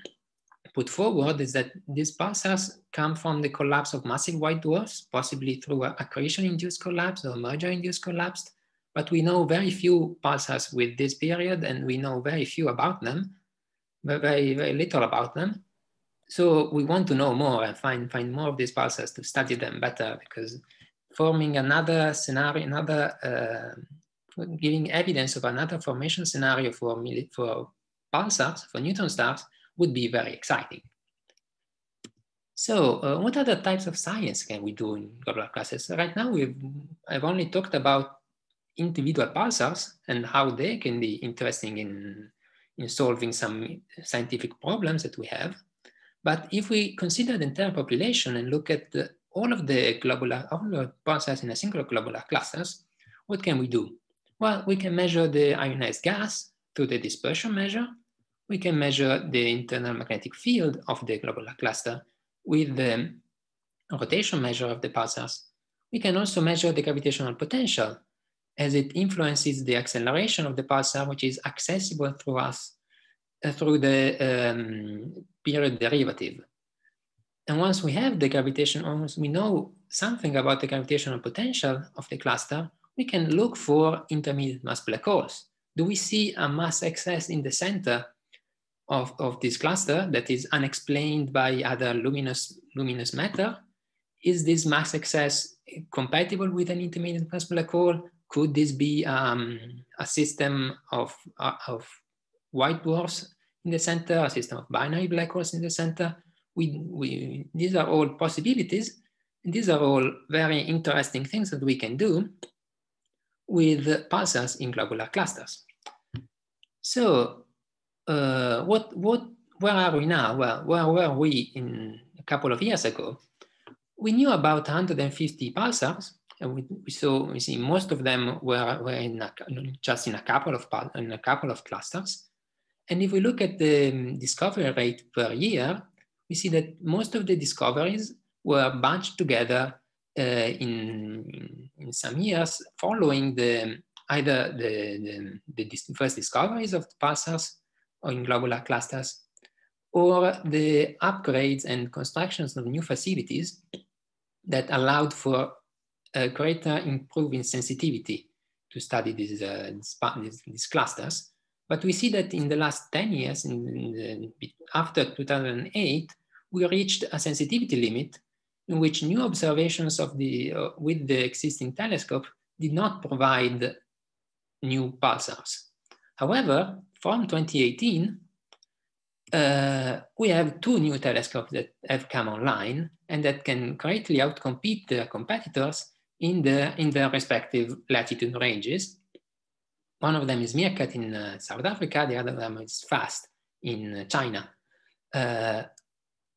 put forward is that these pulsars come from the collapse of massive white dwarfs, possibly through accretion-induced collapse or merger-induced collapse. But we know very few pulsars with this period, and we know very few about them, very, very little about them. So we want to know more and find, find more of these pulsars to study them better because forming another scenario, another, uh, giving evidence of another formation scenario for, for pulsars, for neutron stars, would be very exciting. So uh, what other types of science can we do in globular clusters? Right now, we've, I've only talked about individual pulsars and how they can be interesting in, in solving some scientific problems that we have. But if we consider the entire population and look at the, all of the globular, all the pulsars in a single globular clusters, what can we do? Well, we can measure the ionized gas through the dispersion measure, we can measure the internal magnetic field of the globular cluster with the rotation measure of the pulsars. We can also measure the gravitational potential as it influences the acceleration of the pulsar, which is accessible through us uh, through the um, period derivative. And once we have the gravitation, once we know something about the gravitational potential of the cluster, we can look for intermediate mass black holes. Do we see a mass excess in the center of, of this cluster that is unexplained by other luminous, luminous matter. Is this mass excess compatible with an intermediate mass black hole? Could this be um, a system of, uh, of white dwarfs in the center, a system of binary black holes in the center? We, we, these are all possibilities. These are all very interesting things that we can do with pulsars in globular clusters. So uh, what, what, where are we now? Well, where were we in a couple of years ago? We knew about 150 pulsars, and we, we saw we see most of them were, were in a, just in a couple of in a couple of clusters. And if we look at the um, discovery rate per year, we see that most of the discoveries were bunched together uh, in, in some years following the either the, the, the first discoveries of the pulsars or in globular clusters, or the upgrades and constructions of new facilities that allowed for a greater improving sensitivity to study these, uh, these, these, clusters. But we see that in the last 10 years, in, in the, after 2008, we reached a sensitivity limit in which new observations of the, uh, with the existing telescope did not provide new pulsars. However, from 2018, uh, we have two new telescopes that have come online and that can greatly outcompete their competitors in, the, in their respective latitude ranges. One of them is Meerkat in uh, South Africa, the other one is FAST in uh, China. Uh,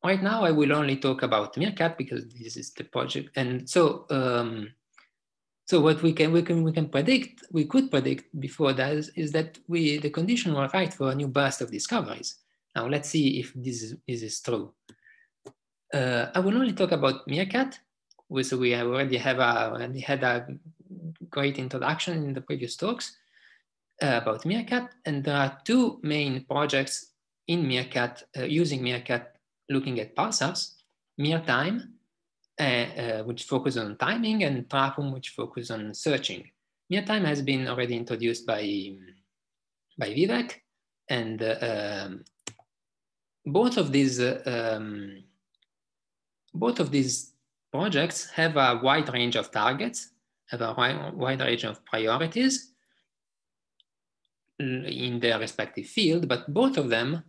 right now, I will only talk about Meerkat because this is the project. And so um, so what we can we can we can predict, we could predict before that is, is that we the condition were right for a new burst of discoveries. Now let's see if this is, this is true. Uh, I will only talk about Meerkat, which we already have a, already had a great introduction in the previous talks about Meerkat, and there are two main projects in Meerkat uh, using Meerkat looking at pulsars, MeerTime uh, uh, which focus on timing, and TRAPUM, which focus on searching. MeerTime has been already introduced by, by Vivek, and uh, um, both of these um, both of these projects have a wide range of targets, have a wide range of priorities in their respective field, but both of them,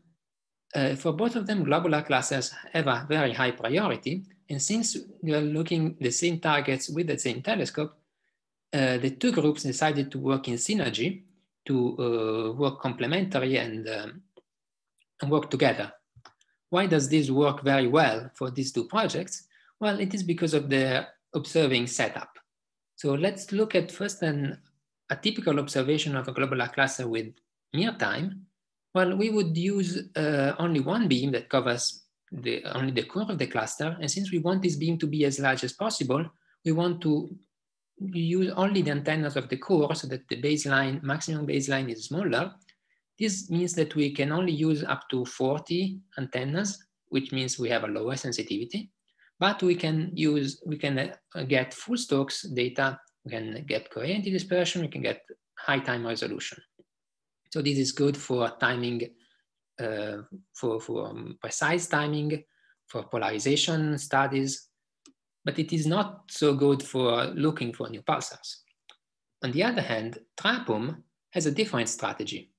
uh, for both of them, globular clusters have a very high priority and since we are looking the same targets with the same telescope, uh, the two groups decided to work in synergy to uh, work complementary and, um, and work together. Why does this work very well for these two projects? Well, it is because of the observing setup. So let's look at first an, a typical observation of a globular cluster with MeerTime. Well, we would use uh, only one beam that covers the, only the core of the cluster. And since we want this beam to be as large as possible, we want to use only the antennas of the core so that the baseline, maximum baseline is smaller. This means that we can only use up to 40 antennas, which means we have a lower sensitivity, but we can use, we can uh, get full Stokes data, we can get coherent dispersion, we can get high time resolution. So this is good for timing, uh, for, for um, precise timing, for polarization studies, but it is not so good for looking for new pulsars. On the other hand, TRAPUM has a different strategy.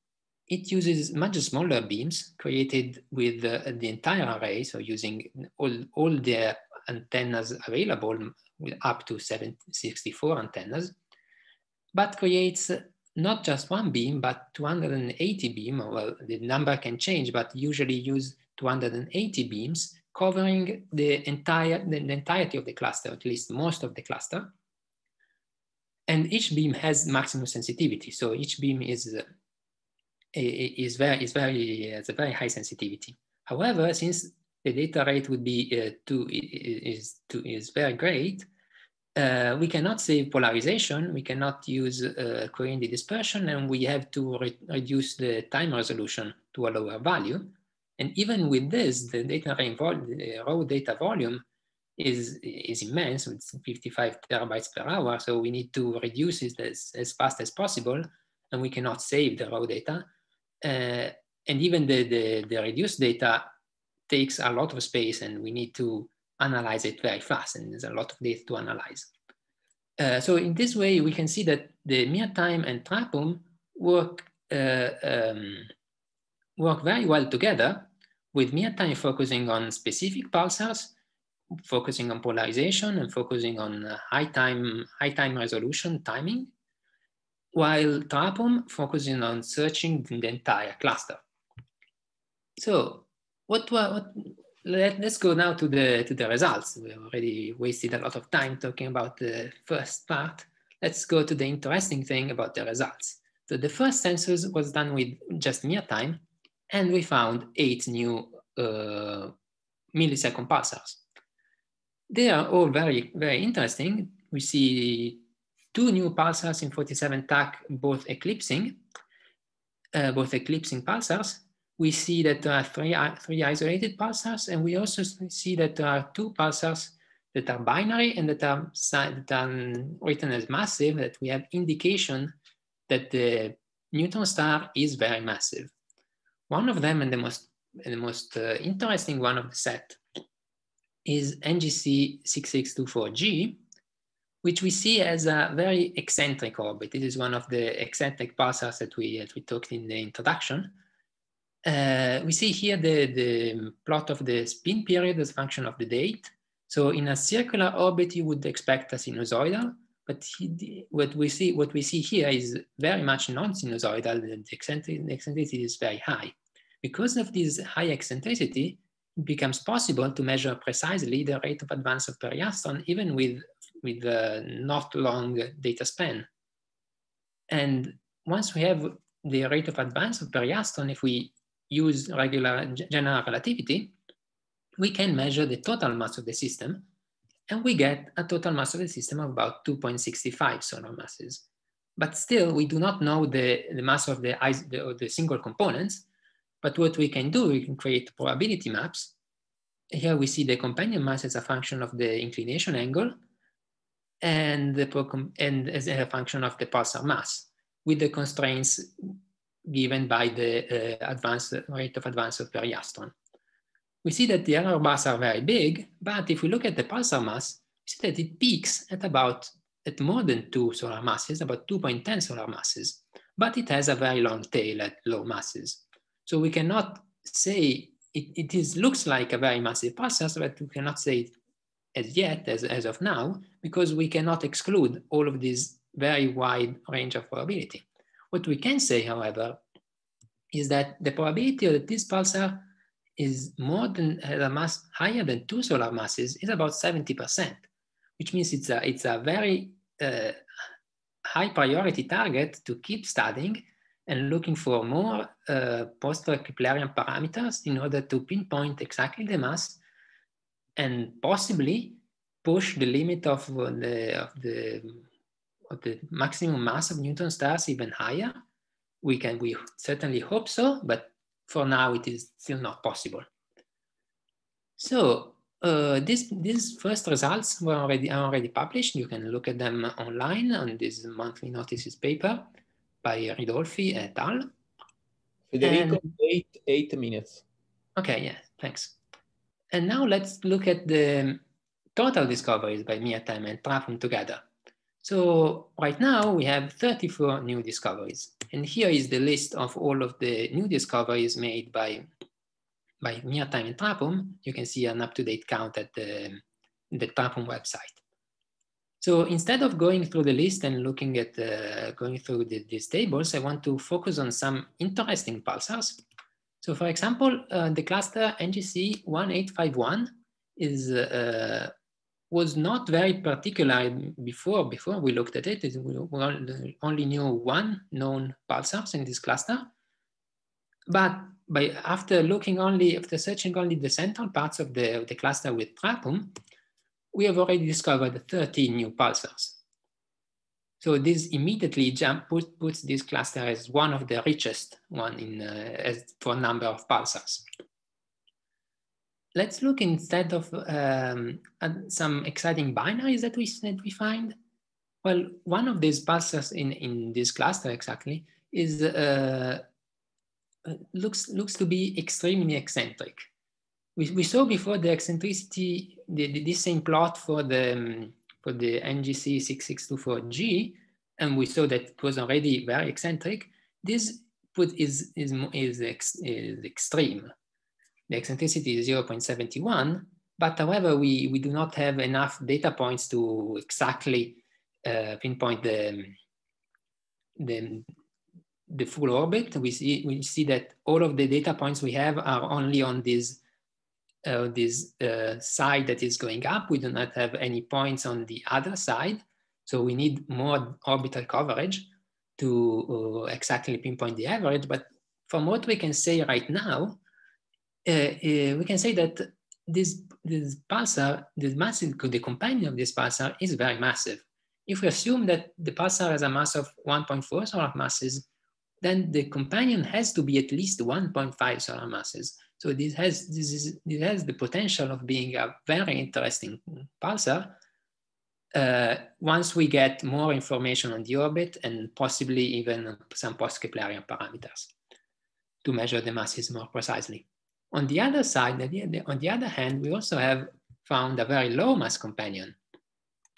It uses much smaller beams created with uh, the entire array, so using all, all the antennas available with up to 764 antennas, but creates not just one beam, but 280 beam. Well, the number can change, but usually use 280 beams covering the entire the, entirety of the cluster, at least most of the cluster. And each beam has maximum sensitivity. So each beam is is very is very has a very high sensitivity. However, since the data rate would be uh, too is too is very great, uh, we cannot save polarization. We cannot use uh, coherent dispersion, and we have to re reduce the time resolution to a lower value. And even with this, the data the raw data volume is, is immense, it's 55 terabytes per hour. So we need to reduce it as, as fast as possible and we cannot save the raw data. Uh, and even the, the, the reduced data takes a lot of space and we need to analyze it very fast and there's a lot of data to analyze. Uh, so in this way, we can see that the MeerTime and TRAPUM work, uh, um, work very well together with MeerTime focusing on specific pulsars, focusing on polarization and focusing on uh, high time, high time resolution timing, while TRAPUM focusing on searching the entire cluster. So what, what let, us go now to the, to the results. We already wasted a lot of time talking about the first part. Let's go to the interesting thing about the results. So the first census was done with just MeerTime and we found eight new uh, millisecond pulsars. They are all very, very interesting. We see two new pulsars in 47 Tuc, both eclipsing, uh, both eclipsing pulsars. We see that there are three, three isolated pulsars, and we also see that there are two pulsars that are binary and that are, that are written as massive, that we have indication that the neutron star is very massive. One of them, and the most, and the most uh, interesting one of the set, is NGC 6624G, which we see as a very eccentric orbit. This is one of the eccentric pulsars that we, that we talked in the introduction. Uh, we see here the, the plot of the spin period as a function of the date. So in a circular orbit, you would expect a sinusoidal, but he, what we see what we see here is very much non-sinusoidal. The eccentricity is very high. Because of this high eccentricity, it becomes possible to measure precisely the rate of advance of periastron, even with, with a not long data span. And once we have the rate of advance of periastron, if we use regular general relativity, we can measure the total mass of the system, and we get a total mass of the system of about 2.65 solar masses. But still, we do not know the, the mass of the, the, the single components, but what we can do, we can create probability maps. Here we see the companion mass as a function of the inclination angle and, the, and as a function of the pulsar mass with the constraints given by the uh, advance rate of advance of periastron. We see that the error bars are very big, but if we look at the pulsar mass, we see that it peaks at about at more than two solar masses, about 2.10 solar masses, but it has a very long tail at low masses. So we cannot say it, it is looks like a very massive pulsar, but we cannot say it as yet, as, as of now, because we cannot exclude all of this very wide range of probability. What we can say, however, is that the probability that this pulsar is more than a mass higher than two solar masses is about 70%, which means it's a, it's a very uh, high priority target to keep studying and looking for more uh, post-Keplerian parameters in order to pinpoint exactly the mass and possibly push the limit of the, of the, the maximum mass of neutron stars even higher. We can, we certainly hope so, but for now it is still not possible. So uh, this, these first results were already, are already published. You can look at them online on this monthly notices paper by Ridolfi et al. Federico, and, eight, eight minutes. Okay, yeah, thanks. And now let's look at the total discoveries by MeerTime and TRAPUM together. So right now we have 34 new discoveries. And here is the list of all of the new discoveries made by, by MeerTime and TRAPUM. You can see an up-to-date count at the, the TRAPUM website. So instead of going through the list and looking at uh, going through the, these tables, I want to focus on some interesting pulsars. So for example, uh, the cluster NGC 1851 is uh, was not very particular before. Before we looked at it, we only knew one known pulsars in this cluster. But by after looking only, after searching only the central parts of the, of the cluster with TRAPUM, we have already discovered 13 new pulsars. So this immediately jump put, puts this cluster as one of the richest one in uh, as for number of pulsars let's look instead of um, at some exciting binaries that we, that we find. Well, one of these pulsars in, in this cluster exactly is uh, uh, looks, looks to be extremely eccentric. We, we saw before the eccentricity, the, the, this same plot for the, um, for the NGC 6624G, and we saw that it was already very eccentric. This put is, is, is, ex, is extreme the eccentricity is 0.71, but however, we, we do not have enough data points to exactly uh, pinpoint the, the, the full orbit. We see, we see that all of the data points we have are only on this, uh, this uh, side that is going up. We do not have any points on the other side. So we need more orbital coverage to uh, exactly pinpoint the average. But from what we can say right now, we can say that this, this pulsar, this massive, the companion of this pulsar is very massive. If we assume that the pulsar has a mass of 1.4 solar masses, then the companion has to be at least 1.5 solar masses. So this has, this, is, this has the potential of being a very interesting pulsar uh, once we get more information on the orbit and possibly even some post-Keplerian parameters to measure the masses more precisely. On the other side, on the other hand, we also have found a very low mass companion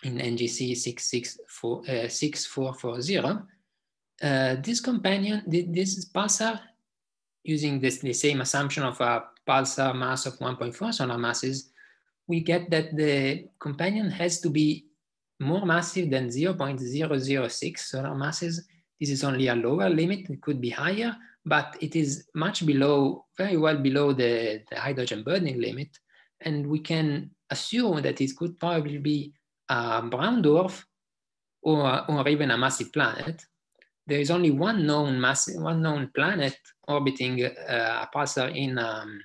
in NGC 6440. Uh, uh, this companion, this pulsar, using this, the same assumption of a pulsar mass of 1.4 solar masses, we get that the companion has to be more massive than 0.006 solar masses. This is only a lower limit, it could be higher, but it is much below, very well below the, the hydrogen burning limit. And we can assume that it could probably be a brown dwarf or, or even a massive planet. There is only one known massive, one known planet orbiting uh, a pulsar in, um,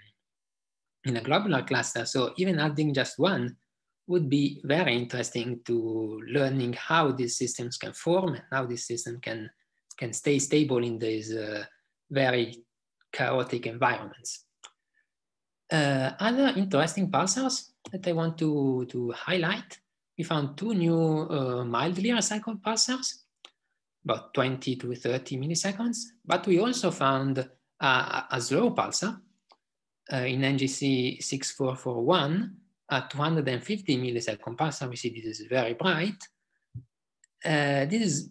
in a globular cluster. So even adding just one would be very interesting to learning how these systems can form and how this system can, can stay stable in these uh, very chaotic environments. Uh, other interesting pulsars that I want to, to highlight, we found two new uh, mildly recycled pulsars, about 20 to 30 milliseconds, but we also found a, slow pulsar uh, in NGC 6441 at 250 millisecond pulsar. We see this is very bright. Uh, this is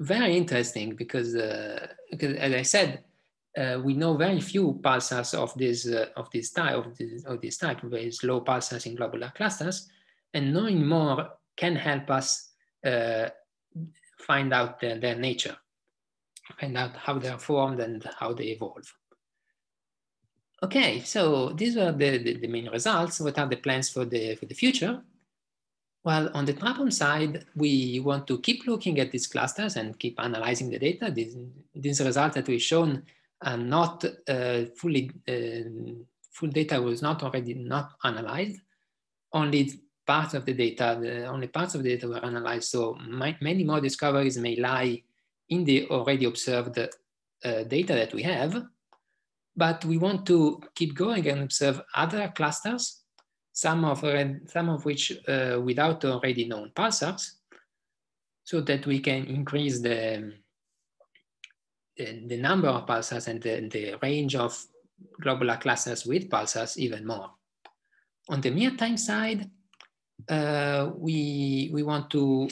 very interesting because, uh, because as I said, uh, we know very few pulsars of this uh, of this type of this, of this type, very slow pulsars in globular clusters, and knowing more can help us uh, find out their, their nature. find out how they are formed and how they evolve. Okay, so these were the, the, the, main results. What are the plans for the, for the future? Well, on the TRAPUM side, we want to keep looking at these clusters and keep analyzing the data. These, these results that we've shown are not uh, fully, uh, full data was not already not analyzed. Only parts of the data, the only parts of the data were analyzed. So my, many more discoveries may lie in the already observed uh, data that we have, but we want to keep going and observe other clusters, some of, some of which uh, without already known pulsars, so that we can increase the, the, the number of pulsars and the, the range of globular clusters with pulsars even more. On the MeerTime side, uh, we, we want to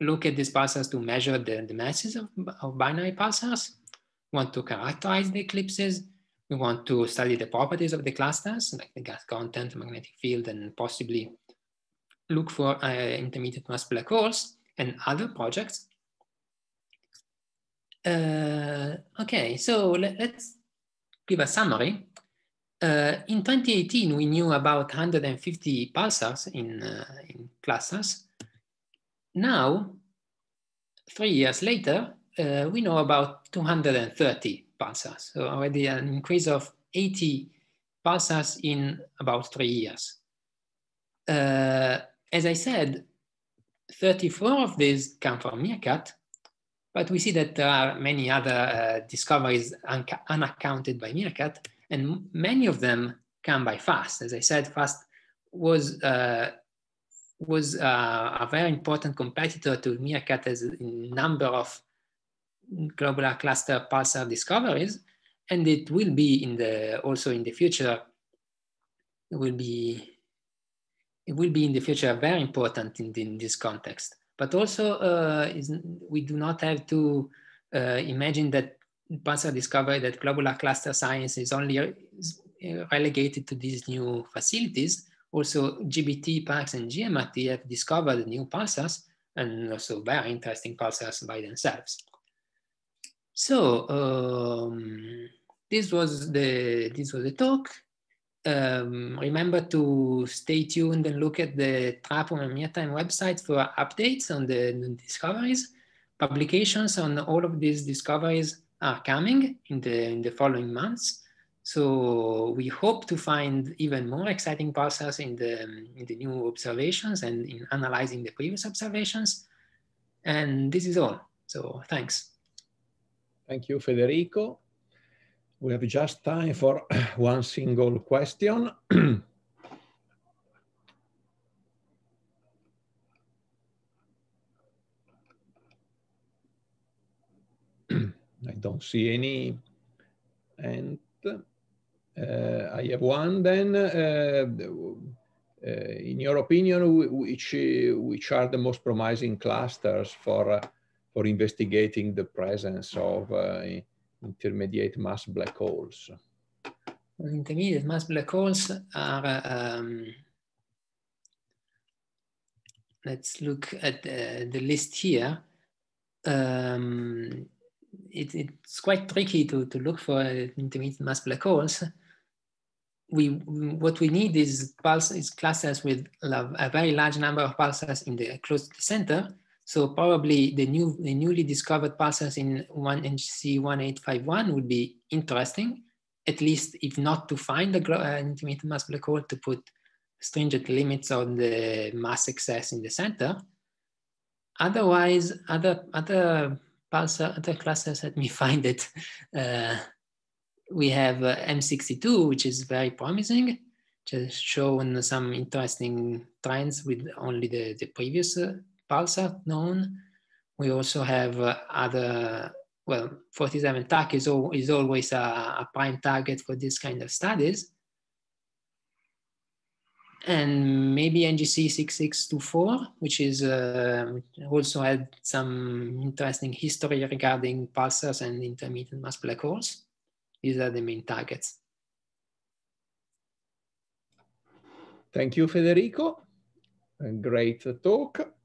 look at these pulsars to measure the, the masses of, of binary pulsars. Want to characterize the eclipses. We want to study the properties of the clusters, like the gas content, magnetic field, and possibly look for uh, intermediate mass black holes and other projects. Uh, okay, so let, us give a summary. Uh, in 2018, we knew about 150 pulsars in, uh, in clusters. Now, three years later, uh, we know about 230 pulsars. So already an increase of 80 pulsars in about three years. Uh, as I said, 34 of these come from MeerKAT, but we see that there are many other uh, discoveries un unaccounted by MeerKAT, and many of them come by FAST. As I said, FAST was uh, was uh, a very important competitor to MeerKAT as a number of globular cluster pulsar discoveries, and it will be in the also in the future. It will be it will be in the future very important in, in this context. But also, uh, is, we do not have to uh, imagine that pulsar discovery, that globular cluster science is only uh, relegated to these new facilities also, GBT, Parkes, and GMRT have discovered new pulsars and also very interesting pulsars by themselves. So um, this was the this was the talk. Um, remember to stay tuned and look at the TRAPUM and MeerTime website for updates on the, the discoveries. Publications on all of these discoveries are coming in the in the following months. So we hope to find even more exciting pulsars in the, in the new observations and in analyzing the previous observations. And this is all. So thanks. Thank you, Federico. We have just time for (clears throat) one single question. (clears throat) I don't see any. And uh, I have one then. Uh, uh, in your opinion, which, which are the most promising clusters for, for investigating the presence of intermediate mass black holes? Intermediate mass black holes are, um, let's look at the, the list here. Um, it, it's quite tricky to, to look for intermediate mass black holes we what we need is pulse is clusters with a very large number of pulsars in the close to the center. So probably the new the newly discovered pulsars in one NGC 1851 would be interesting, at least if not to find the uh, intermediate mass black hole to put stringent limits on the mass excess in the center. Otherwise, other other pulsar other clusters let me (laughs) find it. Uh, we have uh, M62, which is very promising, just shown some interesting trends with only the, the previous uh, pulsar known. We also have uh, other, well, 47 Tuc is, al is always a, a, prime target for this kind of studies. And maybe NGC 6624, which is uh, also had some interesting history regarding pulsars and intermediate mass black holes. These are the main targets. Thank you, Federico. A great talk.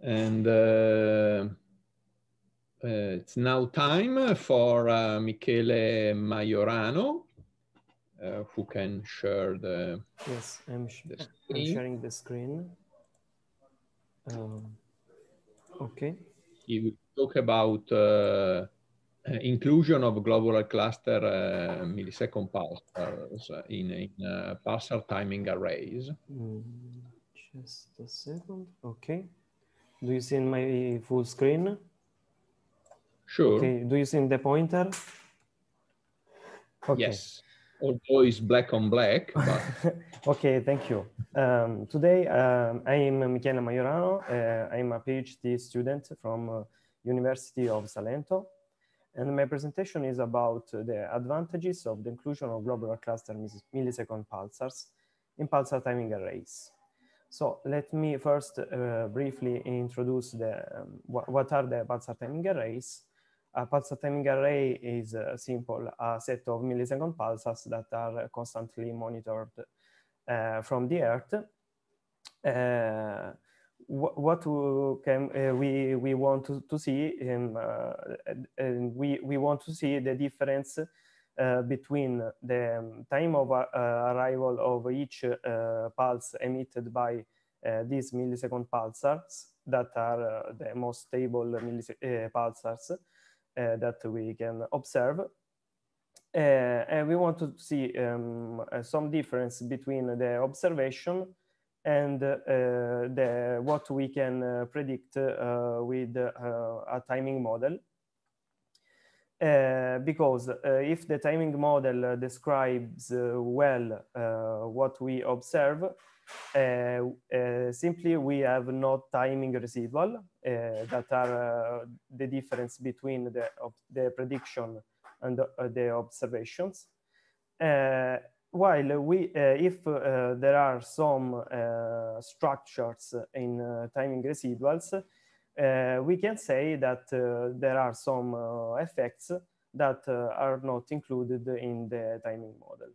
And uh, uh, it's now time for uh, Michele Maiorano, uh, who can share the. Yes, I'm, sh I'm sharing the screen. Um, okay. He will talk about inclusion of global cluster uh, millisecond pulsars in, in uh, timing arrays. Mm, just a second. Okay. Do you see in my full screen? Sure. Okay. Do you see in the pointer? Okay. Yes. Although it's black on black. (laughs) Okay, thank you. Um, today um, I am Michele Maiorano. Uh, I'm a PhD student from uh, University of Salento. And my presentation is about the advantages of the inclusion of globular cluster millisecond pulsars in pulsar timing arrays. So let me first uh, briefly introduce the, um, wh what are the pulsar timing arrays. A pulsar timing array is a simple a set of millisecond pulsars that are constantly monitored uh, from the Earth. Uh, what can uh, we we want to, to see in, uh, and we we want to see the difference uh, between the um, time of uh, arrival of each uh, pulse emitted by uh, these millisecond pulsars that are the most stable millisecond pulsars that we can observe and we want to see um, some difference between the observation and uh, the, what we can uh, predict uh, with a timing model. Uh, because uh, if the timing model uh, describes well what we observe, simply we have no timing residual that are the difference between the, the prediction and the, the observations. Uh, while we, uh, if uh, there are some uh, structures in timing residuals, we can say that there are some effects that are not included in the timing model.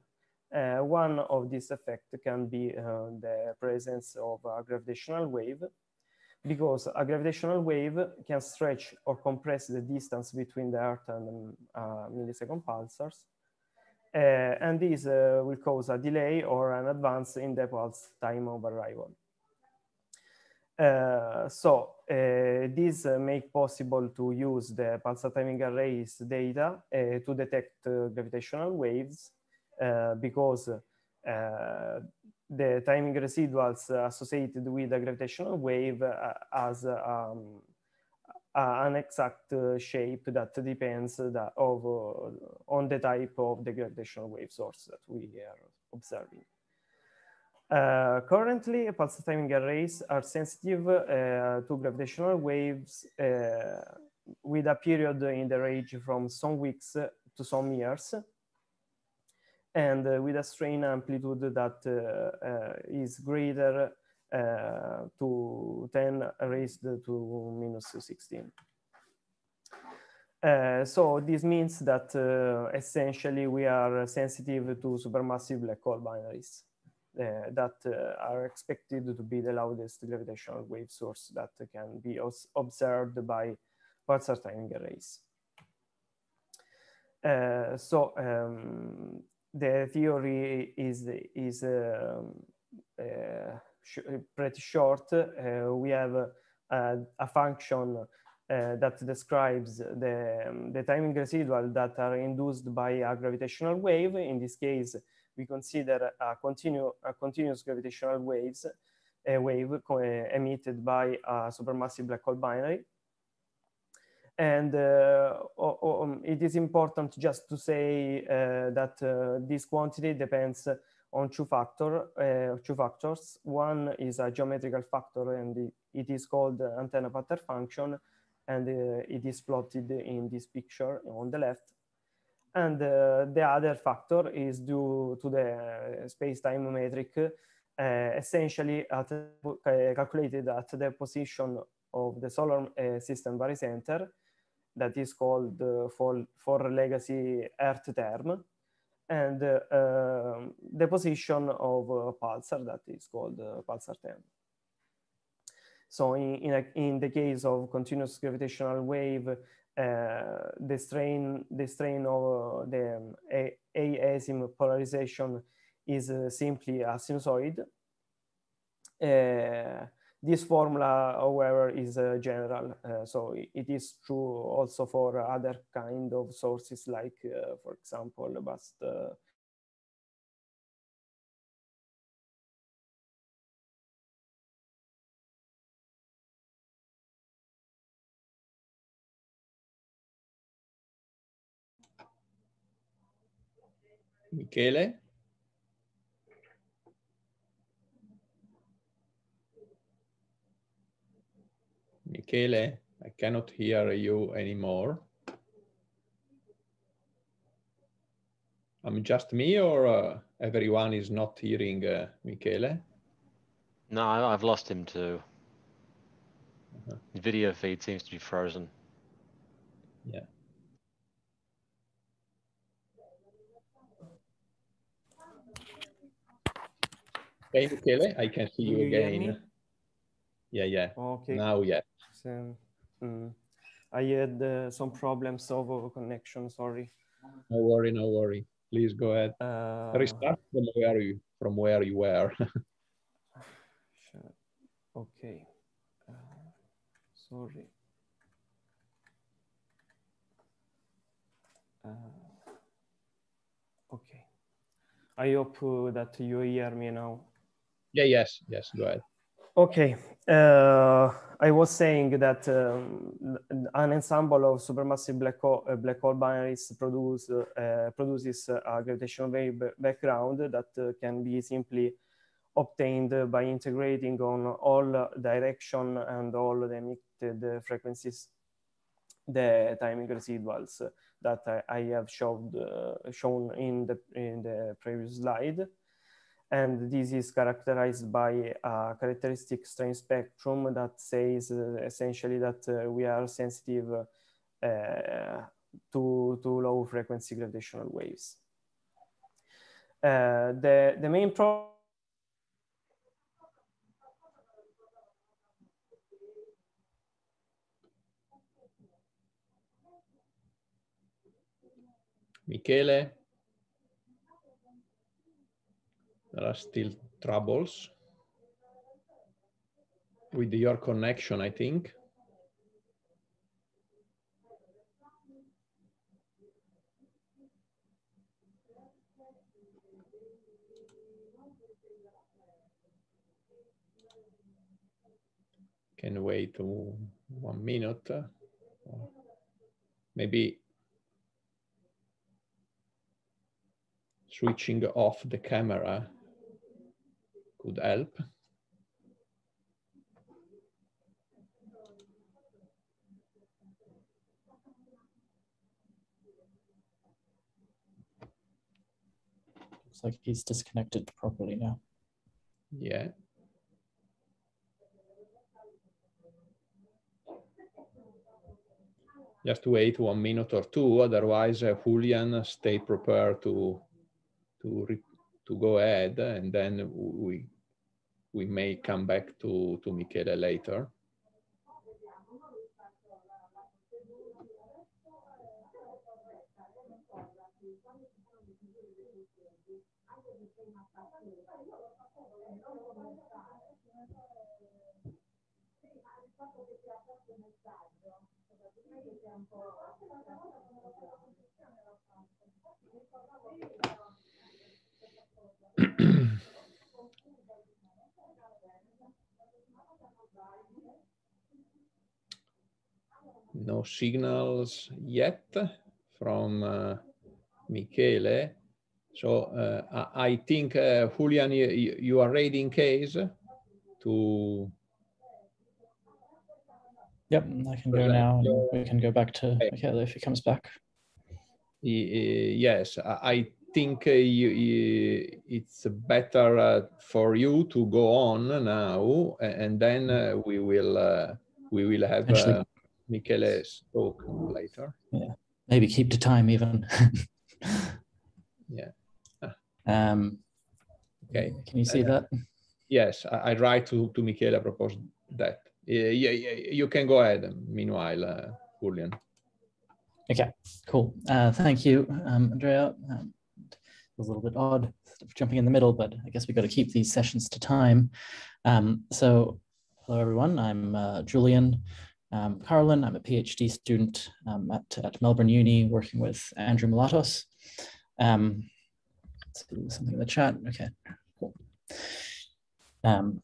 Uh, one of these effects can be uh, the presence of a gravitational wave because a gravitational wave can stretch or compress the distance between the Earth and uh, millisecond pulsars. Uh, and this uh, will cause a delay or an advance in the pulse time of arrival. Uh, so this make possible to use the pulsar timing arrays data to detect gravitational waves because the timing residuals associated with a gravitational wave uh, as um, uh, an exact uh, shape that depends that of, uh, on the type of the gravitational wave source that we are observing. Uh, currently, timing arrays are sensitive uh, to gravitational waves uh, with a period in the range from some weeks to some years and with a strain amplitude that is greater uh, to 10 raised to minus 16. Uh, so this means that uh, essentially we are sensitive to supermassive black hole binaries uh, that uh, are expected to be the loudest gravitational wave source that can be observed by pulsar timing arrays. Uh, so um, the theory is, is um, sh pretty short. Uh, we have a function uh, that describes the, um, the timing residual that are induced by a gravitational wave. In this case, we consider a, a continuous gravitational waves, a wave emitted by a supermassive black hole binary. And uh, um, it is important just to say uh, that uh, this quantity depends on two factor, two factors. One is a geometrical factor, and it is called antenna pattern function, and uh, it is plotted in this picture on the left. And uh, the other factor is due to the space-time metric, uh, essentially at, uh, calculated at the position of the solar uh, system barycenter, that is called for, for legacy Earth term and uh, the position of pulsar that is called uh, pulsar term. So in, in, a, in, the case of continuous gravitational wave, uh, uh, the strain the strain of the um, a, asim polarization is uh, simply a sinusoid. Uh, this formula, however, is uh, general, uh, so it is true also for other kind of sources, like, uh, for example, bust Michele? Michele, I cannot hear you anymore. I mean, just me or uh, everyone is not hearing uh, Michele? No, I've lost him too. Uh -huh. The video feed seems to be frozen. Yeah. Okay, Michele, I can see you, you again. Yeah, yeah. Okay. Now, yeah. So, mm, I had uh, some problems of connection. Sorry. No worry, no worry. Please go ahead. Uh, Restart from where you from where you were. (laughs) okay. Uh, sorry. Uh, okay. I hope uh, that you hear me now. Yeah, yes, yes, go ahead. Okay, uh, I was saying that um, an ensemble of supermassive black hole, uh, black hole binaries produce, uh, produces a gravitational wave background that uh, can be simply obtained by integrating on all direction and all the emitted frequencies the timing residuals that I, I have showed, uh, shown in the, in the previous slide. And this is characterized by a characteristic strain spectrum that says uh, essentially that uh, we are sensitive uh, to, to low frequency gravitational waves. Uh, the, the main problem Michele? There are still troubles with your connection, I think. Can wait one minute. Maybe switching off the camera could help. Looks like he's disconnected properly now. Yeah. Just wait one minute or two, otherwise uh, Julian, stay prepared to to to go ahead, and then we we may come back to to Michele later. (clears throat) no signals yet from uh, Michele. So uh, I think, uh, Julian, you, you, are ready in case to... Yep, I can go now. we can go back to Michele if he comes back. Yes, I think uh, you, it's better uh, for you to go on now, and then uh, we will we will have uh, Michele's talk later. Yeah, maybe keep to time even. yeah. (laughs) Um, okay. Can you see uh, that? Yes, I, I write to to Michele. Propose that. yeah, yeah, you can go ahead. Meanwhile, uh, Julian. Okay, cool. Uh, thank you, um, Andrea. Um, was a little bit odd jumping in the middle, but I guess we've got to keep these sessions to time. Um, so, hello everyone. I'm uh, Julian um, Carlin. I'm a PhD student um, at, at Melbourne Uni, working with Andrew Melatos. Um, something in the chat. Okay, cool. Um,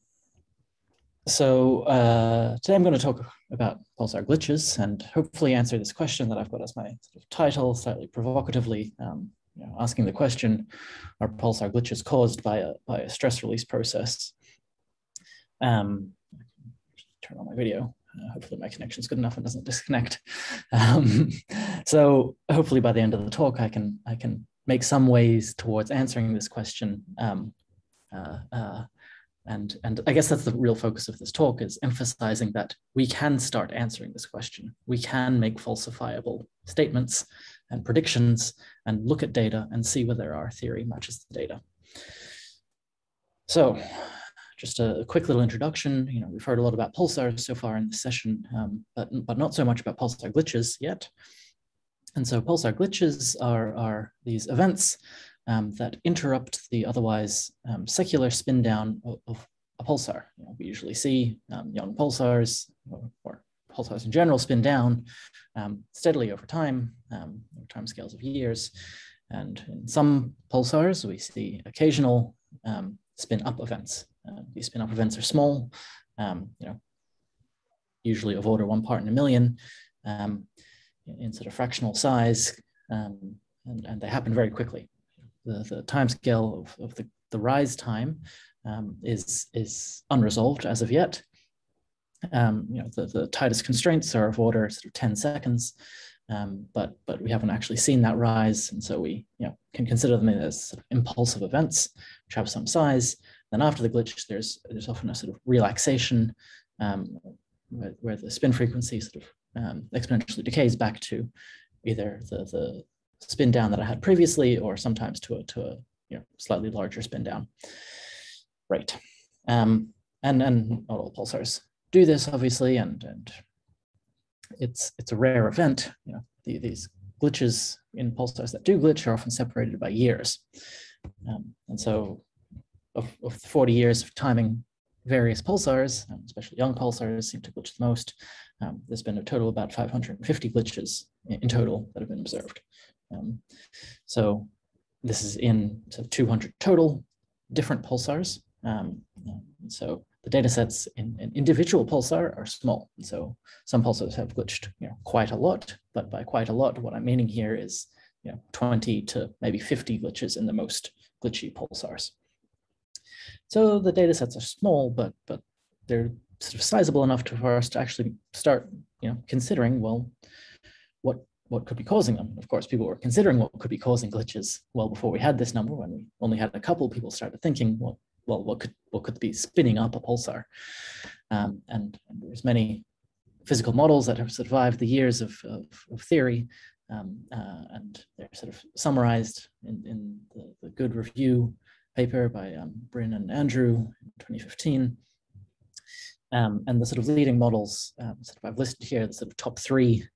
so uh, today I'm going to talk about pulsar glitches and hopefully answer this question that I've got as my sort of title, slightly provocatively, um, you know, asking the question, are pulsar glitches caused by a, by a stress release process? Um, turn on my video. Uh, hopefully my connection is good enough and doesn't disconnect. (laughs) Um, so hopefully by the end of the talk, I can, I can make some ways towards answering this question um, uh, uh, and, and I guess that's the real focus of this talk is emphasizing that we can start answering this question. We can make falsifiable statements and predictions and look at data and see whether our theory matches the data. So just a quick little introduction. You know, we've heard a lot about pulsars so far in this session, um, but, but not so much about pulsar glitches yet. And so pulsar glitches are, are these events um, that interrupt the otherwise um, secular spin down of, of a pulsar. You know, we usually see um, young pulsars or, or, pulsars in general spin down um, steadily over time, um, over time scales of years. And in some pulsars, we see occasional um, spin up events. Uh, these spin up events are small, you know, usually of order one part in a million in sort of fractional size, and, and they happen very quickly the, the time scale of, of the, the rise time um, is, is unresolved as of yet. Um, you know, the, the tightest constraints are of order sort of 10 seconds, um, but, but we haven't actually seen that rise. And so we you know, can consider them as impulsive events, which have some size. Then after the glitch, there's, there's often a sort of relaxation um, where, where, the spin frequency sort of um, exponentially decays back to either the, the spin down that I had previously, or sometimes to a, to a you know, slightly larger spin down. Right. Um, and, and not all pulsars do this, obviously, and, and it's, it's a rare event. You know, the, these glitches in pulsars that do glitch are often separated by years. Um, and so of, of 40 years of timing various pulsars, um, especially young pulsars, seem to glitch the most. Um, there's been a total about 550 glitches in, in total that have been observed. Um, so this is in so 200 total different pulsars. Um, so the data sets in an individual pulsar are small. So some pulsars have glitched you know, quite a lot, but by quite a lot, what I'm meaning here is you know, 20 to maybe 50 glitches in the most glitchy pulsars. So the data sets are small, but but they're sort of sizable enough to, for us to actually start you know, considering, well, what what could be causing them. Of course, people were considering what could be causing glitches well before we had this number. When we only had a couple, people started thinking, well, well, what could what could be spinning up a pulsar? Um, and, there's many physical models that have survived the years of, of, of theory, um, uh, and they're sort of summarized in, in the, the good review paper by um, Bryn and Andrew in 2015. Um, and the sort of leading models, um, sort of I've listed here the sort of top three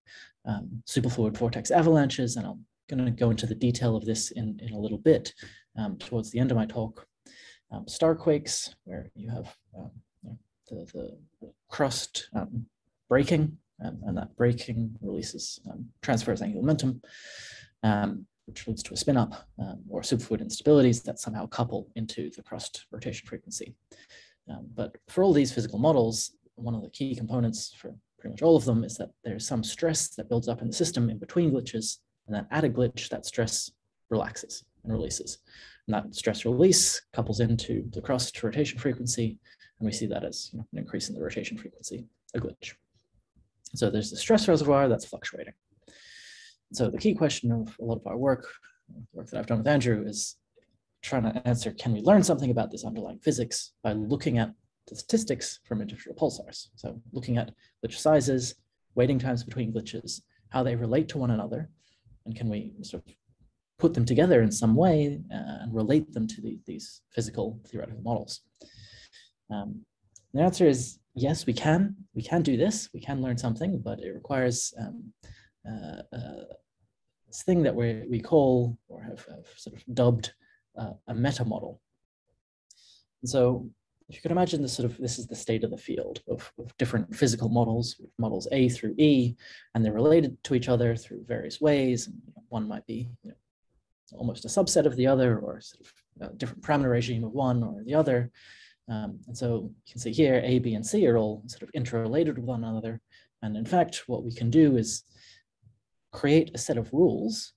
um, superfluid vortex avalanches, and I'm going to go into the detail of this in, in a little bit um, towards the end of my talk. Um, starquakes, where you have um, the, the, crust um, breaking, um, and that breaking releases transfers angular momentum, which leads to a spin up, or superfluid instabilities that somehow couple into the crust rotation frequency. but for all these physical models, one of the key components for pretty much all of them, is that there's some stress that builds up in the system in between glitches, and then at a glitch, that stress relaxes and releases. That stress release couples into the crust rotation frequency, and we see that as you know, an increase in the rotation frequency, a glitch. So there's the stress reservoir that's fluctuating. So the key question of a lot of our work, work that I've done with Andrew, is trying to answer, can we learn something about this underlying physics by looking at the statistics from individual pulsars. So looking at glitch sizes, waiting times between glitches, how they relate to one another, and can we sort of put them together in some way uh, and relate them to the, these physical theoretical models? Um, the answer is yes, we can. We can do this. We can learn something, but it requires um, uh, uh, this thing that we, we call or have, have sort of dubbed uh, a meta model. And so if you can imagine this sort of, this is the state of the field of, of different physical models, models A through E, and they're related to each other through various ways. And, one might be you know, almost a subset of the other or sort of a different parameter regime of one or the other. Um, and so you can see here, A, B, and C are all sort of interrelated with one another. And in fact, what we can do is create a set of rules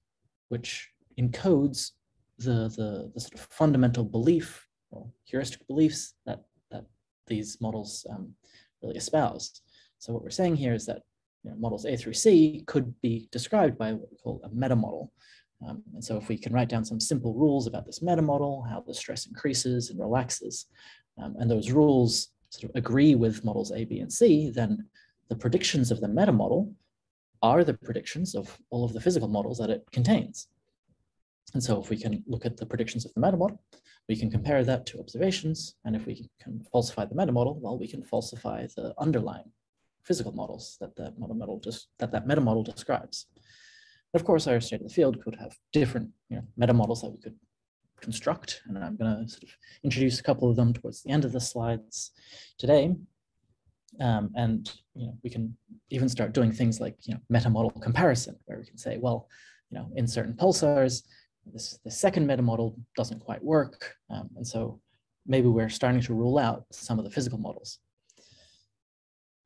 which encodes the, the, the sort of fundamental belief or heuristic beliefs that, that these models um, really espouse. So what we're saying here is that you know, models A through C could be described by what we call a meta model. Um, and so if we can write down some simple rules about this meta model, how the stress increases and relaxes, um, and those rules sort of agree with models A, B, and C, then the predictions of the meta model are the predictions of all of the physical models that it contains. And so if we can look at the predictions of the meta model, we can compare that to observations. And if we can falsify the meta model, well, we can falsify the underlying physical models that the meta model just that that meta model describes. Of course, our state of the field could have different you know, meta models that we could construct. And I'm going to sort of introduce a couple of them towards the end of the slides today. Um, and you know, we can even start doing things like you know, meta model comparison, where we can say, well, you know, in certain pulsars, this the second meta model doesn't quite work, um, and so maybe we're starting to rule out some of the physical models.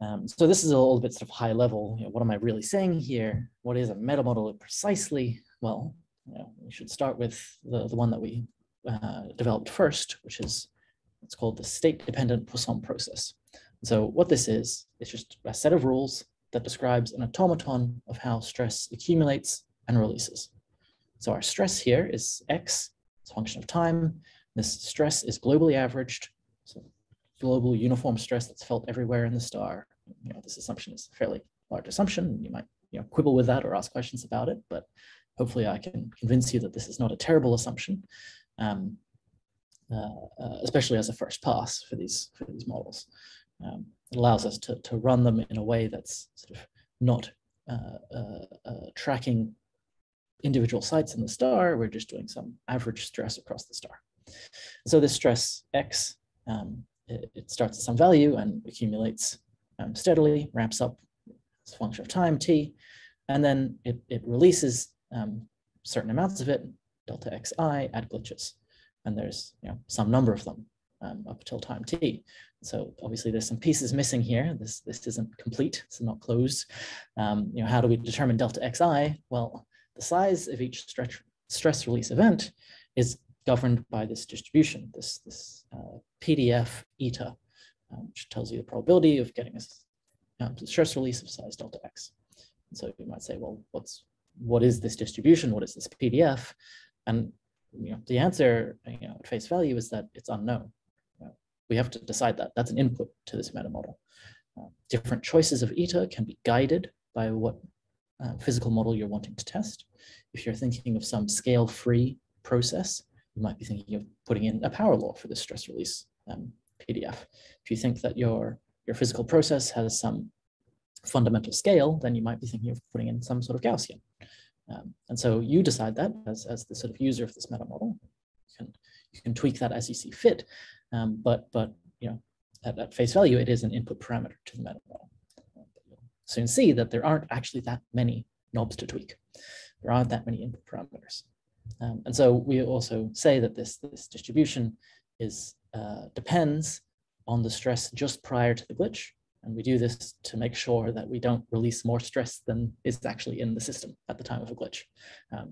Um, so this is a little bit sort of high level. You know, what am I really saying here? What is a meta model precisely? Well, you know, we should start with the, the one that we uh, developed first, which is it's called the state-dependent Poisson process. So what this is, it's just a set of rules that describes an automaton of how stress accumulates and releases. So our stress here is x, it's a function of time. This stress is globally averaged, so global uniform stress that's felt everywhere in the star. You know, this assumption is a fairly large assumption. You might you know, quibble with that or ask questions about it, but hopefully I can convince you that this is not a terrible assumption, um, uh, uh, especially as a first pass for these, for these models. Um, it allows us to, to run them in a way that's sort of not uh, uh, uh tracking individual sites in the star. We're just doing some average stress across the star. So this stress X, um, it, starts at some value and accumulates um, steadily, ramps up as a function of time, t, and then it, it releases um, certain amounts of it, delta xi, at glitches. And there's you know some number of them um, up until time t. So obviously there's some pieces missing here. This, this isn't complete, it's not closed. Um, you know, how do we determine delta xi? Well, the size of each stretch, stress release event is governed by this distribution, this, this uh, PDF eta, um, which tells you the probability of getting a um, stress release of size delta x. And so you might say, well, what's what is this distribution? What is this PDF? And you know, the answer you know, at face value is that it's unknown. You know, we have to decide that. That's an input to this meta model. Uh, different choices of eta can be guided by what uh, physical model you're wanting to test. If you're thinking of some scale-free process, you might be thinking of putting in a power law for this stress release um, PDF. If you think that your, your physical process has some fundamental scale, then you might be thinking of putting in some sort of Gaussian. Um, and so you decide that as, as the sort of user of this meta model. You can, you can tweak that as you see fit, um, but, but you know, at, at face value, it is an input parameter to the meta model soon see that there aren't actually that many knobs to tweak. There aren't that many input parameters. Um, and so we also say that this, this distribution is uh, depends on the stress just prior to the glitch. And we do this to make sure that we don't release more stress than is actually in the system at the time of a glitch,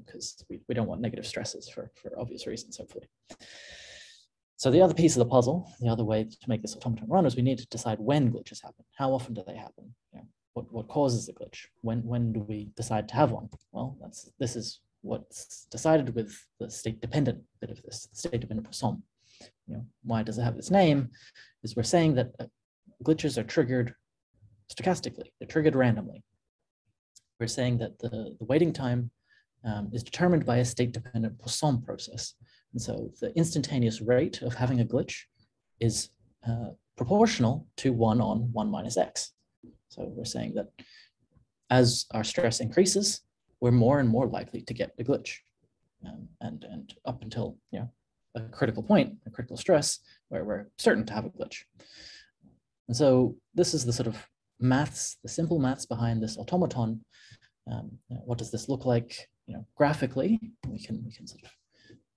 because um, we, we don't want negative stresses for, for obvious reasons, hopefully. So the other piece of the puzzle, the other way to make this automaton run is we need to decide when glitches happen. How often do they happen? You know, what, what causes the glitch? When, when do we decide to have one? Well, that's, this is what's decided with the state dependent bit of this, the state dependent Poisson. You know, why does it have this name? Is we're saying that uh, glitches are triggered stochastically, they're triggered randomly. We're saying that the, the waiting time um, is determined by a state dependent Poisson process. And so the instantaneous rate of having a glitch is uh, proportional to one on one minus x. So we're saying that as our stress increases, we're more and more likely to get a glitch. Um, and, and up until you know, a critical point, a critical stress, where we're certain to have a glitch. And so this is the sort of maths, the simple maths behind this automaton. Um, what does this look like you know, graphically? We can, we can sort of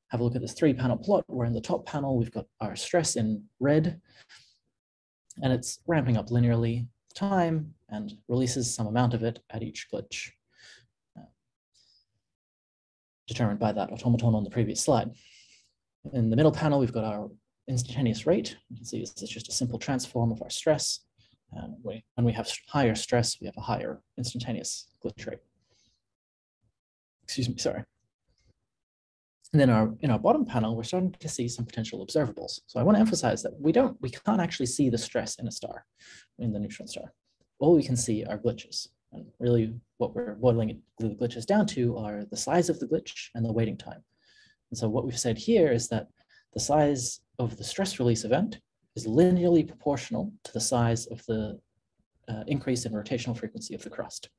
have a look at this three panel plot where in the top panel, we've got our stress in red and it's ramping up linearly time and releases some amount of it at each glitch determined by that automaton on the previous slide. In the middle panel, we've got our instantaneous rate. You can see this is just a simple transform of our stress. Uh, we, when we have higher stress, we have a higher instantaneous glitch rate. Excuse me, sorry. And then our, in our bottom panel, we're starting to see some potential observables. So I want to emphasize that we don't, we can't actually see the stress in a star, in the neutron star. All we can see are glitches. And really what we're boiling the glitches down to are the size of the glitch and the waiting time. And so what we've said here is that the size of the stress release event is linearly proportional to the size of the uh, increase in rotational frequency of the crust.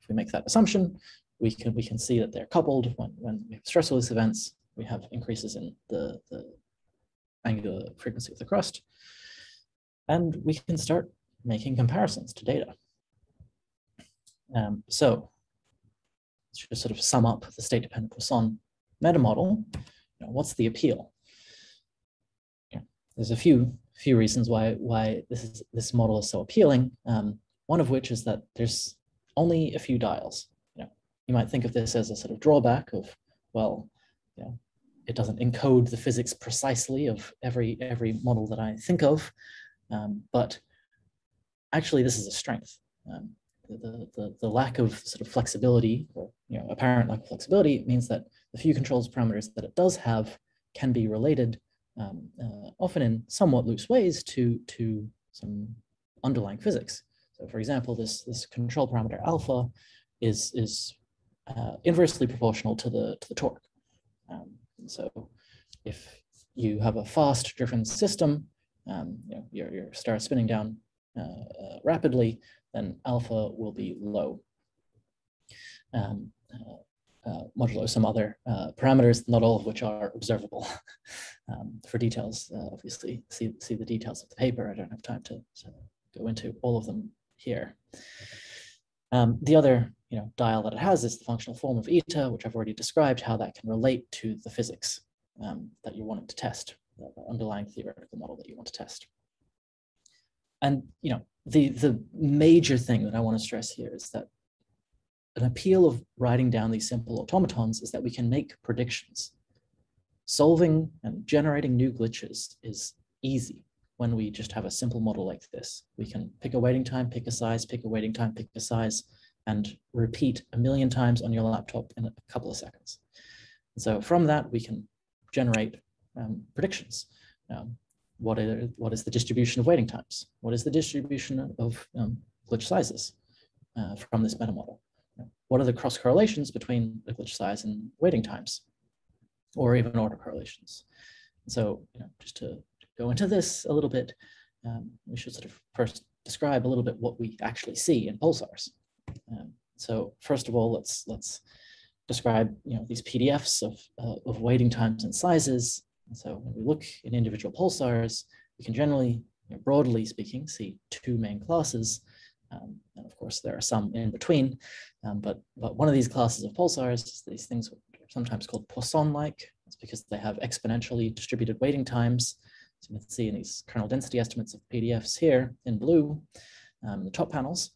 If we make that assumption, we can we can see that they're coupled when, when we have stress release events, we have increases in the, the angular frequency of the crust. And we can start making comparisons to data. Um, so let's just sort of sum up the state-dependent Poisson meta model. You know, what's the appeal? Yeah, there's a few few reasons why why this is this model is so appealing. Um, one of which is that there's only a few dials you might think of this as a sort of drawback of, well, you know, it doesn't encode the physics precisely of every every model that I think of, um, but actually this is a strength. Um, the, the, the lack of sort of flexibility or you know apparent lack of flexibility means that the few controls parameters that it does have can be related um, uh, often in somewhat loose ways to to some underlying physics. So for example, this this control parameter alpha is is uh, inversely proportional to the to the torque. Um, so if you have a fast driven system, um, you know, your, your star spinning down uh, uh, rapidly, then alpha will be low. Um, uh, uh, modulo some other uh, parameters, not all of which are observable. (laughs) um, for details, obviously, see, see the details of the paper. I don't have time to, to go into all of them here. Um, the other you know, dial that it has is the functional form of eta, which I've already described how that can relate to the physics um, that you're wanting to test, the underlying theoretical model that you want to test. And you know, the, the major thing that I want to stress here is that an appeal of writing down these simple automatons is that we can make predictions. Solving and generating new glitches is easy when we just have a simple model like this. We can pick a waiting time, pick a size, pick a waiting time, pick a size, and repeat a million times on your laptop in a couple of seconds. And so from that, we can generate um, predictions. Um, what, are, what is the distribution of waiting times? What is the distribution of um, glitch sizes uh, from this meta model? What are the cross correlations between the glitch size and waiting times, or even order correlations? So, you know, just to go into this a little bit, um, we should sort of first describe a little bit what we actually see in pulsars. Um, so first of all, let's let's describe you know these PDFs of uh, of waiting times and sizes. And so when we look in individual pulsars, we can generally, you know, broadly speaking, see two main classes. Um, and of course, there are some in between. Um, but but one of these classes of pulsars is these things sometimes called Poisson-like. It's because they have exponentially distributed waiting times. So you can see in these kernel density estimates of PDFs here in blue, um, the top panels.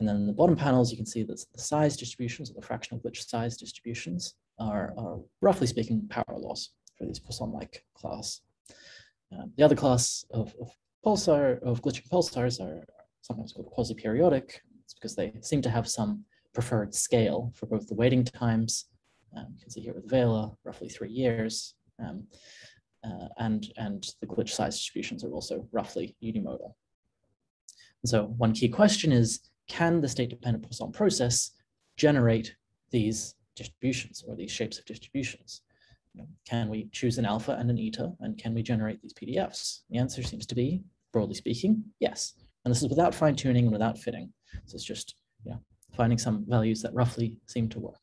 And then in the bottom panels, you can see that the size distributions, or the fractional glitch size distributions, are, are roughly speaking power laws for these Poisson-like class. Um, the other class of, of pulsar, of glitching pulsars are sometimes called quasi-periodic. It's because they seem to have some preferred scale for both the waiting times, um, you can see here with Vela, roughly three years, um, uh, and, and the glitch size distributions are also roughly unimodal. And so one key question is, can the state-dependent Poisson process generate these distributions or these shapes of distributions? Know, can we choose an alpha and an eta, and can we generate these PDFs? The answer seems to be, broadly speaking, yes. And this is without fine-tuning and without fitting. So it's just you know, finding some values that roughly seem to work,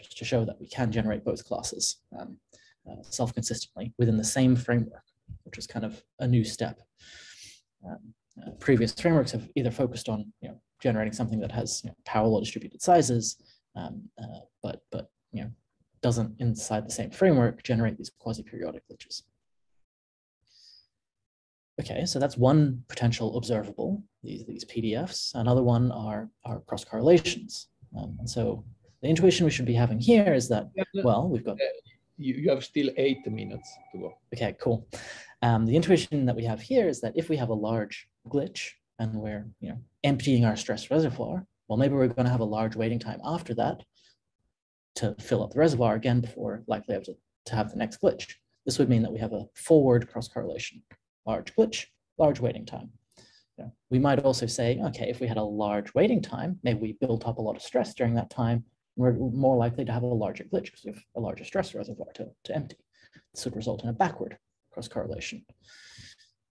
just to show that we can generate both classes um, uh, self-consistently within the same framework, which is kind of a new step. Um, uh, previous frameworks have either focused on you know, generating something that has you know, distributed sizes, um, uh, but but you know doesn't inside the same framework generate these quasi-periodic glitches. Okay, so that's one potential observable, these, these PDFs. Another one are, are cross correlations. Um, and so the intuition we should be having here is that, well, we've got... You, you have still eight minutes to go. Okay, cool. Um, the intuition that we have here is that if we have a large glitch and we're you know, emptying our stress reservoir, well, maybe we're going to have a large waiting time after that to fill up the reservoir again before likely have to, to have the next glitch. This would mean that we have a forward cross correlation large glitch, large waiting time. Yeah. We might also say, okay, if we had a large waiting time, maybe we built up a lot of stress during that time, we're more likely to have a larger glitch because we have a larger stress reservoir to, to empty. This would result in a backward cross correlation.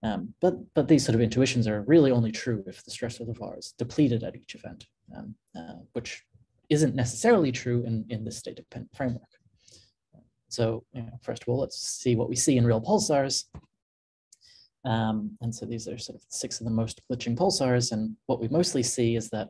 Um, but, but these sort of intuitions are really only true if the stress reservoir is depleted at each event, um, uh, which isn't necessarily true in, in this state dependent framework. So you know, first of all, let's see what we see in real pulsars. Um, and so these are sort of six of the most glitching pulsars. And what we mostly see is that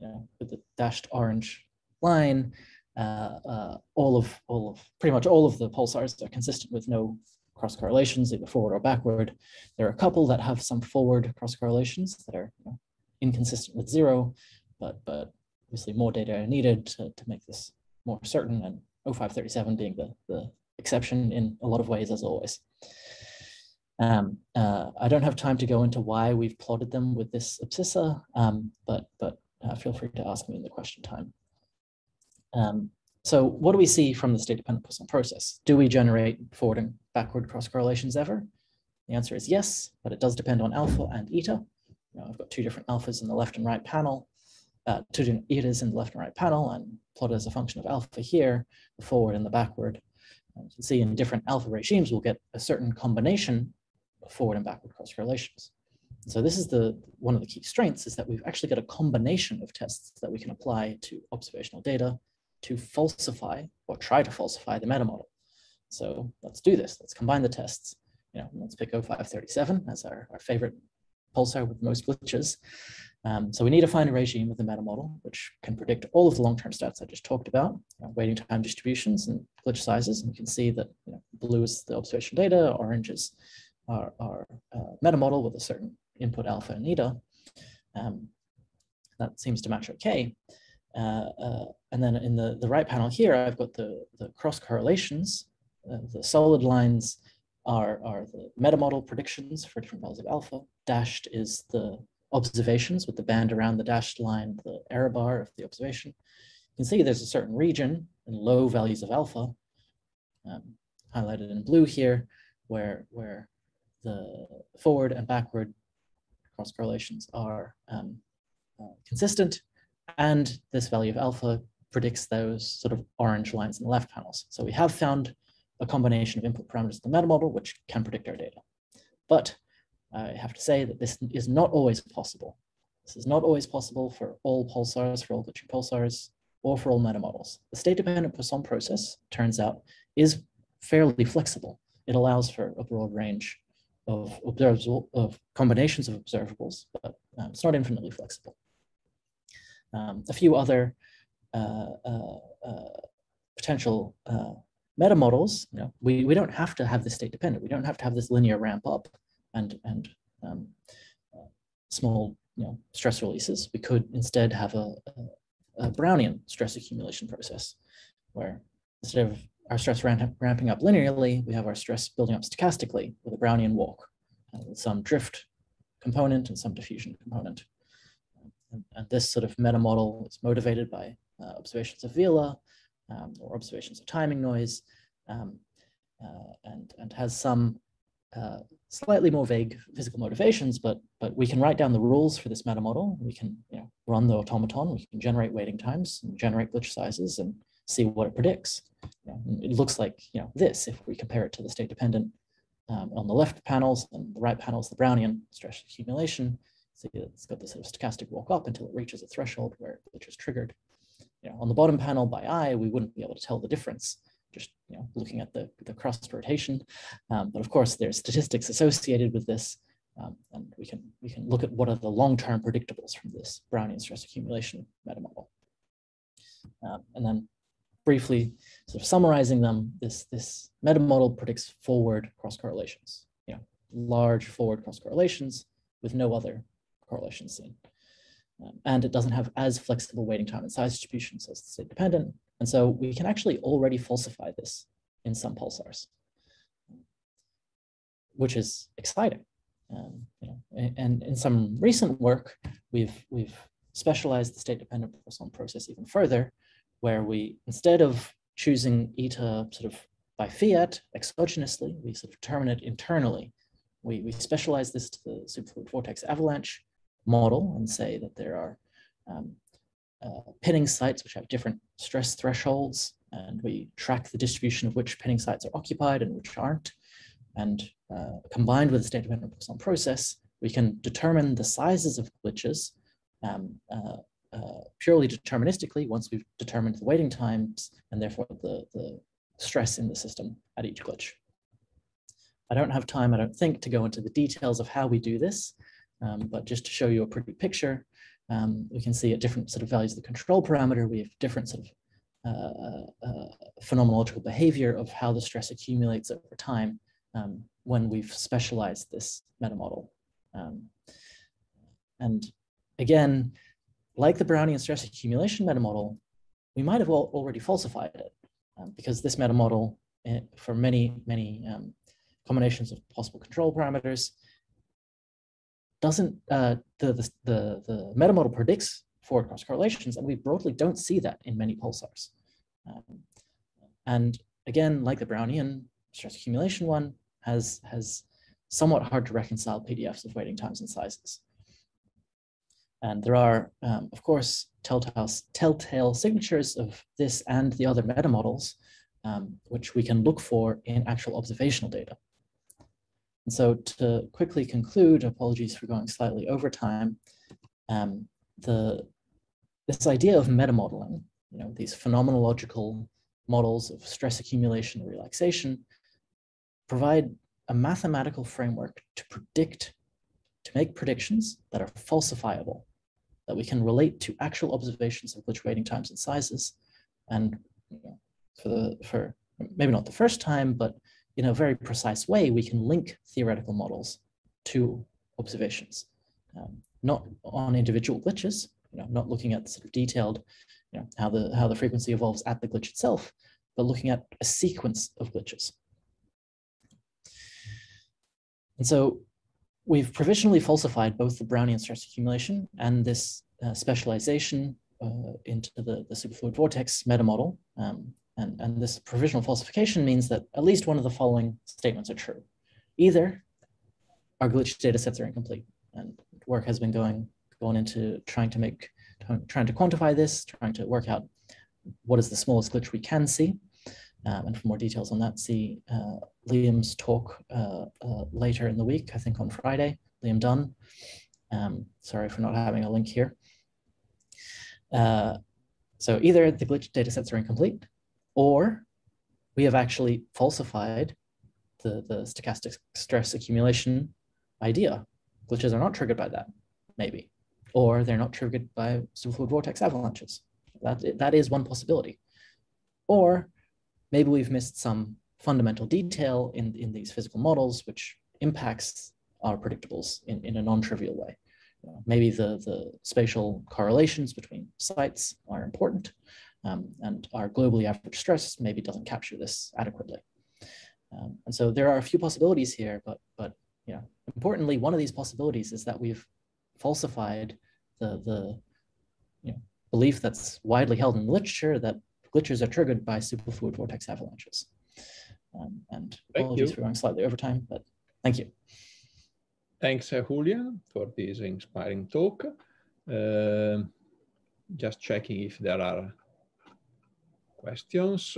you know, with the dashed orange line, uh, uh, all of all of pretty much all of the pulsars are consistent with no cross correlations, either forward or backward. There are a couple that have some forward cross correlations that are you know, inconsistent with zero, but but obviously more data are needed to, to make this more certain. And 0537 being the the exception in a lot of ways, as always. Um, uh, I don't have time to go into why we've plotted them with this abscissa, um, but, but uh, feel free to ask me in the question time. Um, so what do we see from the state-dependent Poisson process? Do we generate forward and backward cross correlations ever? The answer is yes, but it does depend on alpha and eta. You know, I've got two different alphas in the left and right panel, uh, two different etas in the left and right panel, and plotted as a function of alpha here, the forward and the backward. you can see in different alpha regimes, we'll get a certain combination of forward and backward cross correlations. So this is the one of the key strengths is that we've actually got a combination of tests that we can apply to observational data to falsify or try to falsify the meta model. So let's do this. Let's combine the tests. You know, let's pick 0537 as our, our favorite pulsar with most glitches. Um, so we need to find a regime of the meta model, which can predict all of the long-term stats I just talked about, you know, waiting time distributions and glitch sizes. And you can see that you know, blue is the observation data, orange is our, our uh, meta model with a certain input alpha and eta. Um, that seems to match okay. Uh, uh, and then in the, the right panel here, I've got the, the cross correlations. Uh, the solid lines are, are the meta model predictions for different values of alpha. Dashed is the observations with the band around the dashed line, the error bar of the observation. You can see there's a certain region in low values of alpha, um, highlighted in blue here, where, where the forward and backward cross correlations are um, uh, consistent, and this value of alpha predicts those sort of orange lines in the left panels. So we have found a combination of input parameters in the meta model, which can predict our data. But I have to say that this is not always possible. This is not always possible for all pulsars, for all the glitching pulsars, or for all meta models. The state-dependent Poisson process, turns out, is fairly flexible. It allows for a broad range of of combinations of observables, but um, it's not infinitely flexible. Um, a few other uh, uh, uh, potential uh, meta models, you know, we, we don't have to have this state dependent. We don't have to have this linear ramp up and, and um, uh, small you know, stress releases. We could instead have a, a, Brownian stress accumulation process where instead of our stress ramp, ramping up linearly, we have our stress building up stochastically with a Brownian walk, with some drift component and some diffusion component. And, and this sort of meta model is motivated by uh, observations of Vela um, or observations of timing noise um, uh, and, and has some uh, slightly more vague physical motivations, but, but we can write down the rules for this meta model. We can you know, run the automaton, we can generate waiting times, and generate glitch sizes, and see what it predicts. You know, it looks like you know this if we compare it to the state dependent um, on the left panels and the right panels, the Brownian stress accumulation. See, it's got this sort of stochastic walk up until it reaches a threshold where glitch is triggered. You know, on the bottom panel by eye, we wouldn't be able to tell the difference just you know, looking at the, the crust rotation. Um, but of course, there's statistics associated with this. Um, and we can, we can look at what are the long-term predictables from this Brownian stress accumulation metamodel. Um, and then briefly sort of summarizing them, this, this metamodel predicts forward cross correlations, you know, large forward cross correlations with no other correlations seen. Um, and it doesn't have as flexible waiting time and size distributions as the state dependent. And so we can actually already falsify this in some pulsars, which is exciting. Um, you know, and in some recent work, we've we've specialized the state-dependent Poisson process even further, where we instead of choosing eta sort of by fiat exogenously, we sort of determine it internally. We we specialize this to the superfluid vortex avalanche model and say that there are um, uh, pinning sites which have different stress thresholds, and we track the distribution of which pinning sites are occupied and which aren't. And uh, combined with the state-dependent Poisson process, we can determine the sizes of glitches um, uh, uh, purely deterministically once we've determined the waiting times and therefore the, the stress in the system at each glitch. I don't have time, I don't think, to go into the details of how we do this, um, but just to show you a pretty picture, um, we can see at different sort of values of the control parameter, we have different sort of uh, uh, phenomenological behavior of how the stress accumulates over time um, when we've specialized this metamodel. Um, and again, like the Brownian stress accumulation metamodel, we might have already falsified it um, because this metamodel, eh, for many, many um, combinations of possible control parameters, doesn't, uh, the, the, the, the metamodel predicts forward cross correlations, and we broadly don't see that in many pulsars. Um, and again, like the Brownian stress accumulation one, has, has somewhat hard to reconcile PDFs of waiting times and sizes. And there are, um, of course, telltale, telltale signatures of this and the other meta models, um, which we can look for in actual observational data. And so to quickly conclude, apologies for going slightly over time, um, the, this idea of meta modeling, you know, these phenomenological models of stress accumulation and relaxation provide a mathematical framework to predict, to make predictions that are falsifiable, that we can relate to actual observations of glitch waiting times and sizes. And you know, for the for maybe not the first time, but in a very precise way, we can link theoretical models to observations, um, not on individual glitches, you know, not looking at sort of detailed, you know, how the how the frequency evolves at the glitch itself, but looking at a sequence of glitches. And so we've provisionally falsified both the Brownian stress accumulation and this uh, specialization uh, into the, the superfluid vortex meta model. Um, and, and this provisional falsification means that at least one of the following statements are true. Either our glitch data sets are incomplete, and work has been going, going into trying to make, trying to quantify this, trying to work out what is the smallest glitch we can see. Um, and for more details on that, see uh, Liam's talk uh, uh, later in the week, I think on Friday, Liam Dunn. Um, sorry for not having a link here. Uh, so either the glitch data sets are incomplete, or we have actually falsified the, the stochastic stress accumulation idea. Glitches are not triggered by that, maybe, or they're not triggered by superfluid vortex avalanches. That, that is one possibility. Or maybe we've missed some fundamental detail in, in these physical models, which impacts our predictables in, in a non-trivial way. maybe the, the spatial correlations between sites are important, um, and our globally average stress maybe doesn't capture this adequately. Um, and so there are a few possibilities here, but, but you know, importantly, one of these possibilities is that we've falsified the, the you know, belief that's widely held in the literature that glitches are triggered by superfluid vortex avalanches. Um, and thank apologies you. for going slightly over time, but thank you. Thanks, uh, Julia, for this inspiring talk. Uh, just checking if there are questions.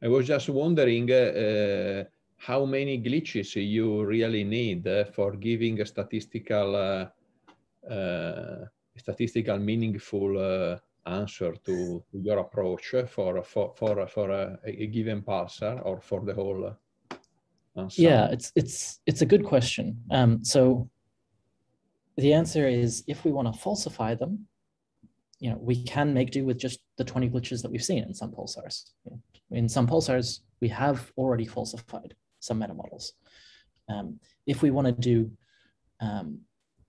I was just wondering, uh, how many glitches you really need uh, for giving a statistical, uh, uh, statistical meaningful uh, answer to, your approach for for for for a, a, given pulsar or for the whole. Ensemble? Yeah, it's it's it's a good question. Um, so the answer is if we want to falsify them, you know, we can make do with just the 20 glitches that we've seen in some pulsars. In some pulsars, we have already falsified some meta models. Um, if we want to do um,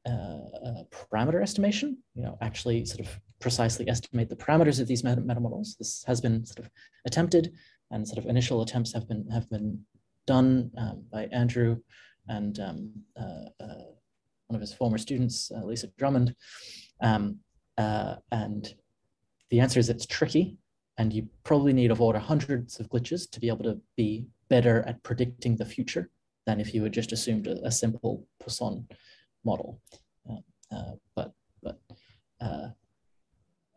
uh, parameter estimation, you know, actually sort of precisely estimate the parameters of these meta, models, this has been sort of attempted, and sort of initial attempts have been have been done um, by Andrew and um, uh, uh, one of his former students, uh, Lisa Drummond. Um, uh, and the answer is it's tricky, and you probably need of order hundreds of glitches to be able to be better at predicting the future than if you had just assumed a, a simple Poisson model. Uh, uh, but but uh,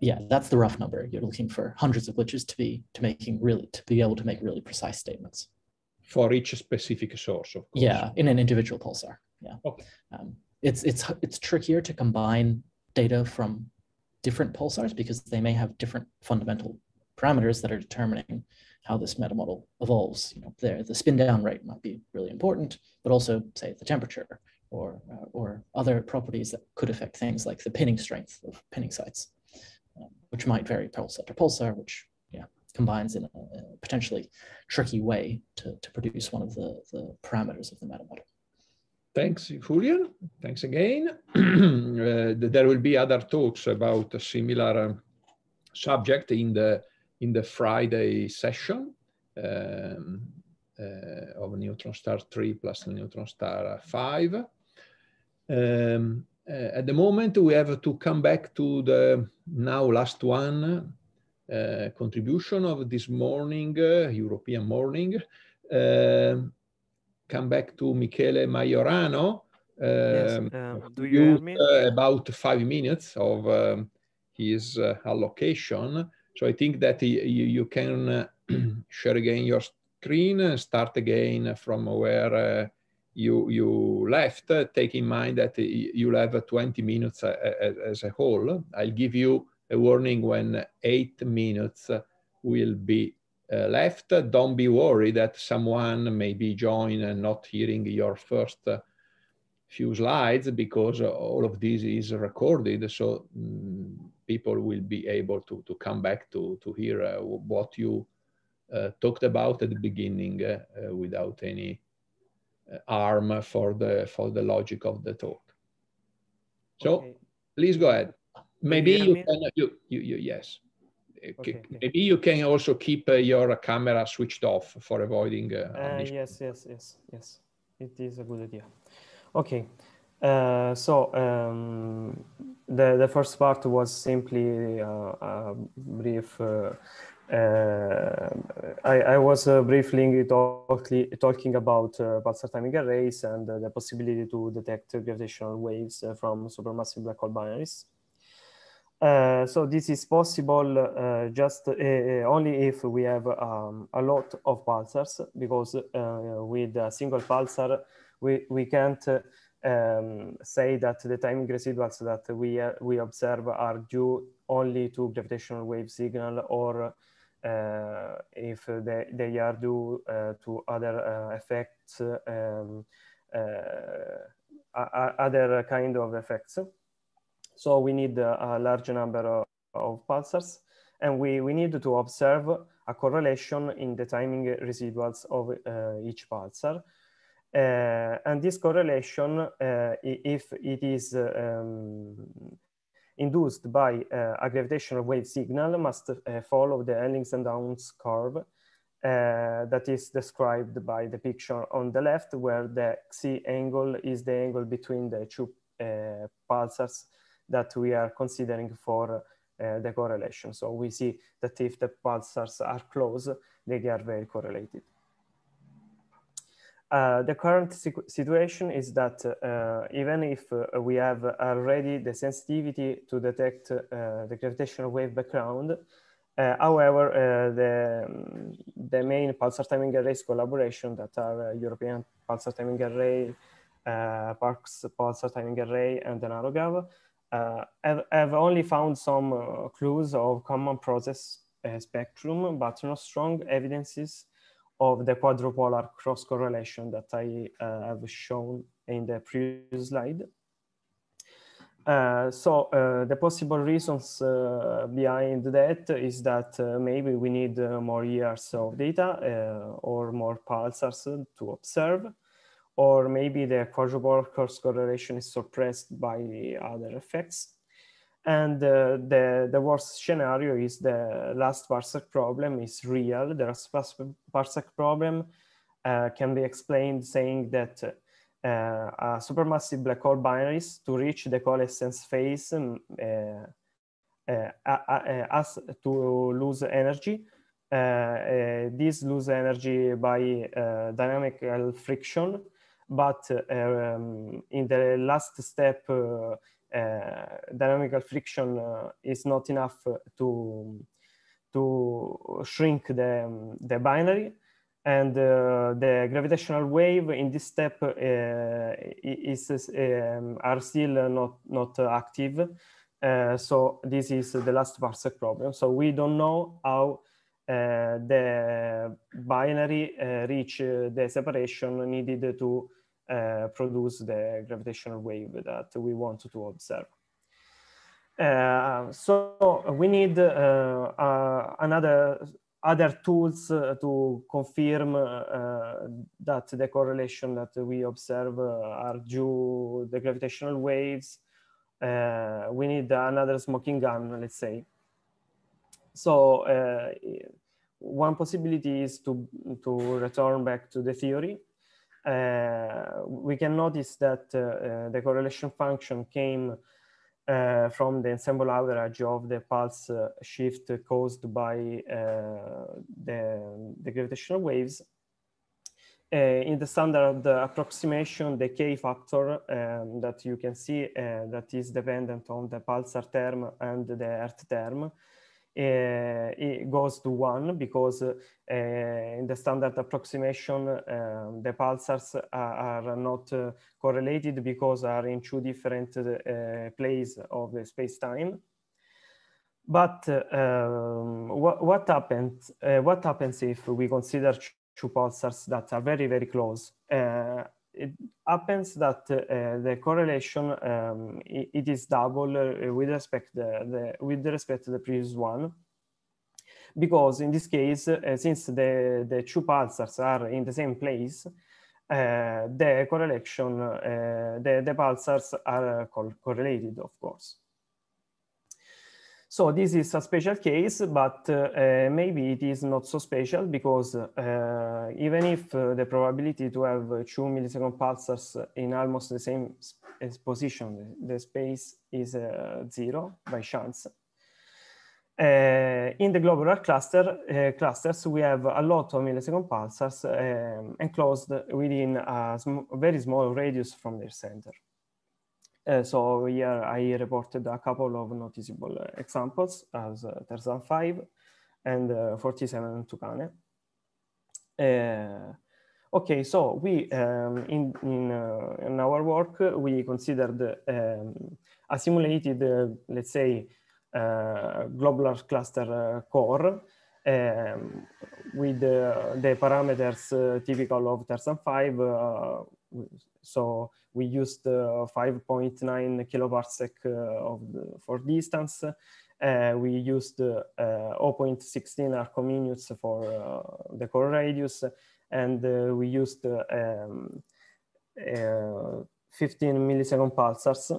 yeah, that's the rough number. You're looking for hundreds of glitches to be to making really to be able to make really precise statements for each specific source. Of course. Yeah, in an individual pulsar. Yeah. Okay. Um, it's it's it's trickier to combine data from different pulsars because they may have different fundamental parameters that are determining how this meta model evolves. You know, there the spin down rate might be really important, but also say the temperature or uh, or other properties that could affect things like the pinning strength of pinning sites, um, which might vary pulsar to pulsar, which yeah combines in a, a, potentially tricky way to, to produce one of the, the parameters of the meta model. Thanks, Julian. Thanks again. (clears throat) uh, there will be other talks about a similar uh, subject in the in the Friday session um, uh, of Neutron Star 3 plus Neutron Star 5. Um, uh, at the moment, we have to come back to the now last one uh, contribution of this morning, uh, European morning. Um, come back to Michele Maiorano. Yes, um, uh, do you? Uh, about five minutes of um, his uh, allocation. So I think that you, you can uh, (clears throat) share again your screen and start again from where uh, you, you left, uh, take in mind that you'll have 20 minutes as a whole. I'll give you a warning when eight minutes will be uh, left. Don't be worried that someone may be join and not hearing your first uh, few slides because all of this is recorded. So um, people will be able to, to come back to, to hear uh, what you uh, talked about at the beginning uh, uh, without any harm for the, for the logic of the talk. So okay. please go ahead. Maybe you can, you, you, you, yes. Okay, Maybe you can also keep uh, your camera switched off for avoiding. Uh, uh, yes, yes, yes, yes. It is a good idea. Okay. Uh, so um, the the first part was simply uh, a brief. Uh, I, I was briefly talk, talking about pulsar timing arrays and the possibility to detect gravitational waves from supermassive black hole binaries. Uh, so this is possible uh, just uh, uh, only if we have um, a lot of pulsars, because uh, with a single pulsar, we, we can't um, say that the timing residuals that we, we observe are due only to gravitational wave signal or if they, they are due to other effects, um, other kind of effects. So we need a, large number of, pulsars and we, we need to observe a correlation in the timing residuals of uh, each pulsar. Uh, and this correlation, uh, if it is um, induced by uh, a gravitational wave signal, must uh, follow the Hellings and Downs curve uh, that is described by the picture on the left, where the xi angle is the angle between the two pulsars that we are considering for uh, the correlation. So we see that if the pulsars are close, they are very correlated. Uh, the current situation is that uh, even if uh, we have already the sensitivity to detect uh, the gravitational wave background, Uh, however, the, the main pulsar timing arrays collaboration that are European pulsar timing array, uh, Parkes pulsar timing array, and the NANOGrav uh, have, have only found some uh, clues of common process spectrum, but no strong evidences of the quadrupolar cross correlation that I have shown in the previous slide. Uh, so uh, the possible reasons uh, behind that is that uh, maybe we need uh, more years of data or more pulsars to observe, or maybe the quadrupolar cross correlation is suppressed by other effects. And the, the worst scenario is the last parsec problem is real. The last parsec problem can be explained saying that uh, supermassive black hole binaries to reach the coalescence phase um, uh, uh, as to lose energy. these lose energy by dynamical friction, but um, in the last step, dynamical friction is not enough to to shrink the, the binary and uh, the gravitational wave in this step uh, is um, are still not not active. Uh, so this is the last parsec problem. So we don't know how uh, the binary uh, reach the separation needed to uh, produce the gravitational wave that we want to observe. so we need another other tools uh, to confirm uh, that the correlation that we observe uh, are due the gravitational waves. we need another smoking gun, let's say. So one possibility is to, to return back to the theory. Uh, we can notice that uh, the correlation function came uh, from the ensemble average of the pulse uh, shift caused by uh, the, the, gravitational waves. Uh, in the standard approximation, the K factor um, that you can see uh, that is dependent on the pulsar term and the Earth term uh, it goes to one because uh, in the standard approximation, um, the pulsars are, are not uh, correlated because are in two different places of the space-time. But um, what, what happens? what happens if we consider two pulsars that are very, very close? It happens that uh, the correlation um, it, it is double uh, with respect the, the, with respect to the previous one. Because in this case uh, since the the two pulsars are in the same place uh, the correlation uh, the, the pulsars are correlated of course so this is a special case, but uh, maybe it is not so special because uh, even if uh, the probability to have two millisecond pulsars in almost the same position, the space is uh, zero by chance. Uh, in the globular cluster uh, clusters, we have a lot of millisecond pulsars um, enclosed within a sm very small radius from their center. Uh, so here I reported a couple of noticeable uh, examples as uh, Terzan 5 and uh, 47 Tucanae. Uh, okay, so we um, in in, uh, in, our work we considered um, a simulated, let's say, globular cluster core um, with the parameters typical of Terzan 5. So we used uh, 5.9 kiloparsec uh, the, for distance. Uh, we used 0.16 arco minutes for the core radius, and we used um, 15 millisecond pulsars.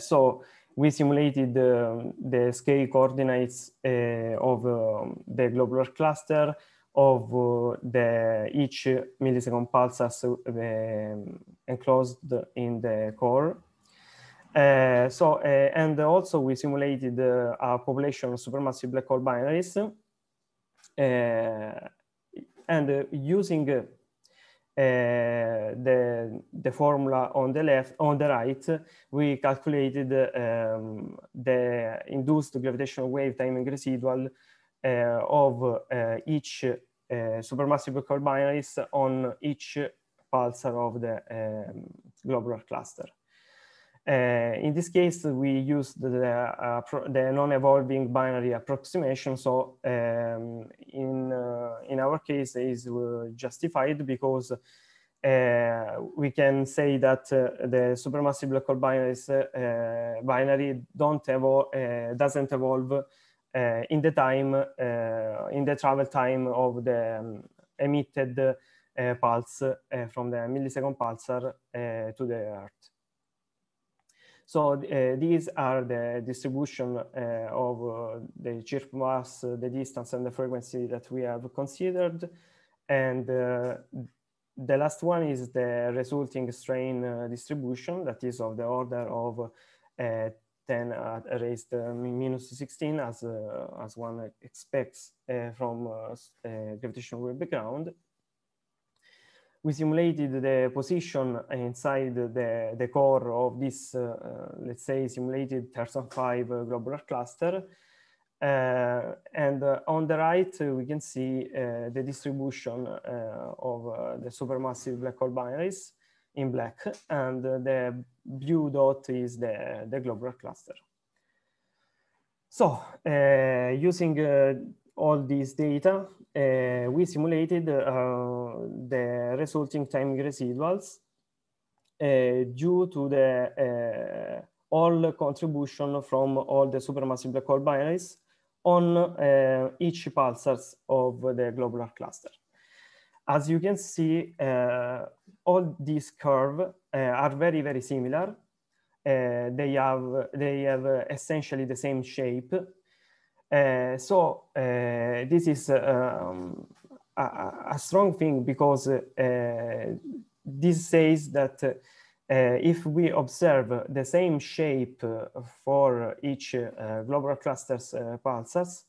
so we simulated uh, the scale coordinates of uh, the globular cluster of uh, the each millisecond pulses um, enclosed in the core. Uh, so, uh, and also we simulated uh, a population of supermassive black hole binaries. Uh, and uh, using the, the formula on the left, on the right, we calculated um, the induced gravitational wave timing residual of each supermassive black binaries on each pulsar of the um, globular cluster. Uh, in this case, we used the, uh, the non-evolving binary approximation. So um, in, uh, in our case, is justified because we can say that the supermassive black hole binaries binary don't evolve, doesn't evolve Uh, in the time, uh, in the travel time of the um, emitted uh, pulse from the millisecond pulsar to the Earth. So uh, these are the distribution uh, of uh, the chirp mass, the distance and the frequency that we have considered. And the last one is the resulting strain distribution that is of the order of 10 raised minus 16 as, as one expects from gravitational wave background we simulated the position inside the, the core of this, uh, let's say, simulated Terzan 5 globular cluster. Uh, and uh, on the right, we can see uh, the distribution uh, of uh, the supermassive black hole binaries in black, and the blue dot is the, the globular cluster. So using all these data, uh, we simulated uh, the resulting timing residuals uh, due to the all contribution from all the supermassive black hole binaries on each pulsars of the globular cluster. As you can see, all these curves are very, very similar. Uh, they have they have uh, essentially the same shape uh, so uh, this is um, a, a, strong thing because uh, this says that uh, if we observe the same shape for each uh, globular cluster's uh, pulsars,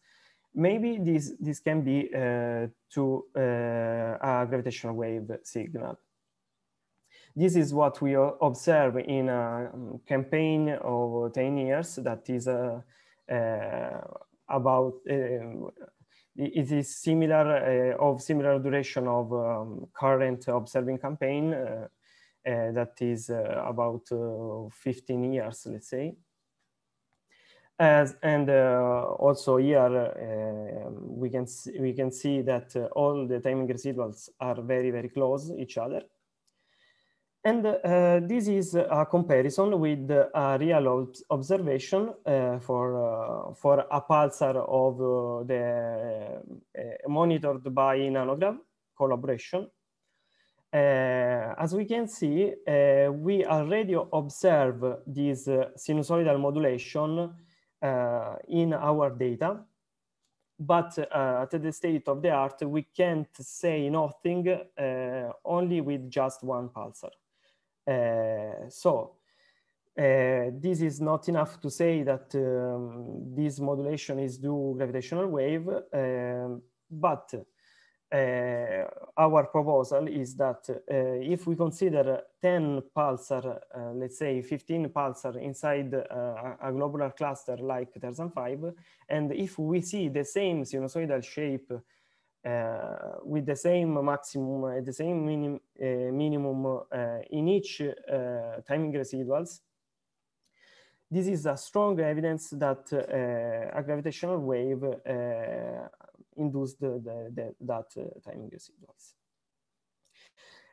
maybe this, this can be to a gravitational wave signal. This is what we observe in a um, campaign of 10 years that is about uh, it is similar uh, of similar duration of um, current observing campaign uh, that is about 15 years, let's say. As, and uh, also here uh, we can see, we can see that uh, all the timing residuals are very very close each other and uh, this is a comparison with a real observation uh, for, uh, for a pulsar of uh, the uh, monitored by nanograv collaboration. Uh, as we can see, we already observe this sinusoidal modulation in our data, but at the state of the art, we can't say nothing only with just one pulsar. Uh, so uh, this is not enough to say that um, this modulation is due gravitational wave, um, but uh, our proposal is that uh, if we consider 10 pulsar, uh, let's say 15 pulsar inside uh, a globular cluster like Terzan 5, and if we see the same sinusoidal shape with the same maximum, uh, the same minim, uh, minimum in each timing residuals, this is a strong evidence that a gravitational wave induced the, the, the, that timing residuals.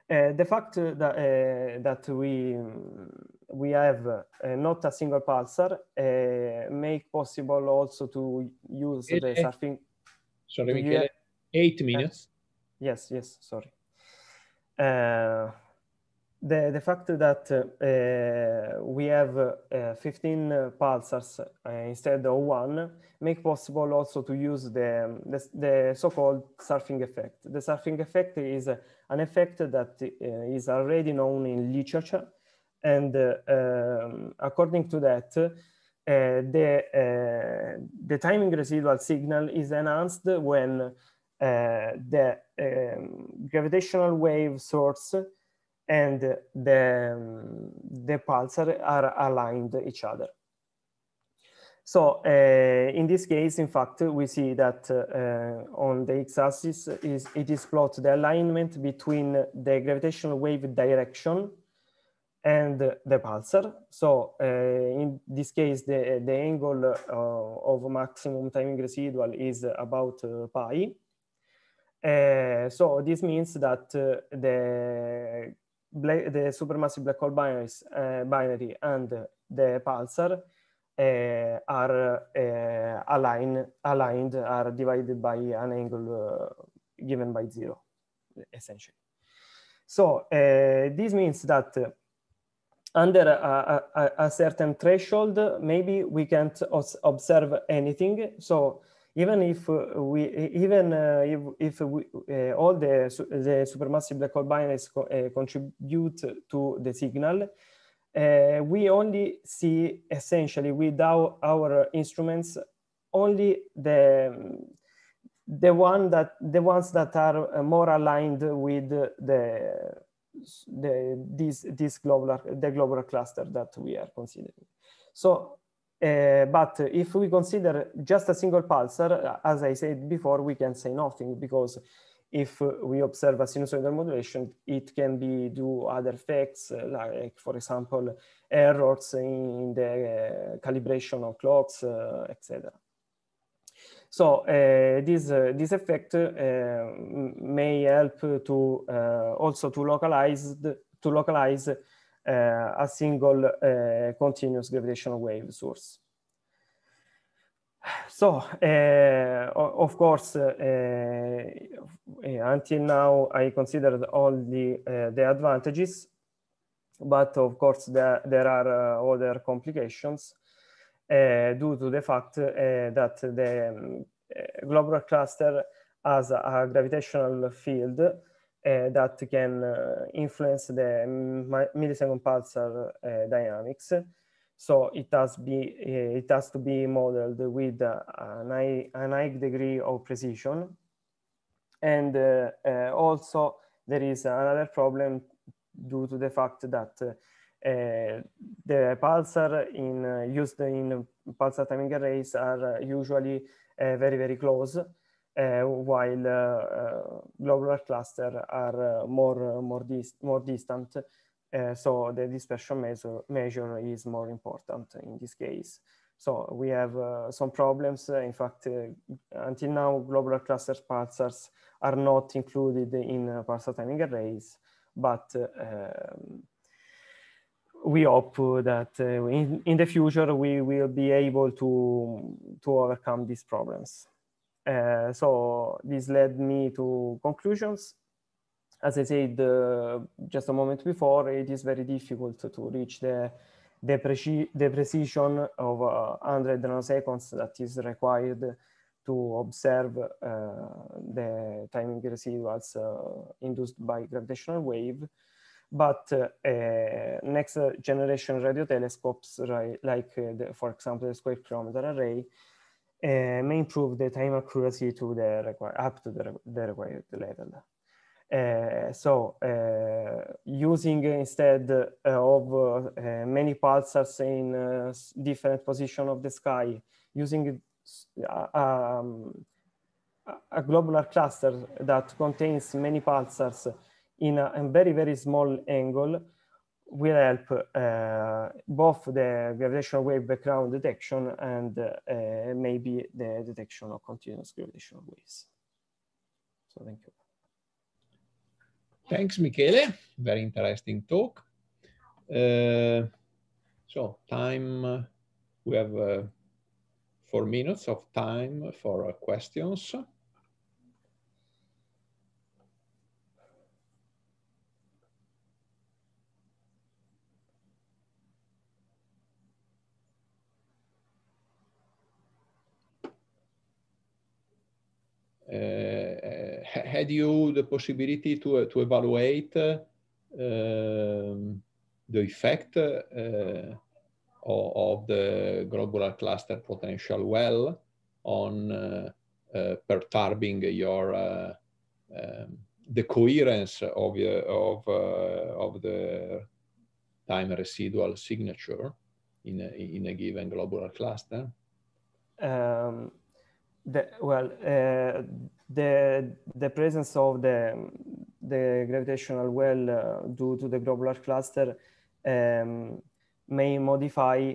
Uh, the fact that, uh, that we, we have uh, not a single pulsar make possible also to use it, the surfing. Sorry, Michele, eight minutes. Uh, yes, yes, sorry. Uh, the, the fact that uh, we have uh, 15 pulsars uh, instead of one make possible also to use the, the, the so-called surfing effect. The surfing effect is an effect that uh, is already known in literature. And um, according to that, the, the timing residual signal is enhanced when uh, the um, gravitational wave source and the, um, the pulsar are aligned each other. So uh, in this case, in fact, we see that uh, on the x-axis is it is plot the alignment between the gravitational wave direction and the pulsar. So uh, in this case, the, the angle uh, of maximum timing residual is about uh, pi. Uh, so this means that the, the supermassive black hole binaries, binary and the pulsar uh, are uh, aligned, aligned, are divided by an angle uh, given by zero, essentially. So this means that under a, a, a, certain threshold, maybe we can't observe anything. So even if we, even uh, if, if we, uh, all the, the supermassive black hole binaries co uh, contribute to the signal, uh, we only see essentially without our instruments only the the one that the ones that are more aligned with the the this this globular the globular cluster that we are considering. So uh, but if we consider just a single pulsar as i said before we can say nothing because if we observe a sinusoidal modulation, it can be due other effects, uh, like, for example, errors in the uh, calibration of clocks, uh, etc. So uh, this uh, this effect may help to also to localize the, to localize a single continuous gravitational wave source. So, uh, of course, uh, uh, until now, I considered all the, advantages, but of course, there, there are other complications due to the fact that the um, globular cluster has a, a gravitational field uh, that can uh, influence the millisecond pulsar uh, dynamics. So it has be eh, it has to be modeled with uh, an high, high degree of precision. And uh, uh, also there is another problem due to the fact that uh, the pulsar in used in pulsar timing arrays are usually very very close, while globular cluster are more more dis more distant uh, so the dispersion measure, measure is more important in this case. So we have uh, some problems. Uh, in fact, uh, until now, globular cluster pulsars are not included in uh, pulsar timing arrays, but um, we hope that in, in the future we will be able to, to overcome these problems. So this led me to conclusions as I said uh, just a moment before, it is very difficult to reach the, the, preci the precision of uh, 100 nanoseconds that is required to observe uh, the timing residuals uh, induced by gravitational wave. But uh, next generation radio telescopes, right, like, the, for example, the square kilometer array, may improve the time accuracy to the up to the, the required level. Uh, so uh, using instead of many pulsars in different position of the sky, using um, a globular cluster that contains many pulsars in a, a very, very small angle will help uh, both the gravitational wave background detection and uh, maybe the detection of continuous gravitational waves. So thank you. Thanks, Michele. Very interesting talk. Uh, so time, we have uh, four minutes of time for questions. Uh, had you the possibility to, to evaluate um, the effect uh, of, of, the globular cluster potential well on uh, perturbing your um, the coherence of, of, of the time residual signature in a, in a given globular cluster? um, the, well, uh, the the presence of the the gravitational well uh, due to the globular cluster um, may modify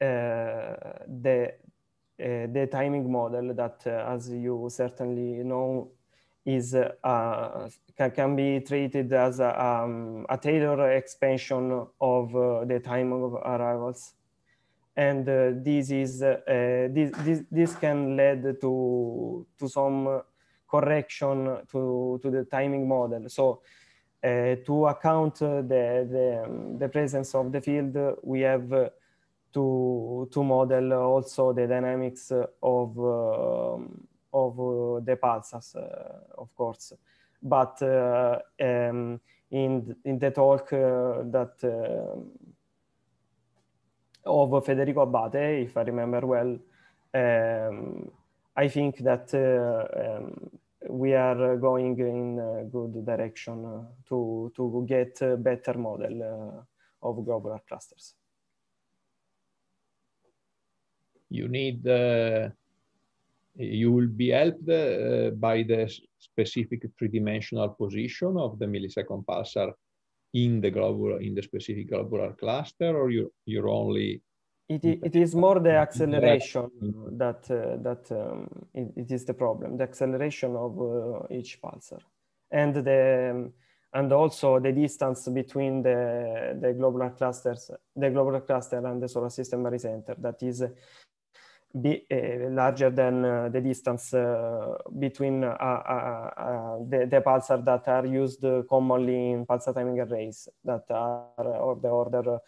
uh, the uh, the timing model that, uh, as you certainly know, is can, can be treated as a, um, a Taylor expansion of the time of arrivals. And uh, this is uh, this, this this can lead to to some correction to to the timing model so uh, to account the the, um, the presence of the field we have to to model also the dynamics of um, of the pulsars of course but um, in in the talk that of Federico Abbate, if I remember well. Um, I think that uh, um, we are going in a good direction uh, to, to get a better model uh, of globular clusters. You need, uh, you will be helped uh, by the specific three-dimensional position of the millisecond pulsar in the globular in the specific globular cluster or you you're only it, it is more the acceleration that uh, that um, it, it is the problem the acceleration of uh, each pulsar. And the um, and also the distance between the the globular clusters the globular cluster and the solar system barycenter that is be, uh, larger than uh, the distance uh, between uh, uh, uh, the, the pulsar that are used commonly in pulsar timing arrays that are of the order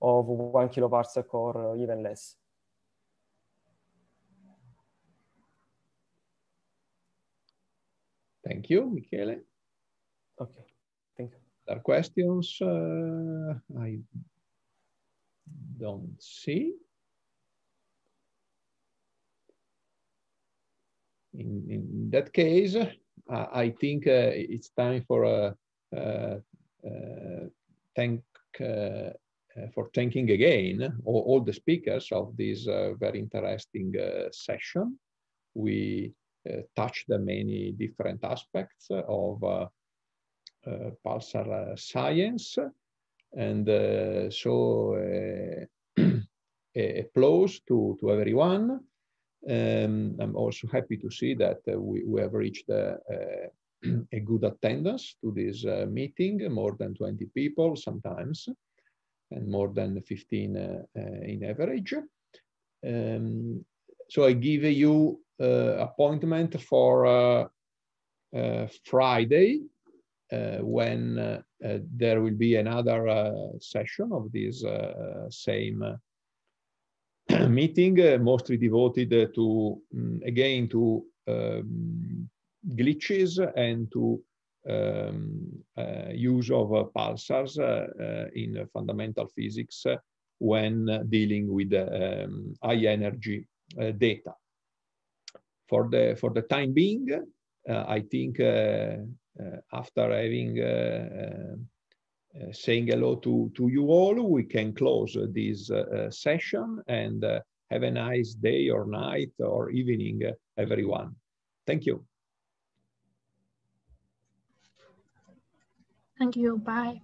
of one kiloparsec or even less. Thank you, Michele. Okay, thank you. Other questions? I don't see. in, in that case, uh, I think uh, it's time for a uh, thank Uh, for thanking again all, all, the speakers of this uh, very interesting uh, session. We touched the many different aspects of pulsar science, and so (clears throat) applause to to everyone. Um, I'm also happy to see that uh, we, we have reached uh, (clears throat) a good attendance to this uh, meeting, more than 20 people sometimes, and more than 15 uh, uh, in average. Um, so I give you uh, appointment for Friday, when there will be another session of this same (clears throat) meeting, uh, mostly devoted to, um, again, to um, glitches and to um, use of pulsars uh in fundamental physics when dealing with um, high energy data. For the, for the time being, I think after having uh, saying hello to, to you all. We can close uh, this uh, session and have a nice day or night or evening, everyone. Thank you. Thank you. Bye.